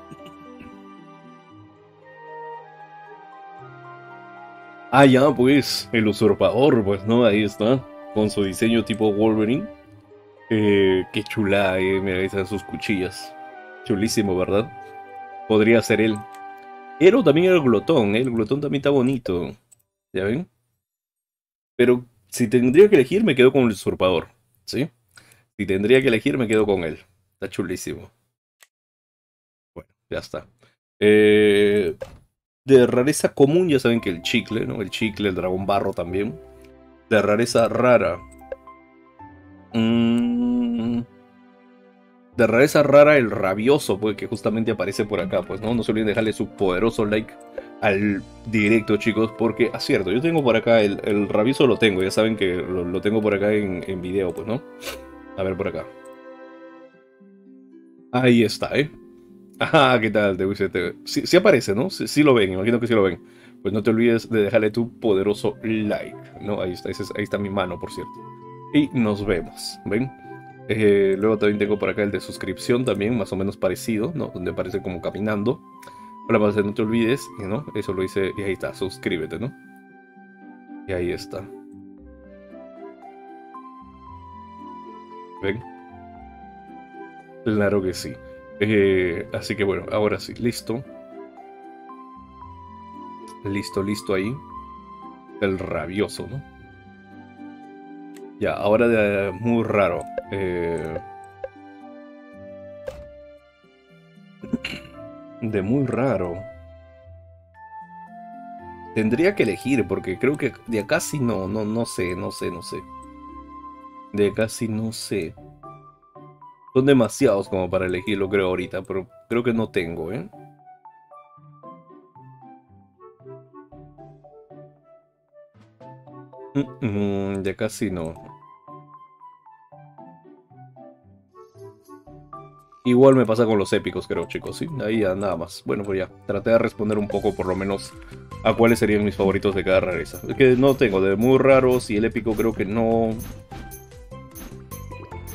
Ah, ya, pues, el usurpador, pues, ¿no? Ahí está, con su diseño tipo Wolverine. Eh, qué chula, eh, mira, ahí están sus cuchillas. Chulísimo, ¿verdad? Podría ser él. Pero también el glotón, ¿eh? el glotón también está bonito. ¿Ya ven? Pero si tendría que elegir, me quedo con el usurpador, ¿sí? Si tendría que elegir, me quedo con él. Está chulísimo. Bueno, ya está. Eh, de rareza común, ya saben que el chicle, ¿no? El chicle, el dragón barro también. De rareza rara. Mm, de rareza rara, el rabioso, pues, que justamente aparece por acá. Pues no, no se olviden dejarle su poderoso like al directo, chicos, porque acierto, yo tengo por acá el, el rabioso, lo tengo, ya saben que lo, tengo por acá en, en video, pues, ¿no? A ver por acá. Ahí está, ¿eh? Ajá, ¿qué tal? Te sí, sí, aparece, ¿no? Sí, lo ven, imagino que sí lo ven. Pues no te olvides de dejarle tu poderoso like, ¿no? Ahí está, ahí está mi mano, por cierto. Y nos vemos, ¿ven? Eh, luego también tengo por acá el de suscripción también, más o menos parecido, ¿no? Donde aparece como caminando. Hola, no te olvides, ¿no? Eso lo hice y ahí está, suscríbete, ¿no? Y ahí está. ¿Ven? Claro que sí. Eh, así que bueno, ahora sí, listo. Listo, listo ahí. El rabioso, ¿no? Ya, ahora muy raro. Eh, de muy raro. Tendría que elegir, porque creo que de acá sí no, no, no sé, no sé, no sé. De acá sí no sé. Son demasiados como para elegirlo, creo, ahorita, pero creo que no tengo, ¿eh? Mm, de casi no. Igual me pasa con los épicos, creo, chicos, ¿sí? Ahí ya, nada más. Bueno, pues ya, traté de responder un poco, por lo menos, a cuáles serían mis favoritos de cada rareza. Es que no tengo, de muy raros y el épico creo que no...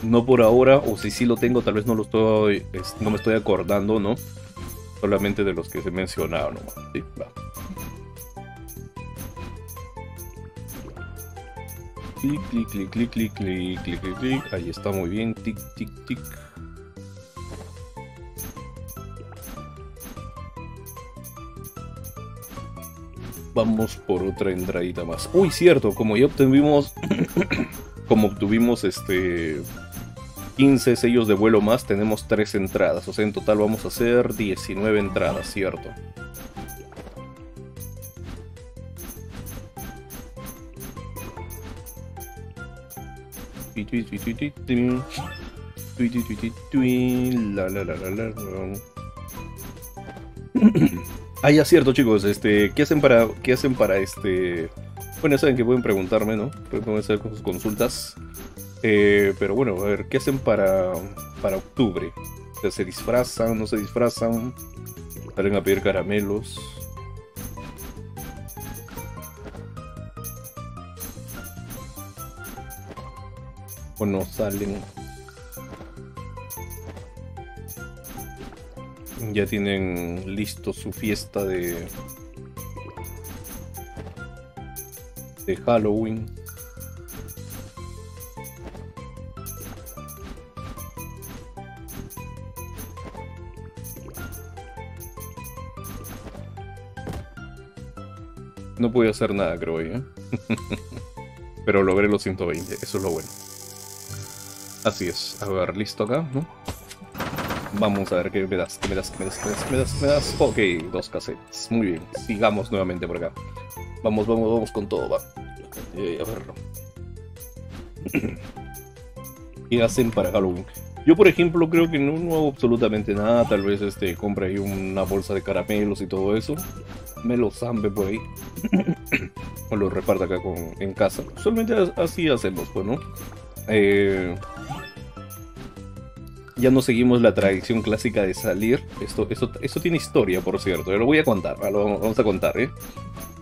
No por ahora, o si sí lo tengo, tal vez no lo estoy... No me estoy acordando, ¿no? Solamente de los que se mencionaron, nomás. Sí, va. Clic, clic, clic, clic, clic, clic, clic, clic. Ahí está muy bien. Tic, tic, tic. Vamos por otra entradita más. Uy, cierto, como ya obtuvimos. como obtuvimos este. 15 sellos de vuelo más, tenemos 3 entradas. O sea, en total vamos a hacer 19 entradas, ¿cierto? La, la, la, la, la. Ah, ya cierto, chicos. Este, ¿qué hacen para, qué hacen para este? Bueno, saben que pueden preguntarme, ¿no? Pueden hacer sus consultas. Eh, pero bueno, a ver, ¿qué hacen para, para octubre? ¿Se disfrazan? ¿No se disfrazan? ¿Salen a pedir caramelos? ¿O no salen? Ya tienen listo su fiesta de... de Halloween. No pude hacer nada, creo yo. ¿eh? Pero logré los 120, eso es lo bueno. Así es. A ver, listo acá, ¿no? Vamos a ver qué me das, qué me das, qué me das, qué me das, qué me das, me das. Ok, dos cassettes. Muy bien. Sigamos nuevamente por acá. Vamos, vamos, vamos con todo, va. Eh, a verlo. ¿Qué hacen para Halloween? Yo, por ejemplo, creo que no, hago absolutamente nada. Tal vez este compre ahí una bolsa de caramelos y todo eso. Me lo zambe por ahí. o lo reparta acá con, en casa. Solamente así hacemos, pues, ¿no? Eh, ya no seguimos la tradición clásica de salir. Esto, esto, esto tiene historia, por cierto. Yo lo voy a contar, lo vamos a contar, ¿eh?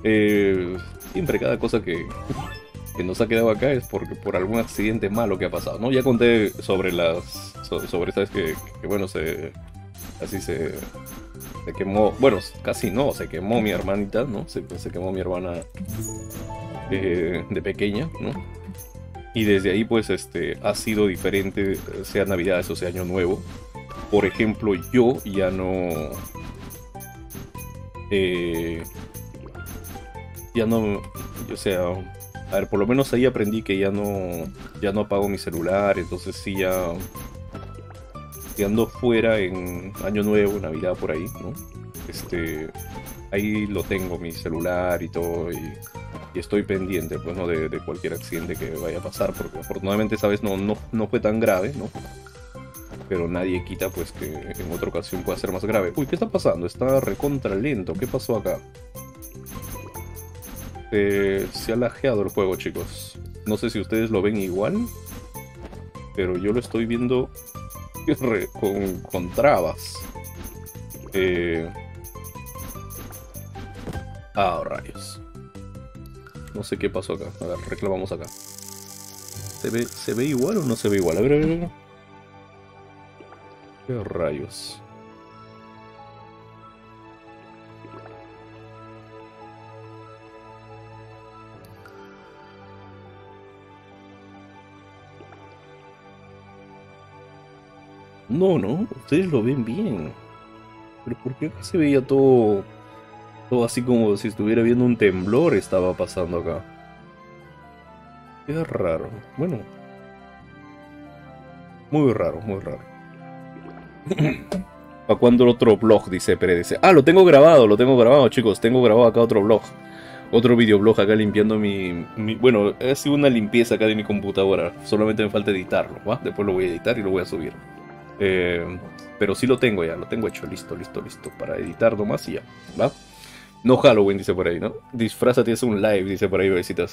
¿eh? siempre cada cosa que, que nos ha quedado acá es porque por algún accidente malo que ha pasado, ¿no? Ya conté sobre las... sobre, ¿sabes? Que, que, bueno, se... Así se... Se quemó... Bueno, casi no, se quemó mi hermanita, ¿no? Se, se quemó mi hermana eh, de pequeña, ¿no? Y desde ahí pues este ha sido diferente, sea Navidad o sea Año Nuevo. Por ejemplo, yo ya no... Eh, ya no... O sea... A ver, por lo menos ahí aprendí que ya no... Ya no apago mi celular, entonces sí ya... Si ando fuera en Año Nuevo, Navidad, por ahí, ¿no? Este... Ahí lo tengo, mi celular y todo, y y estoy pendiente pues, ¿no? de, cualquier accidente que vaya a pasar, porque afortunadamente esa vez no, no, no, fue tan grave, ¿no? Pero nadie quita pues que en otra ocasión pueda ser más grave. Uy, ¿qué está pasando? Está recontra lento. ¿Qué pasó acá? Eh, se ha lajeado el juego, chicos. No sé si ustedes lo ven igual, pero yo lo estoy viendo con, trabas. Eh... Ah, rayos. No sé qué pasó acá. A ver, reclamamos acá. ¿Se ve, ¿Se ve igual o no se ve igual? A ver, a ver, a ver. ¿Qué rayos? No, no, ustedes lo ven bien. Pero ¿por qué acá se veía todo así como si estuviera viendo un temblor estaba pasando acá. Qué raro. Bueno. Muy raro, muy raro. ¿Para cuándo otro blog? Dice Pérez. Ah, lo tengo grabado, lo tengo grabado, chicos. Tengo grabado acá otro blog. Otro videoblog acá limpiando mi, Bueno, ha sido una limpieza acá de mi computadora. Solamente me falta editarlo, ¿va? Después lo voy a editar y lo voy a subir. Eh, pero sí lo tengo ya, lo tengo hecho, listo, listo, listo. Para editar nomás y ya, ¿va? No Halloween, dice por ahí, ¿no? Disfrázate, es un live, dice por ahí, besita.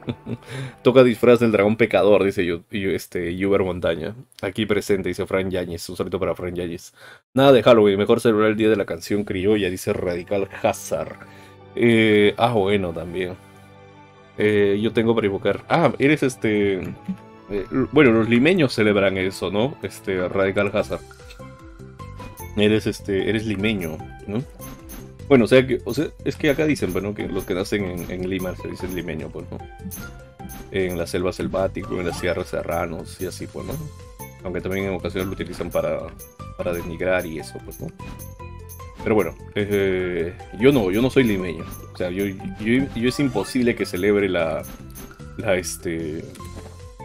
Toca disfraz del dragón pecador, dice yo, este, Uber Montaña. Aquí presente, dice Fran Yáñez. Un saludo para Fran Yáñez. Nada de Halloween, mejor celebrar el día de la canción criolla, dice Radical Hazard. Eh, ah, bueno, también. Eh, yo tengo para invocar. Ah, eres este. Eh, bueno, los limeños celebran eso, ¿no? Este, Radical Hazard. Eres este. Eres limeño, ¿no? Bueno, o sea que, o sea, es que acá dicen, bueno, que los que nacen en, Lima se dicen limeño, pues, ¿no? En la selva selvática, en las sierras serranos y así, pues, ¿no? Aunque también en ocasiones lo utilizan para, para denigrar y eso, pues, ¿no? Pero bueno, eh, yo no, yo no soy limeño. O sea, yo, yo, yo, es imposible que celebre la, la, este,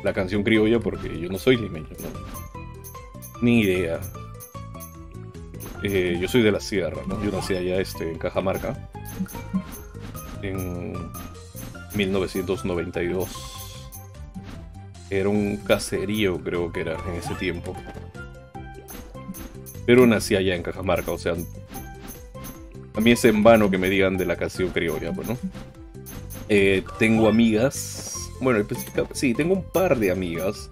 la canción criolla porque yo no soy limeño, ¿no? Ni idea. Eh, yo soy de la sierra, ¿no? Yo nací allá este, en Cajamarca en 1992. Era un caserío, creo que era en ese tiempo. Pero nací allá en Cajamarca, o sea, a mí es en vano que me digan de la canción criolla, pues, ¿no? Eh, tengo amigas, bueno, sí, tengo un par de amigas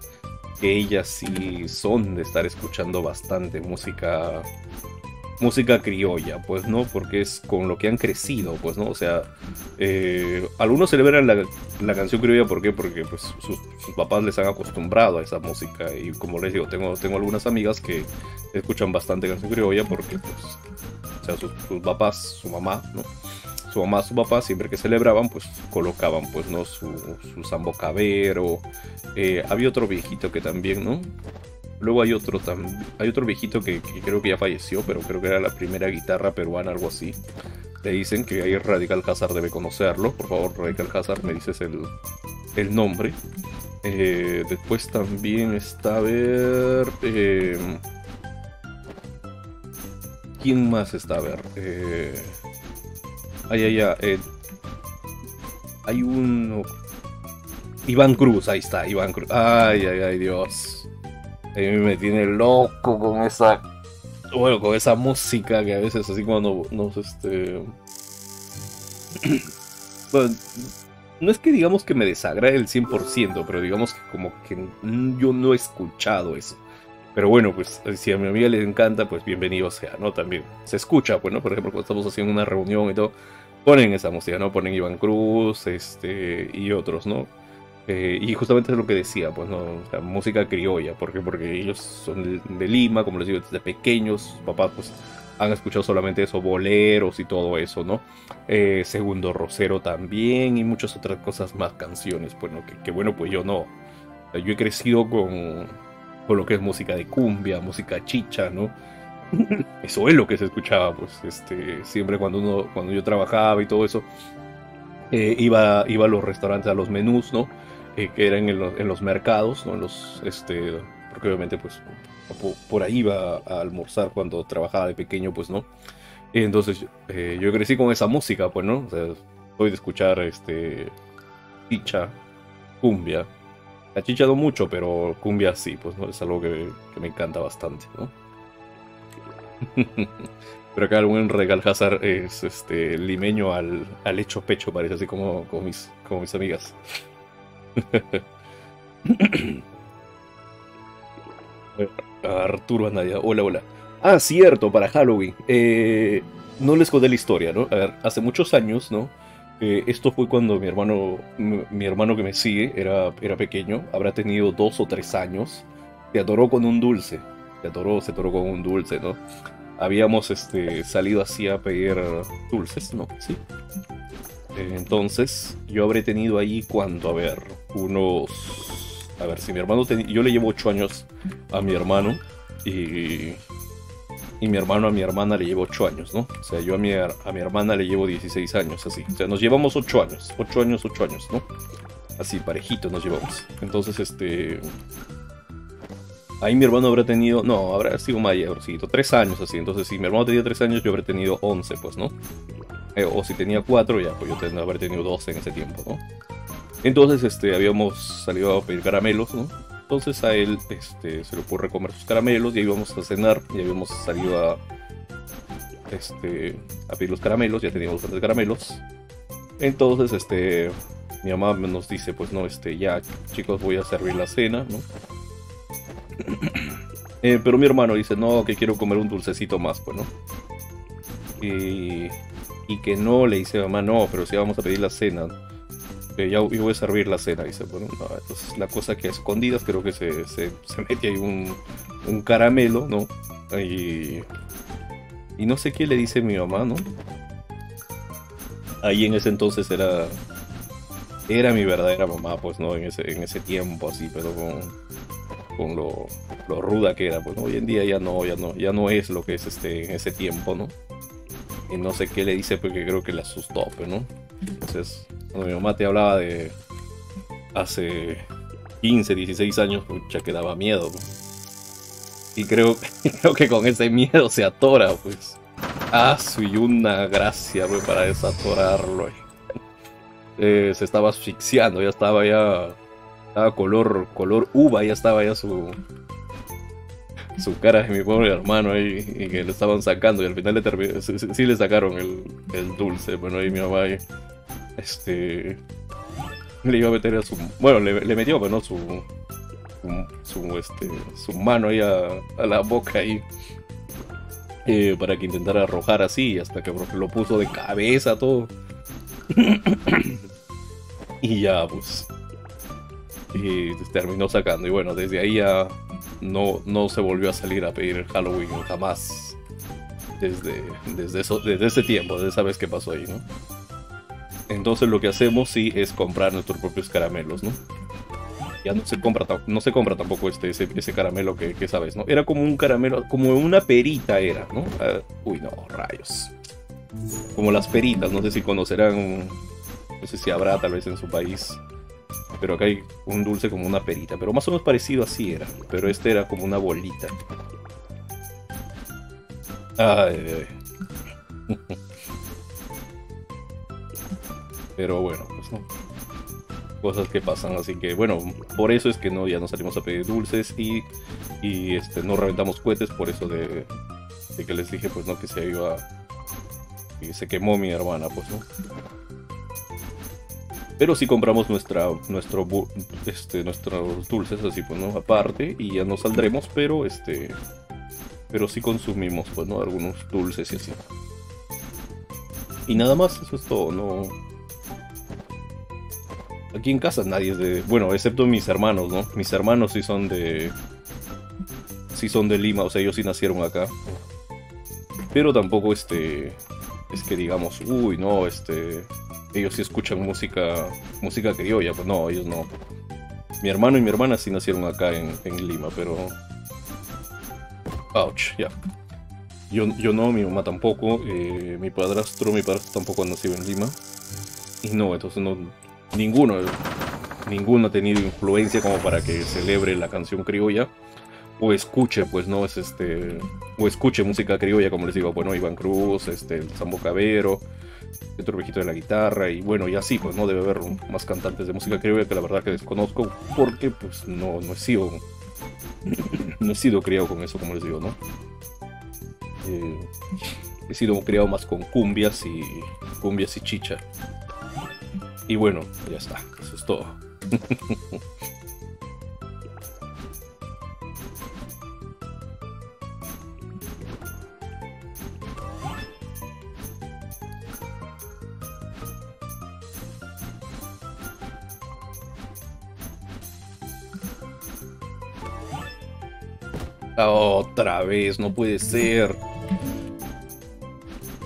que ellas sí son de estar escuchando bastante música música criolla, pues, ¿no? Porque es con lo que han crecido, pues, ¿no? O sea, eh, algunos celebran la, canción criolla, ¿por qué? Porque pues, sus, papás les han acostumbrado a esa música. Y como les digo, tengo, tengo algunas amigas que escuchan bastante canción criolla porque, pues, o sea, sus, papás, su mamá, ¿no? Su mamá, su papá, siempre que celebraban, pues colocaban, pues, ¿no? Su, su sambo cabero. Eh, había otro viejito que también, ¿no? Luego hay otro hay otro viejito que, creo que ya falleció, pero creo que era la primera guitarra peruana, algo así. Le dicen que ahí Radical Hazard debe conocerlo. Por favor, Radical Hazard, me dices el, nombre. Eh, después también está a ver. Eh, ¿Quién más está a ver? Eh, ay, ay, ay. hay uno. Iván Cruz, ahí está, Iván Cruz. Ay, ay, ay, Dios. A mí me tiene loco con esa. Bueno, con esa música que a veces así cuando nos este. no es que digamos que me desagrade el 100%, pero digamos que como que yo no he escuchado eso. Pero bueno, pues si a mi amiga le encanta, pues bienvenido sea, ¿no? También se escucha, pues, ¿no? Por ejemplo, cuando estamos haciendo una reunión y todo, ponen esa música, ¿no? Ponen Iván Cruz, este, y otros, ¿no? Eh, y justamente es lo que decía, pues, ¿no? música criolla, ¿por qué? Porque ellos son de, Lima, como les digo, desde pequeños, sus papás, pues, han escuchado solamente eso, boleros y todo eso, ¿no? Eh, Segundo Rosero también y muchas otras cosas más, canciones, pues, ¿no? Que, bueno, pues yo no. Yo he crecido con, con lo que es música de cumbia, música chicha, ¿no? Eso es lo que se escuchaba, pues, este, siempre cuando uno, cuando yo trabajaba y todo eso, eh, iba, iba a los restaurantes, a los menús, ¿no? Eh, que eran en, los mercados, ¿no? En los, este, porque obviamente pues por, ahí iba a almorzar cuando trabajaba de pequeño, pues, ¿no? entonces eh, yo crecí con esa música, pues, ¿no? O sea, soy de escuchar, este, chicha, cumbia. La chicha no mucho, pero cumbia sí, pues, ¿no? Es algo que, me encanta bastante, ¿no? Pero acá el buen Regal Hazard es este limeño al, al hecho pecho, parece así como, como, mis, como mis amigas. Arturo Anaya, hola, hola. Ah, cierto, para Halloween. Eh, no les conté la historia, ¿no? A ver, hace muchos años, ¿no? Eh, esto fue cuando mi hermano, mi, hermano que me sigue, era, era pequeño, habrá tenido dos o tres años. Se atoró con un dulce. Se atoró, se atoró con un dulce, ¿no? Habíamos este, salido así a pedir dulces, ¿no? Sí. Entonces, yo habré tenido ahí cuando, a ver, unos... A ver, si mi hermano... Yo le llevo 8 años a mi hermano y... Y mi hermano a mi hermana le llevo 8 años, ¿no? O sea, yo a mi, a mi hermana le llevo 16 años, así. O sea, nos llevamos 8 años. 8 años, 8 años, ¿no? Así, parejitos nos llevamos. Entonces, este... Ahí mi hermano habrá tenido, no, habrá sido mayorcito, 3 años así. Entonces, si mi hermano tenía 3 años, yo habré tenido 11, pues, ¿no? Eh, o si tenía 4, ya, pues yo haber tenido 12 en ese tiempo, ¿no? Entonces, este, habíamos salido a pedir caramelos, ¿no? Entonces a él este, se le ocurre comer sus caramelos y íbamos a cenar y habíamos salido a, este, a pedir los caramelos, ya teníamos bastantes caramelos. Entonces, este, mi mamá nos dice, pues no, este, ya chicos voy a servir la cena, ¿no? Eh, pero mi hermano dice, no, que quiero comer un dulcecito más, pues, ¿no? Y, y que no, le dice mamá, no, pero si vamos a pedir la cena. Que ya yo voy a servir la cena, dice, bueno, no, entonces la cosa que a escondidas creo que se, se, se mete ahí un, un caramelo, ¿no? Y, y no sé qué le dice mi mamá, ¿no? Ahí en ese entonces era era mi verdadera mamá, pues, ¿no? En ese, en ese tiempo, así, pero con, con lo, lo, ruda que era, pues, ¿no? Hoy en día ya no, ya no, ya no es lo que es este, en ese tiempo, ¿no? Y no sé qué le dice porque creo que le asustó, pues, ¿no? Entonces, cuando mi mamá te hablaba de hace 15, 16 años, pues, ya que daba miedo, pues. Y creo, creo que con ese miedo se atora, pues. Ah, soy una gracia, pues, para desatorarlo. Eh, se estaba asfixiando, ya estaba ya. Estaba color, color uva, ya estaba ya su. Su cara de mi pobre hermano ahí, y que le estaban sacando, y al final le sí, sí, le sacaron el, el, dulce. Bueno, ahí mi mamá, este. Le iba a meter a su. Bueno, le, metió, bueno, su. Su, este, su mano ahí a, a la boca ahí. Eh, para que intentara arrojar así, hasta que lo puso de cabeza todo. y ya, pues. Y terminó sacando. Y bueno, desde ahí ya no, no se volvió a salir a pedir Halloween jamás. Desde, desde, ese tiempo, desde esa vez que pasó ahí, ¿no? Entonces lo que hacemos sí es comprar nuestros propios caramelos, ¿no? Ya no se compra, no se compra tampoco este, ese, ese caramelo que, sabes, ¿no? Era como un caramelo, como una perita era, ¿no? Uh, uy, no, rayos. Como las peritas, no sé si conocerán no sé si habrá tal vez en su país. Pero acá hay un dulce como una perita. Pero más o menos parecido así era. Pero este era como una bolita. Ay, ay. Pero bueno, pues no. Cosas que pasan, así que bueno, por eso es que no, ya no salimos a pedir dulces y, y este, no reventamos cohetes, por eso de, de que les dije pues no que se iba y se quemó mi hermana, pues no. Pero si compramos nuestra, nuestro, este, nuestros dulces así, pues, ¿no? Aparte, y ya no saldremos, pero este. Pero sí consumimos, pues, ¿no? Algunos dulces y así. Y nada más, eso es todo, no. Aquí en casa nadie es de. Bueno, excepto mis hermanos, ¿no? Mis hermanos sí son de. Sí son de Lima, o sea, ellos sí nacieron acá. Pero tampoco este. Es que digamos, uy, no, este ellos sí escuchan música, música criolla, pues no, ellos no. Mi hermano y mi hermana sí nacieron acá en, Lima, pero... Ouch, ya. Yo, yo no, mi mamá tampoco, eh, mi padrastro, mi padrastro tampoco ha nacido en Lima. Y no, entonces no, ninguno, ninguno ha tenido influencia como para que celebre la canción criolla. O escuche, pues no, es este, o escuche música criolla, como les digo, bueno, Iván Cruz, este, el Sambo Cabero, otro viejito de la guitarra y bueno, y así, pues no debe haber más cantantes de música criolla que la verdad que desconozco porque pues no, no he sido no he sido criado con eso, como les digo, ¿no? Eh, he sido criado más con cumbias y cumbias y chicha. Y bueno, ya está, eso es todo. Otra vez, no puede ser.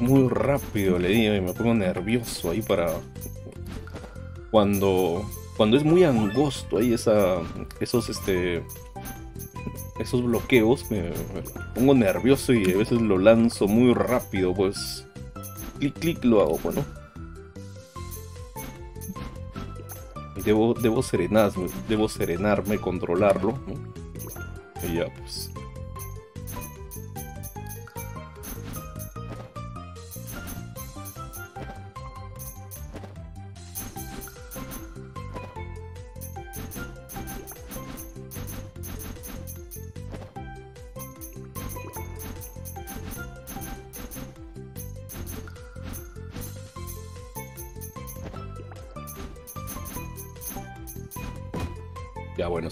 Muy rápido le digo y me pongo nervioso ahí para... Cuando... Cuando es muy angosto ahí esa... Esos este... Esos bloqueos me, me pongo nervioso y a veces lo lanzo muy rápido, pues... Clic, clic lo hago, bueno. Debo, debo serenarme, debo serenarme, controlarlo. Y ya, pues.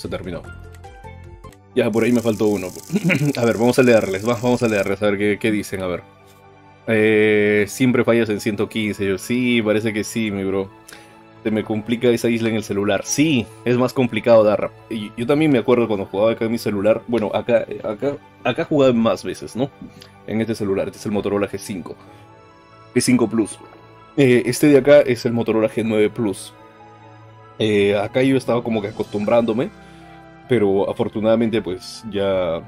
Se terminó. Ya, por ahí me faltó uno. a ver, vamos a leerles, vamos a leerles, a ver qué, qué dicen, a ver. Eh, siempre fallas en 115. Yo, sí, parece que sí, mi bro. Se me complica esa isla en el celular. Sí, es más complicado dar. Y yo también me acuerdo cuando jugaba acá en mi celular. Bueno, acá, acá, acá jugaba más veces, ¿no? En este celular. Este es el Motorola G5. G5 Plus. Eh, este de acá es el Motorola G9 Plus. Eh, acá yo estaba como que acostumbrándome. Pero afortunadamente, pues ya.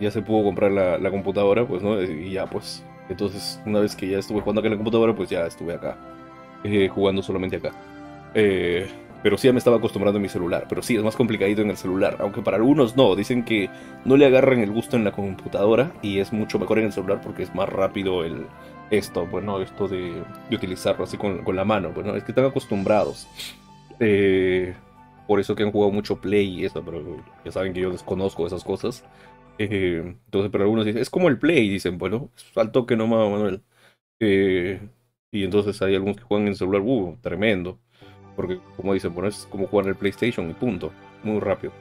Ya se pudo comprar la, la computadora, pues, ¿no? Y ya, pues entonces, una vez que ya estuve jugando acá en la computadora, pues ya estuve acá, eh, jugando solamente acá. Eh, pero sí ya me estaba acostumbrando a mi celular. Pero sí, es más complicadito en el celular. Aunque para algunos no. Dicen que no le agarran el gusto en la computadora. Y es mucho mejor en el celular porque es más rápido el esto. Bueno, esto de, utilizarlo así con, la mano. Bueno, es que están acostumbrados. Eh, por eso que han jugado mucho Play y eso. Pero ya saben que yo desconozco esas cosas. Eh, entonces, pero algunos dicen, es como el Play, dicen, bueno, salto que no, Manuel. Eh, y entonces hay algunos que juegan en celular, uh, tremendo. Porque, como dicen, bueno, es como jugar en el PlayStation y punto. Muy rápido.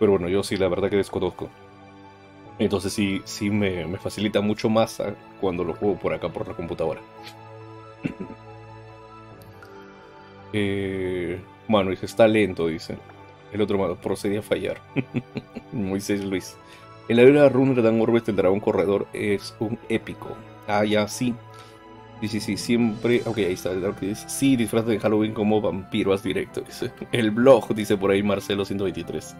Pero bueno, yo sí, la verdad que desconozco. Entonces sí, sí me, me facilita mucho más ah, cuando lo juego por acá, por la computadora. eh, bueno, dice, está lento, dice. El otro mano procede a fallar. Moisés Luis. El era runner Dan Orbes del Dragón Corredor es un épico. Ah, ya, sí. Sí, sí, siempre. Ok, ahí está. Sí, disfraz de Halloween como vampiros directo. Dice. El blog, dice por ahí Marcelo123.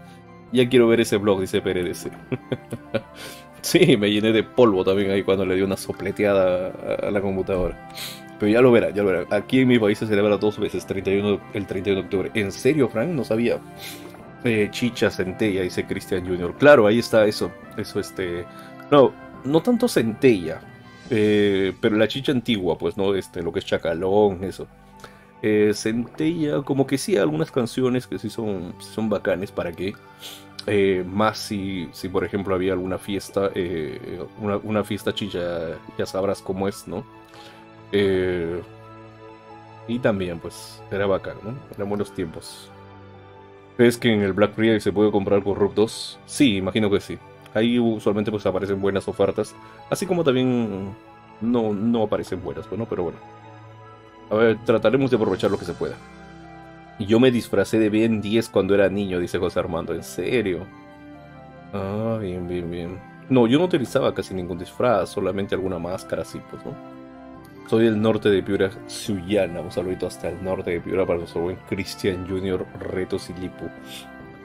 Ya quiero ver ese blog, dice PRDC. sí, me llené de polvo también ahí cuando le di una sopleteada a la computadora. Pero ya lo verá, ya lo verá. Aquí en mi país se celebra dos veces, 31, el 31 de octubre. ¿En serio, Frank? No sabía. Eh, chicha, centella, dice Christian Jr. Claro, ahí está eso. Eso, este. No, no tanto centella. Eh, pero la chicha antigua, pues, ¿no? Este, lo que es chacalón, eso. Eh, centella, como que sí, algunas canciones que sí son, son bacanes para que. más si, si, por ejemplo, había alguna fiesta, una, fiesta chicha, ya sabrás cómo es, ¿no? Y también, pues, era bacán, ¿no? Eran buenos tiempos. ¿Crees que en el Black Friday se puede comprar Corrupt 2? Sí, imagino que sí. Ahí usualmente pues aparecen buenas ofertas. Así como también no, no aparecen buenas, bueno, pero bueno. A ver, trataremos de aprovechar lo que se pueda. Yo me disfracé de Ben 10 cuando era niño, dice José Armando. ¿En serio? Ah, bien, bien, bien. No, yo no utilizaba casi ningún disfraz, solamente alguna máscara así, pues, ¿no? Soy del norte de Piura, Suyana. Un saludito hasta el norte de Piura para nuestro buen Cristian Junior Retos y.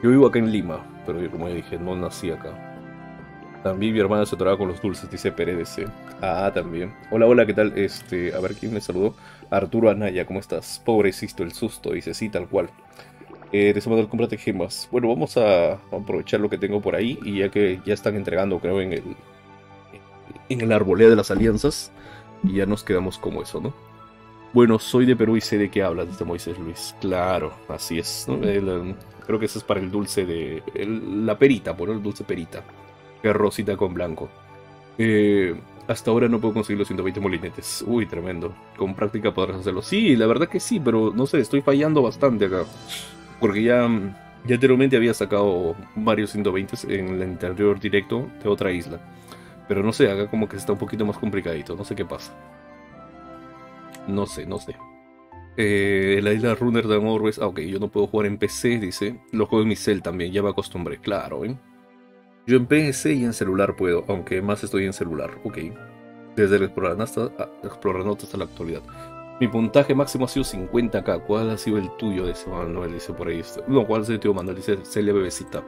Yo vivo acá en Lima, pero yo, como ya dije, no nací acá. También mi hermana se atoraba con los dulces, dice PRDC. Ah, también. Hola, hola, ¿qué tal? Este, a ver quién me saludó. Arturo Anaya, ¿cómo estás? Pobrecito el susto, dice, sí, tal cual. Eh, el cómprate gemas. Bueno, vamos a aprovechar lo que tengo por ahí y ya que ya están entregando, creo, en el en el arboleo de las alianzas y ya nos quedamos como eso, ¿no? Bueno, soy de Perú y sé de qué hablas, dice Moisés Luis. Claro, así es. ¿no? Um, creo que ese es para el dulce de. la perita, por el dulce perita. Que rosita con blanco. Eh, hasta ahora no puedo conseguir los 120 molinetes. Uy, tremendo. Con práctica podrás hacerlo. Sí, la verdad que sí, pero no sé, estoy fallando bastante acá. Porque ya, ya anteriormente había sacado varios 120 en el interior directo de otra isla. Pero no sé, acá como que está un poquito más complicadito. No sé qué pasa. No sé, no sé. Eh, la isla Runner de Orbes. Ah, ok, yo no puedo jugar en PC, dice. Lo juego en mi cel también, ya me acostumbré, claro, ¿eh? Yo en PC y en celular puedo, aunque más estoy en celular, ok. Desde el Exploranauta hasta, hasta la actualidad. Mi puntaje máximo ha sido 50k. ¿Cuál ha sido el tuyo? Dice Manuel, dice por ahí. No, ¿cuál es el tuyo, Manuel? Dice Celia Bebecita.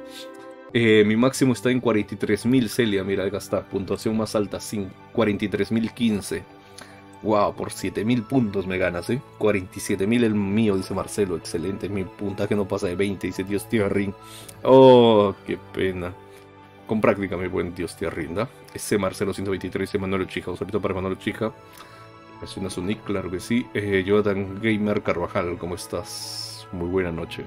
Eh, mi máximo está en 43.000 Celia, mira, acá está, puntuación más alta, 43.015. Wow, por 7.000 puntos me ganas, ¿eh? 47.000 el mío, dice Marcelo, excelente. Mi puntaje no pasa de 20, dice Dios Ring. Oh, qué pena. Con práctica, mi buen Dios Rinda. Ese Marcelo 123, dice Manuel Chija. Un saludo para Manuel Chija. Es una Sonic, claro que sí. Eh, Jonathan Gamer Carvajal, ¿cómo estás? Muy buena noche.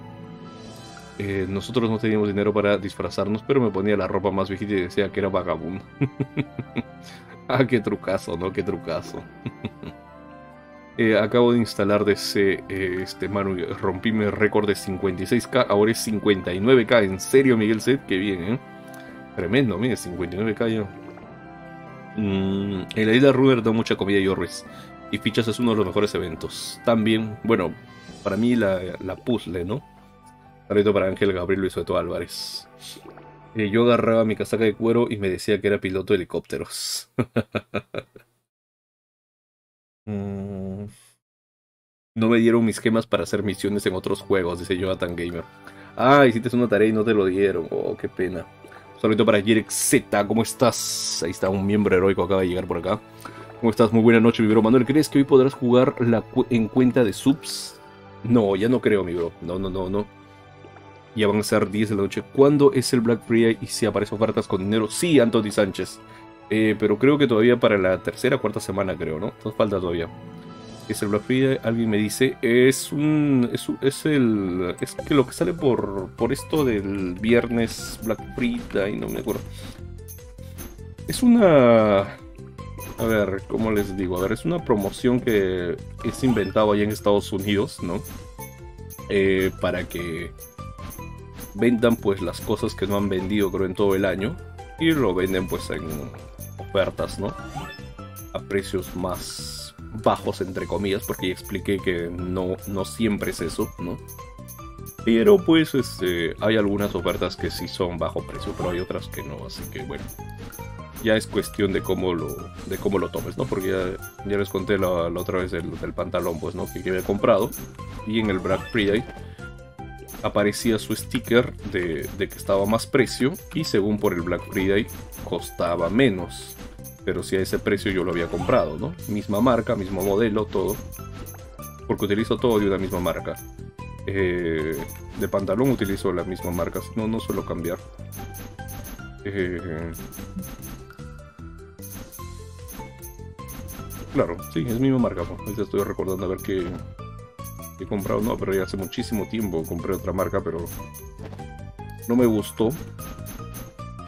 Eh, nosotros no teníamos dinero para disfrazarnos, pero me ponía la ropa más viejita y decía que era vagabundo. ah, qué trucazo, ¿no? Qué trucazo. Eh, acabo de instalar DC, eh, este Manu, rompí mi récord de 56k, ahora es 59k. En serio, Miguel Set, qué bien, ¿eh? Tremendo, mire, 59k ya. Mm, en la isla Ruder da mucha comida y orbes. Y fichas es uno de los mejores eventos. También, bueno, para mí la, la puzzle, ¿no? Saludo para Ángel Gabriel Luis Soto Álvarez. Eh, yo agarraba mi casaca de cuero y me decía que era piloto de helicópteros. Mm. No me dieron mis gemas para hacer misiones en otros juegos, dice Jonathan Gamer. Ah, hiciste una tarea y no te lo dieron. Oh, qué pena. Saludito para Jirek Z, ¿cómo estás? Ahí está un miembro heroico, acaba de llegar por acá. ¿Cómo estás? Muy buena noche, mi bro. Manuel, ¿crees que hoy podrás jugar la en cuenta de subs? No, ya no creo, mi bro. No, no, no, no. Ya van a ser 10 de la noche. ¿Cuándo es el Black Friday y si aparecen ofertas con dinero? Sí, Anthony Sánchez. Eh, pero creo que todavía para la tercera o cuarta semana, creo, ¿no? Nos falta todavía. Es el Black Friday, alguien me dice. Es un. Es, el. Es que lo que sale por, por esto del viernes Black Friday, no me acuerdo. Es una. A ver, ¿cómo les digo? A ver, es una promoción que es inventado allá en Estados Unidos, ¿no? Eh, para que vendan pues las cosas que no han vendido creo en todo el año y lo venden pues en ofertas, ¿no? A precios más bajos entre comillas, porque ya expliqué que no, no siempre es eso, ¿no? Pero pues este, hay algunas ofertas que sí son bajo precio, pero hay otras que no, así que bueno. Ya es cuestión de cómo lo, de cómo lo tomes, ¿no? Porque ya, ya les conté la, otra vez del, del, pantalón, pues, ¿no? Que, que había comprado. Y en el Black Friday aparecía su sticker de, que estaba más precio y según por el Black Friday costaba menos. Pero si a ese precio yo lo había comprado, ¿no? Misma marca, mismo modelo, todo. Porque utilizo todo de una misma marca. Eh, de pantalón utilizo las mismas marcas, no, no suelo cambiar. Eh, claro, sí, es misma marca. Pues. estoy recordando a ver qué, he comprado, no, pero ya hace muchísimo tiempo compré otra marca, pero no me gustó.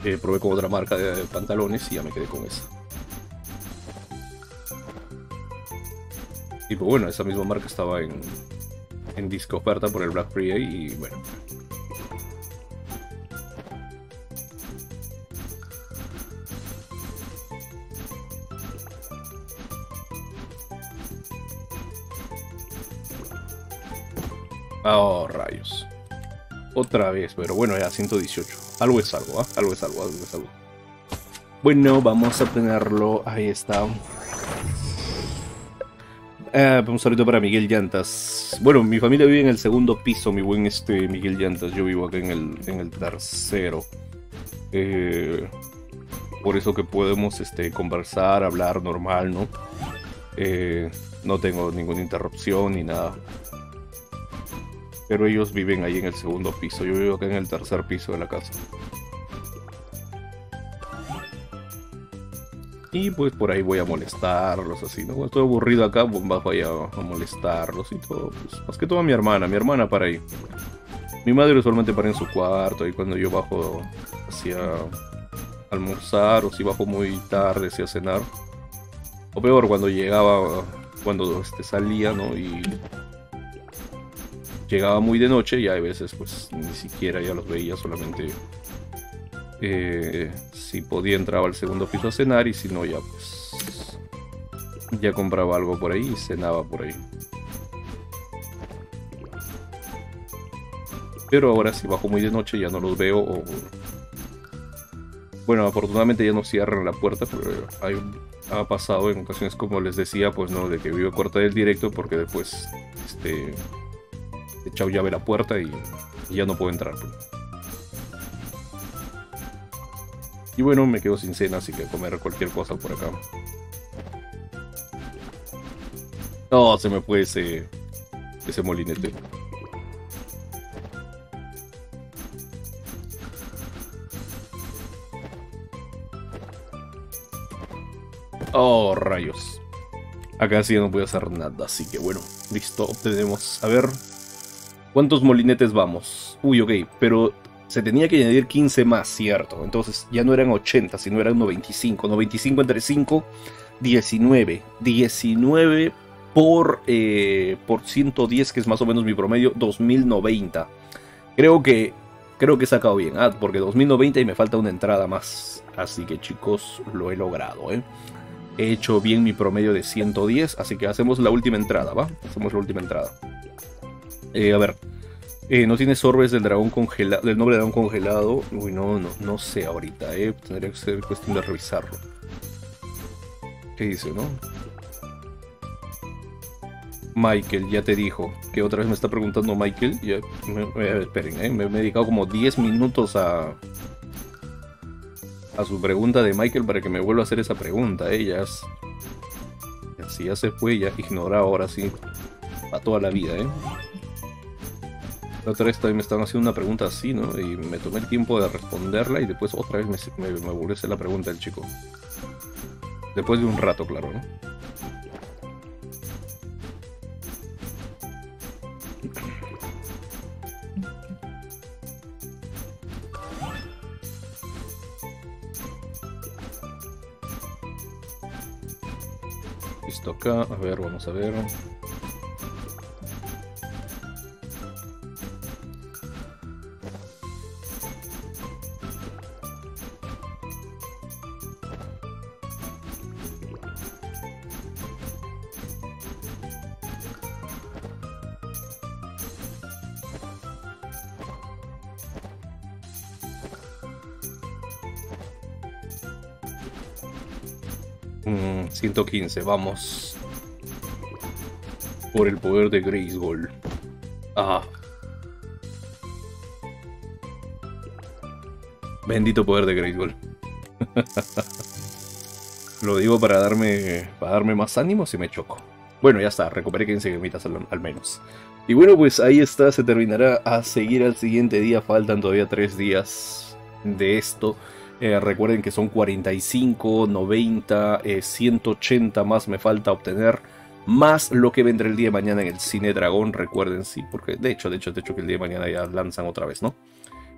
Eh, probé con otra marca de pantalones y ya me quedé con esa. Y pues bueno, esa misma marca estaba en, en disco oferta por el Black Friday y bueno, Oh, rayos. Otra vez, pero bueno, ya 118. Algo es algo, ¿ah? Algo es algo, algo es algo. Bueno, vamos a tenerlo. Ahí está. Eh, un saludo para Miguel Llantas. Bueno, mi familia vive en el segundo piso, mi buen este Miguel Llantas. Yo vivo acá en el, en el tercero. Eh, por eso que podemos este, conversar, hablar normal, ¿no? Eh, no tengo ninguna interrupción ni nada pero ellos viven ahí en el segundo piso. Yo vivo acá en el tercer piso de la casa. Y pues por ahí voy a molestarlos, así, ¿no? Estoy aburrido acá, pues voy a, a molestarlos y todo. Pues, más que todo a mi hermana, mi hermana para ahí. Mi madre usualmente para en su cuarto y cuando yo bajo hacia almorzar o si bajo muy tarde hacia cenar. O peor, cuando llegaba, cuando este, salía, ¿no? Y llegaba muy de noche y hay veces pues ni siquiera ya los veía, solamente eh, si podía entraba al segundo piso a cenar y si no ya pues ya compraba algo por ahí y cenaba por ahí. Pero ahora si bajo muy de noche ya no los veo o... Bueno, afortunadamente ya no cierran la puerta, pero ha pasado en ocasiones como les decía, pues no, de que vivo corta del directo porque después este echado llave a la puerta y, ya no puedo entrar. Pues. Y bueno, me quedo sin cena, así que comer cualquier cosa por acá. No, se me fue ese, ese molinete. Oh, rayos. Acá sí no puedo hacer nada, así que bueno, listo, obtenemos. A ver, ¿Cuántos molinetes vamos? Uy, ok, pero se tenía que añadir 15 más, ¿cierto? Entonces ya no eran 80, sino eran 95. 95 entre 5, 19. 19 por, eh, por 110, que es más o menos mi promedio, 2090. Creo que, creo que he sacado bien, ah, porque 2090 y me falta una entrada más. Así que chicos, lo he logrado, ¿eh? He hecho bien mi promedio de 110, así que hacemos la última entrada, ¿va? Hacemos la última entrada. Eh, a ver, eh, no tiene orbes del dragón congelado, del noble dragón congelado. Uy, no, no, no sé ahorita, eh. Tendría que ser cuestión de revisarlo. ¿Qué dice, no? Michael, ya te dijo. Que otra vez me está preguntando Michael. Ya, esperen, ¿eh? me, he dedicado como 10 minutos a. A su pregunta de Michael para que me vuelva a hacer esa pregunta. ¿eh? Así ya se fue, ya ignora ahora sí. A toda la vida, ¿eh? La otra vez también me estaban haciendo una pregunta así, ¿no? Y me tomé el tiempo de responderla y después otra vez me, me, a hacer la pregunta del chico. Después de un rato, claro, ¿no? Listo acá, a ver, vamos a ver. 115, vamos. Por el poder de Grayskull. Ah. Bendito poder de Grayskull. Lo digo para darme, para darme más ánimo si me choco. Bueno, ya está, recuperé 15 gemitas al, al, menos. Y bueno, pues ahí está, se terminará a seguir al siguiente día. Faltan todavía 3 días de esto. Eh, recuerden que son 45, 90, 180 más me falta obtener. Más lo que vendrá el día de mañana en el Cine Dragón. Recuerden, sí, porque de hecho, de hecho, de hecho que el día de mañana ya lanzan otra vez, ¿no?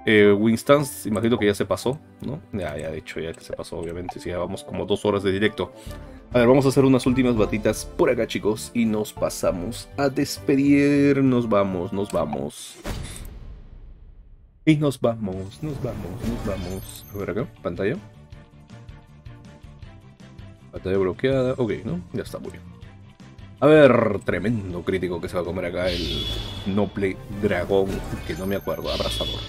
Eh, Winstans, imagino que ya se pasó, ¿no? Ya, ya, de hecho, ya que se pasó, obviamente. Si ya vamos como dos horas de directo. A ver, vamos a hacer unas últimas batitas por acá, chicos. Y nos pasamos a despedir. Nos vamos, nos vamos. Y nos vamos, nos vamos, nos vamos. A ver acá, pantalla. Pantalla bloqueada. Ok, ¿no? Ya está, muy bien. A ver, tremendo crítico que se va a comer acá el Noble Dragón, que no me acuerdo, abrazador.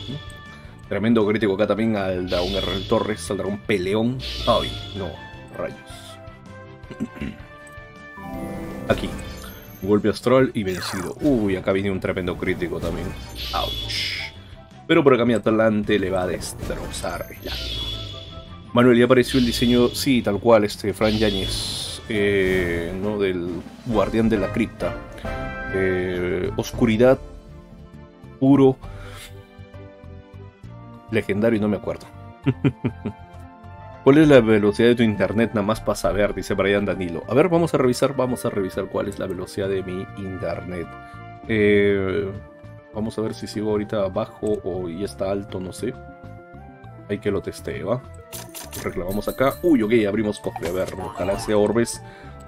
Tremendo crítico acá también al Dragón. Torres, al Dragón Peleón. Ay, no, rayos. Aquí, golpe astral y vencido. Uy, acá viene un tremendo crítico también. Ouch. Pero por acá mi Atlante le va a destrozar el Manuel, ya apareció el diseño, sí, tal cual, este, Fran Yáñez, eh, ¿no? Del guardián de la cripta. Eh, oscuridad, puro, legendario, no me acuerdo. ¿Cuál es la velocidad de tu internet? Nada más para saber, dice Brian Danilo. A ver, vamos a revisar, vamos a revisar cuál es la velocidad de mi internet. Eh, Vamos a ver si sigo ahorita abajo o ya está alto, no sé. Hay que lo testee, ¿va? Reclamamos acá. Uy, ok, abrimos cofre. A ver, ojalá sea Orbes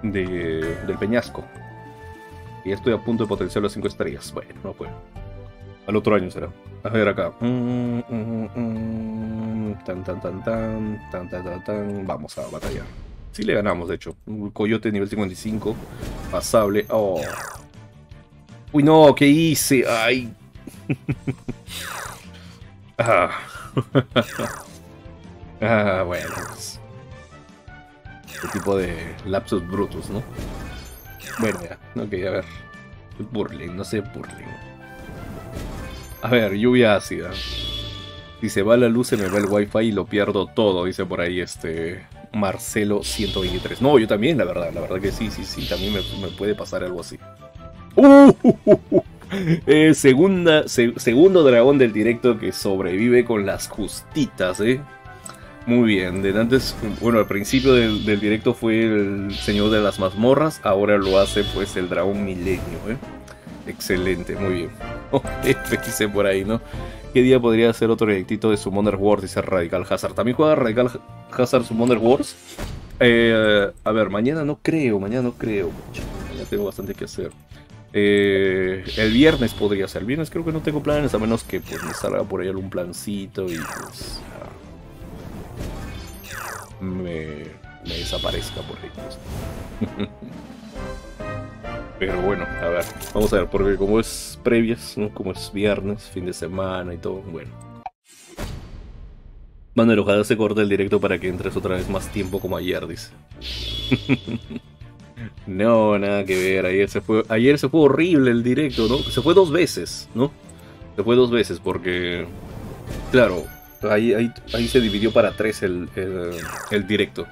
de, del peñasco. Y estoy a punto de potenciar las 5 estrellas. Bueno, no puedo. Al otro año será. A ver acá. Mm, mm, mm, tan, tan, tan, tan, tan, tan, tan. Vamos a batallar. Sí le ganamos, de hecho. Un coyote nivel 55. Pasable. Oh, Uy, no, ¿qué hice? Ay. ah. ah, bueno. Pues. Este tipo de lapsus brutos, ¿no? Bueno, ya. Ok, a ver. Burling, no sé Burling. A ver, lluvia ácida. Si se va la luz, se me va el wifi y lo pierdo todo, dice por ahí este Marcelo 123. No, yo también, la verdad, la verdad que sí, sí, sí, también me, me puede pasar algo así. Uh, eh, segunda, segundo dragón del directo que sobrevive con las justitas, ¿eh? Muy bien, de antes, bueno, al principio del, directo fue el señor de las mazmorras, ahora lo hace pues el dragón milenio, ¿eh? Excelente, muy bien. Oh, dice por ahí, ¿no? ¿Qué día podría hacer otro directito de Summoner Wars? Dice Radical Hazard. ¿También juega Radical Hazard Summoner Wars? Eh, a ver, mañana no creo, mañana no creo. tengo bastante que hacer. Eh, el viernes podría ser. El viernes creo que no tengo planes, a menos que pues, me salga por ahí algún plancito y pues. me, desaparezca por ahí. Pues. Pero bueno, a ver, vamos a ver, porque como es previas, como es viernes, fin de semana y todo, bueno. Manuel, ojalá se corte el directo para que entres otra vez más tiempo como ayer, dice. no, nada que ver, ayer se fue, ayer se fue horrible el directo, ¿no? Se fue dos veces, ¿no? Se fue dos veces porque, claro, ahí, ahí, se dividió para tres el, el directo.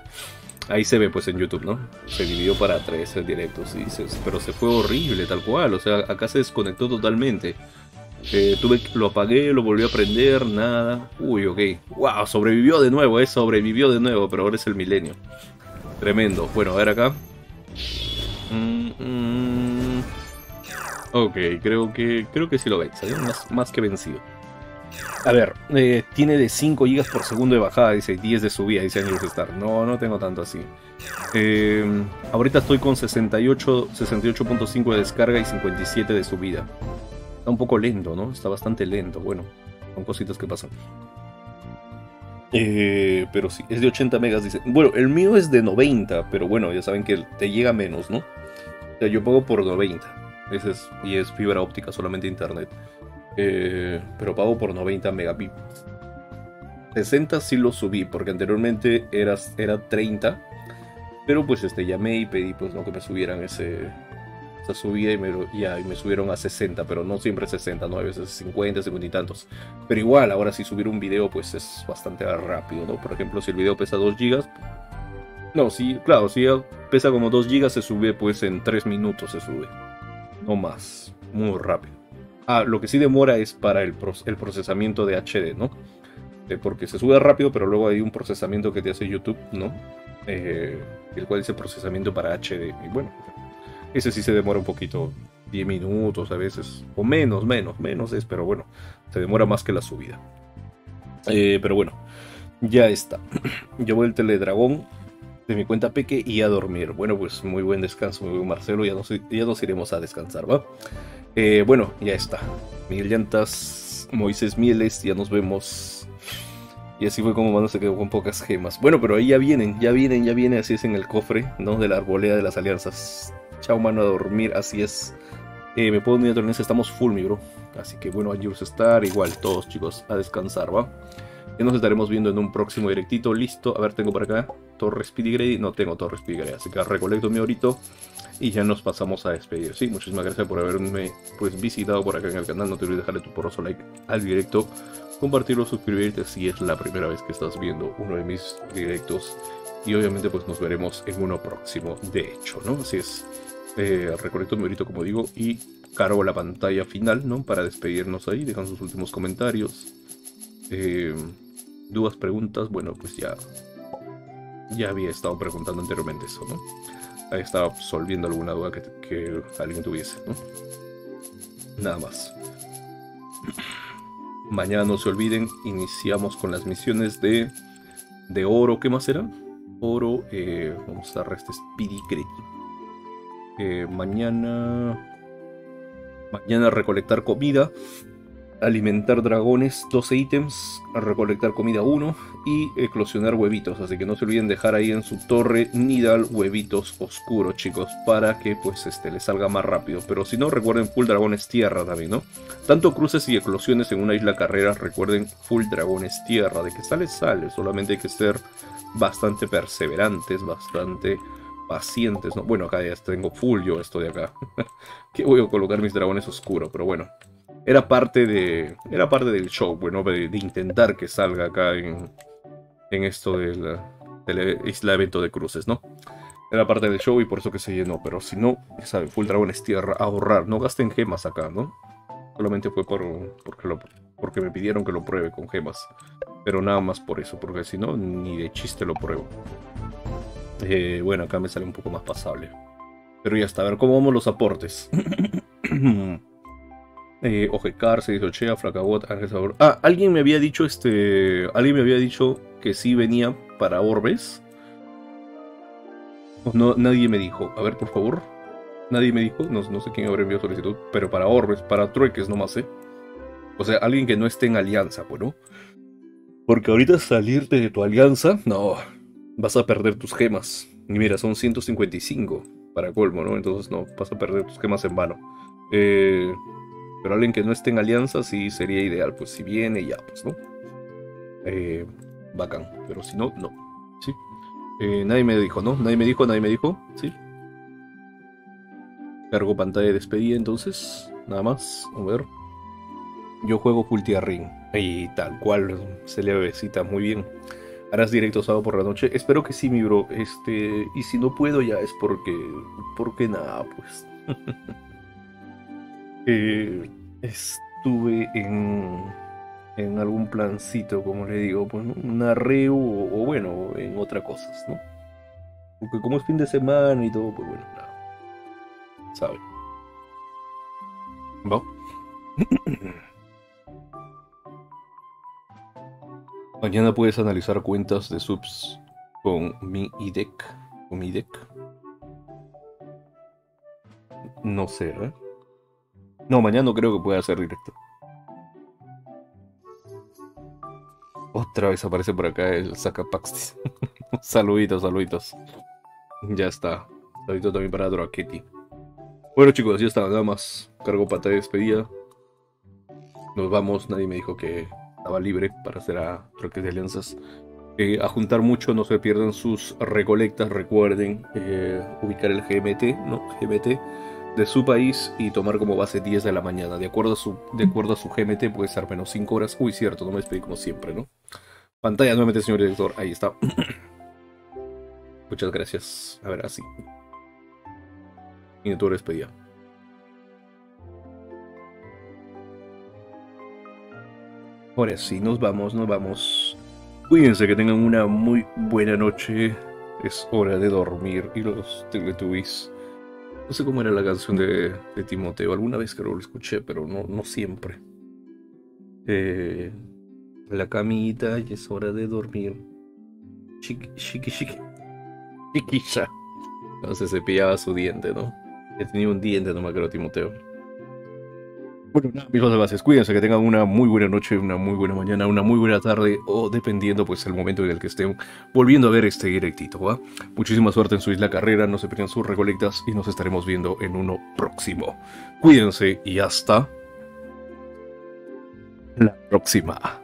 Ahí se ve pues en YouTube, ¿no? Se dividió para tres el directo, sí, pero se fue horrible tal cual, o sea, acá se desconectó totalmente. Eh, tuve, lo apagué, lo volví a prender, nada. Uy, ok. Wow, sobrevivió de nuevo, eh, sobrevivió de nuevo, pero ahora es el milenio. Tremendo. Bueno, a ver acá. Mm, mm. Ok, creo que creo que sí lo veis, más, más que vencido. A ver, eh, tiene de 5 GB por segundo de bajada, dice 10 de subida, dice Star. No, no tengo tanto así. Eh, ahorita estoy con 68, 68.5 de descarga y 57 de subida. Está un poco lento, ¿no? Está bastante lento. Bueno, son cositas que pasan. Eh, pero sí, es de 80 megas, dice. Bueno, el mío es de 90, pero bueno, ya saben que te llega menos, ¿no? O sea, yo pago por 90. Ese es, y es fibra óptica, solamente internet. Eh, pero pago por 90 megabits. 60 sí lo subí, porque anteriormente era, era 30. Pero pues este, llamé y pedí pues no que me subieran ese, esa subida y me, subieron a 60, pero no siempre 60, ¿no? A veces 50, 50 y tantos. Pero igual, ahora si subir un video pues es bastante rápido, ¿no? Por ejemplo, si el video pesa 2 GB, no, sí, claro, si pesa como 2 GB se sube pues en 3 minutos se sube. No más, muy rápido. Ah, lo que sí demora es para el, el procesamiento de HD, ¿no? Eh, porque se sube rápido, pero luego hay un procesamiento que te hace YouTube, ¿no? Eh, el cual dice procesamiento para HD. Y bueno, ese sí se demora un poquito, 10 minutos a veces, o menos, menos, menos es, pero bueno, se demora más que la subida. Eh, pero bueno, ya está. Llevo el teledragón de mi cuenta Peque y a dormir. Bueno, pues muy buen descanso, muy buen Marcelo, ya nos, ya nos iremos a descansar, ¿va? Eh, bueno, ya está. Miguel Llantas, Moisés Mieles, ya nos vemos. Y así fue como Mano se quedó con pocas gemas. Bueno, pero ahí ya vienen, ya vienen, ya vienen, así es en el cofre, ¿no? De la arboleda de las alianzas. Chao, mano, a dormir, así es. Eh, me puedo unir a estamos full, mi bro. Así que bueno, a estar, igual, todos chicos, a descansar, ¿va? Ya nos estaremos viendo en un próximo directito. Listo, a ver, tengo por acá Torres Grady. No tengo Torres Grady, así que recolecto mi orito y ya nos pasamos a despedir. Sí, muchísimas gracias por haberme pues visitado por acá en el canal. No te olvides dejarle tu poroso like al directo, compartirlo, suscribirte si es la primera vez que estás viendo uno de mis directos. Y obviamente pues nos veremos en uno próximo, de hecho, ¿no? Así es. Eh, recolecto mi orito como digo y cargo la pantalla final, ¿no? Para despedirnos ahí, dejan sus últimos comentarios. Eh, dudas, preguntas, bueno, pues ya, ya había estado preguntando anteriormente eso, ¿no? Ahí estaba solviendo alguna duda que, alguien tuviese. Nada más. Mañana no se olviden, iniciamos con las misiones de, de oro. ¿Qué más será? Oro, eh, vamos a dar este Speedy Credit. Mañana. Mañana recolectar comida alimentar dragones 12 ítems, recolectar comida 1 y eclosionar huevitos. Así que no se olviden dejar ahí en su torre Nidal huevitos oscuros, chicos, para que pues este les salga más rápido. Pero si no, recuerden full dragones tierra también, ¿no? Tanto cruces y eclosiones en una isla carrera, recuerden full dragones tierra. De que sale, sale. Solamente hay que ser bastante perseverantes, bastante pacientes, ¿no? Bueno, acá ya tengo full yo esto de acá. que voy a colocar mis dragones oscuros, pero bueno era parte de era parte del show, bueno, de, intentar que salga acá en, en esto del, isla evento de cruces, ¿no? Era parte del show y por eso que se llenó, pero si no, ya saben, Full Dragon es tierra, ahorrar, no gasten gemas acá, ¿no? Solamente fue por, porque, lo, porque me pidieron que lo pruebe con gemas, pero nada más por eso, porque si no, ni de chiste lo pruebo. Eh, bueno, acá me sale un poco más pasable. Pero ya está, a ver cómo vamos los aportes. Eh, Ojecar, se dice Ochea, Flacabot, Ángel Sabor. Ah, alguien me había dicho este. Alguien me había dicho que sí venía para Orbes. No, nadie me dijo. A ver, por favor. Nadie me dijo, no, no sé quién habrá enviado solicitud, pero para orbes, para trueques nomás, ¿eh? O sea, alguien que no esté en alianza, pues, ¿no? Porque ahorita salirte de tu alianza, no, vas a perder tus gemas. Y mira, son 155 para colmo, ¿no? Entonces no, vas a perder tus gemas en vano. Eh, pero alguien que no esté en alianza sí sería ideal, pues si viene ya, pues, ¿no? Eh, bacán, pero si no, no. ¿Sí? Eh, nadie me dijo, ¿no? Nadie me dijo, nadie me dijo, ¿sí? Cargo pantalla de despedida entonces, nada más, a ver. Yo juego Ring, y tal cual, se le besita muy bien. Harás directo sábado por la noche. Espero que sí, mi bro. Este, y si no puedo ya es porque, porque nada, pues. Eh, estuve en, en algún plancito, como le digo, pues, un arreo o, bueno, en otras cosas, ¿no? Porque como es fin de semana y todo, pues bueno, nada. ¿Sabe? ¿Va? Mañana puedes analizar cuentas de subs con mi IDEC. Con mi IDEC. No sé, ¿eh? No, mañana no creo que pueda hacer directo. Otra vez aparece por acá el Sacapaxtis. saluditos, saluditos. Ya está. Saludito también para Droaketi. Bueno chicos, ya está, nada más. Cargo pata de despedida. Nos vamos, nadie me dijo que estaba libre para hacer a troques de alianzas. Eh, a juntar mucho, no se pierdan sus recolectas, recuerden eh, ubicar el GMT, ¿no? GMT de su país y tomar como base 10 de la mañana. De acuerdo a su, de acuerdo a su GMT puede ser menos 5 horas. Uy, cierto, no me despedí como siempre, ¿no? Pantalla nuevamente, señor director. Ahí está. Muchas gracias. A ver, así. Y tu despedida. Ahora sí, nos vamos, nos vamos. Cuídense que tengan una muy buena noche. Es hora de dormir y los Teletubbies no sé cómo era la canción de, Timoteo. Alguna vez creo que lo escuché, pero no, no siempre. Eh, la camita y es hora de dormir. Chiqui, chiqui, chiqui. Chiquilla. Entonces se pillaba su diente, ¿no? He tenido un diente, no me acuerdo, Timoteo. Bueno, nada, mis gracias. Cuídense, que tengan una muy buena noche, una muy buena mañana, una muy buena tarde o dependiendo pues el momento en el que estén volviendo a ver este directito. Muchísima suerte en su isla carrera, no se pierdan sus recolectas y nos estaremos viendo en uno próximo. Cuídense y hasta la próxima.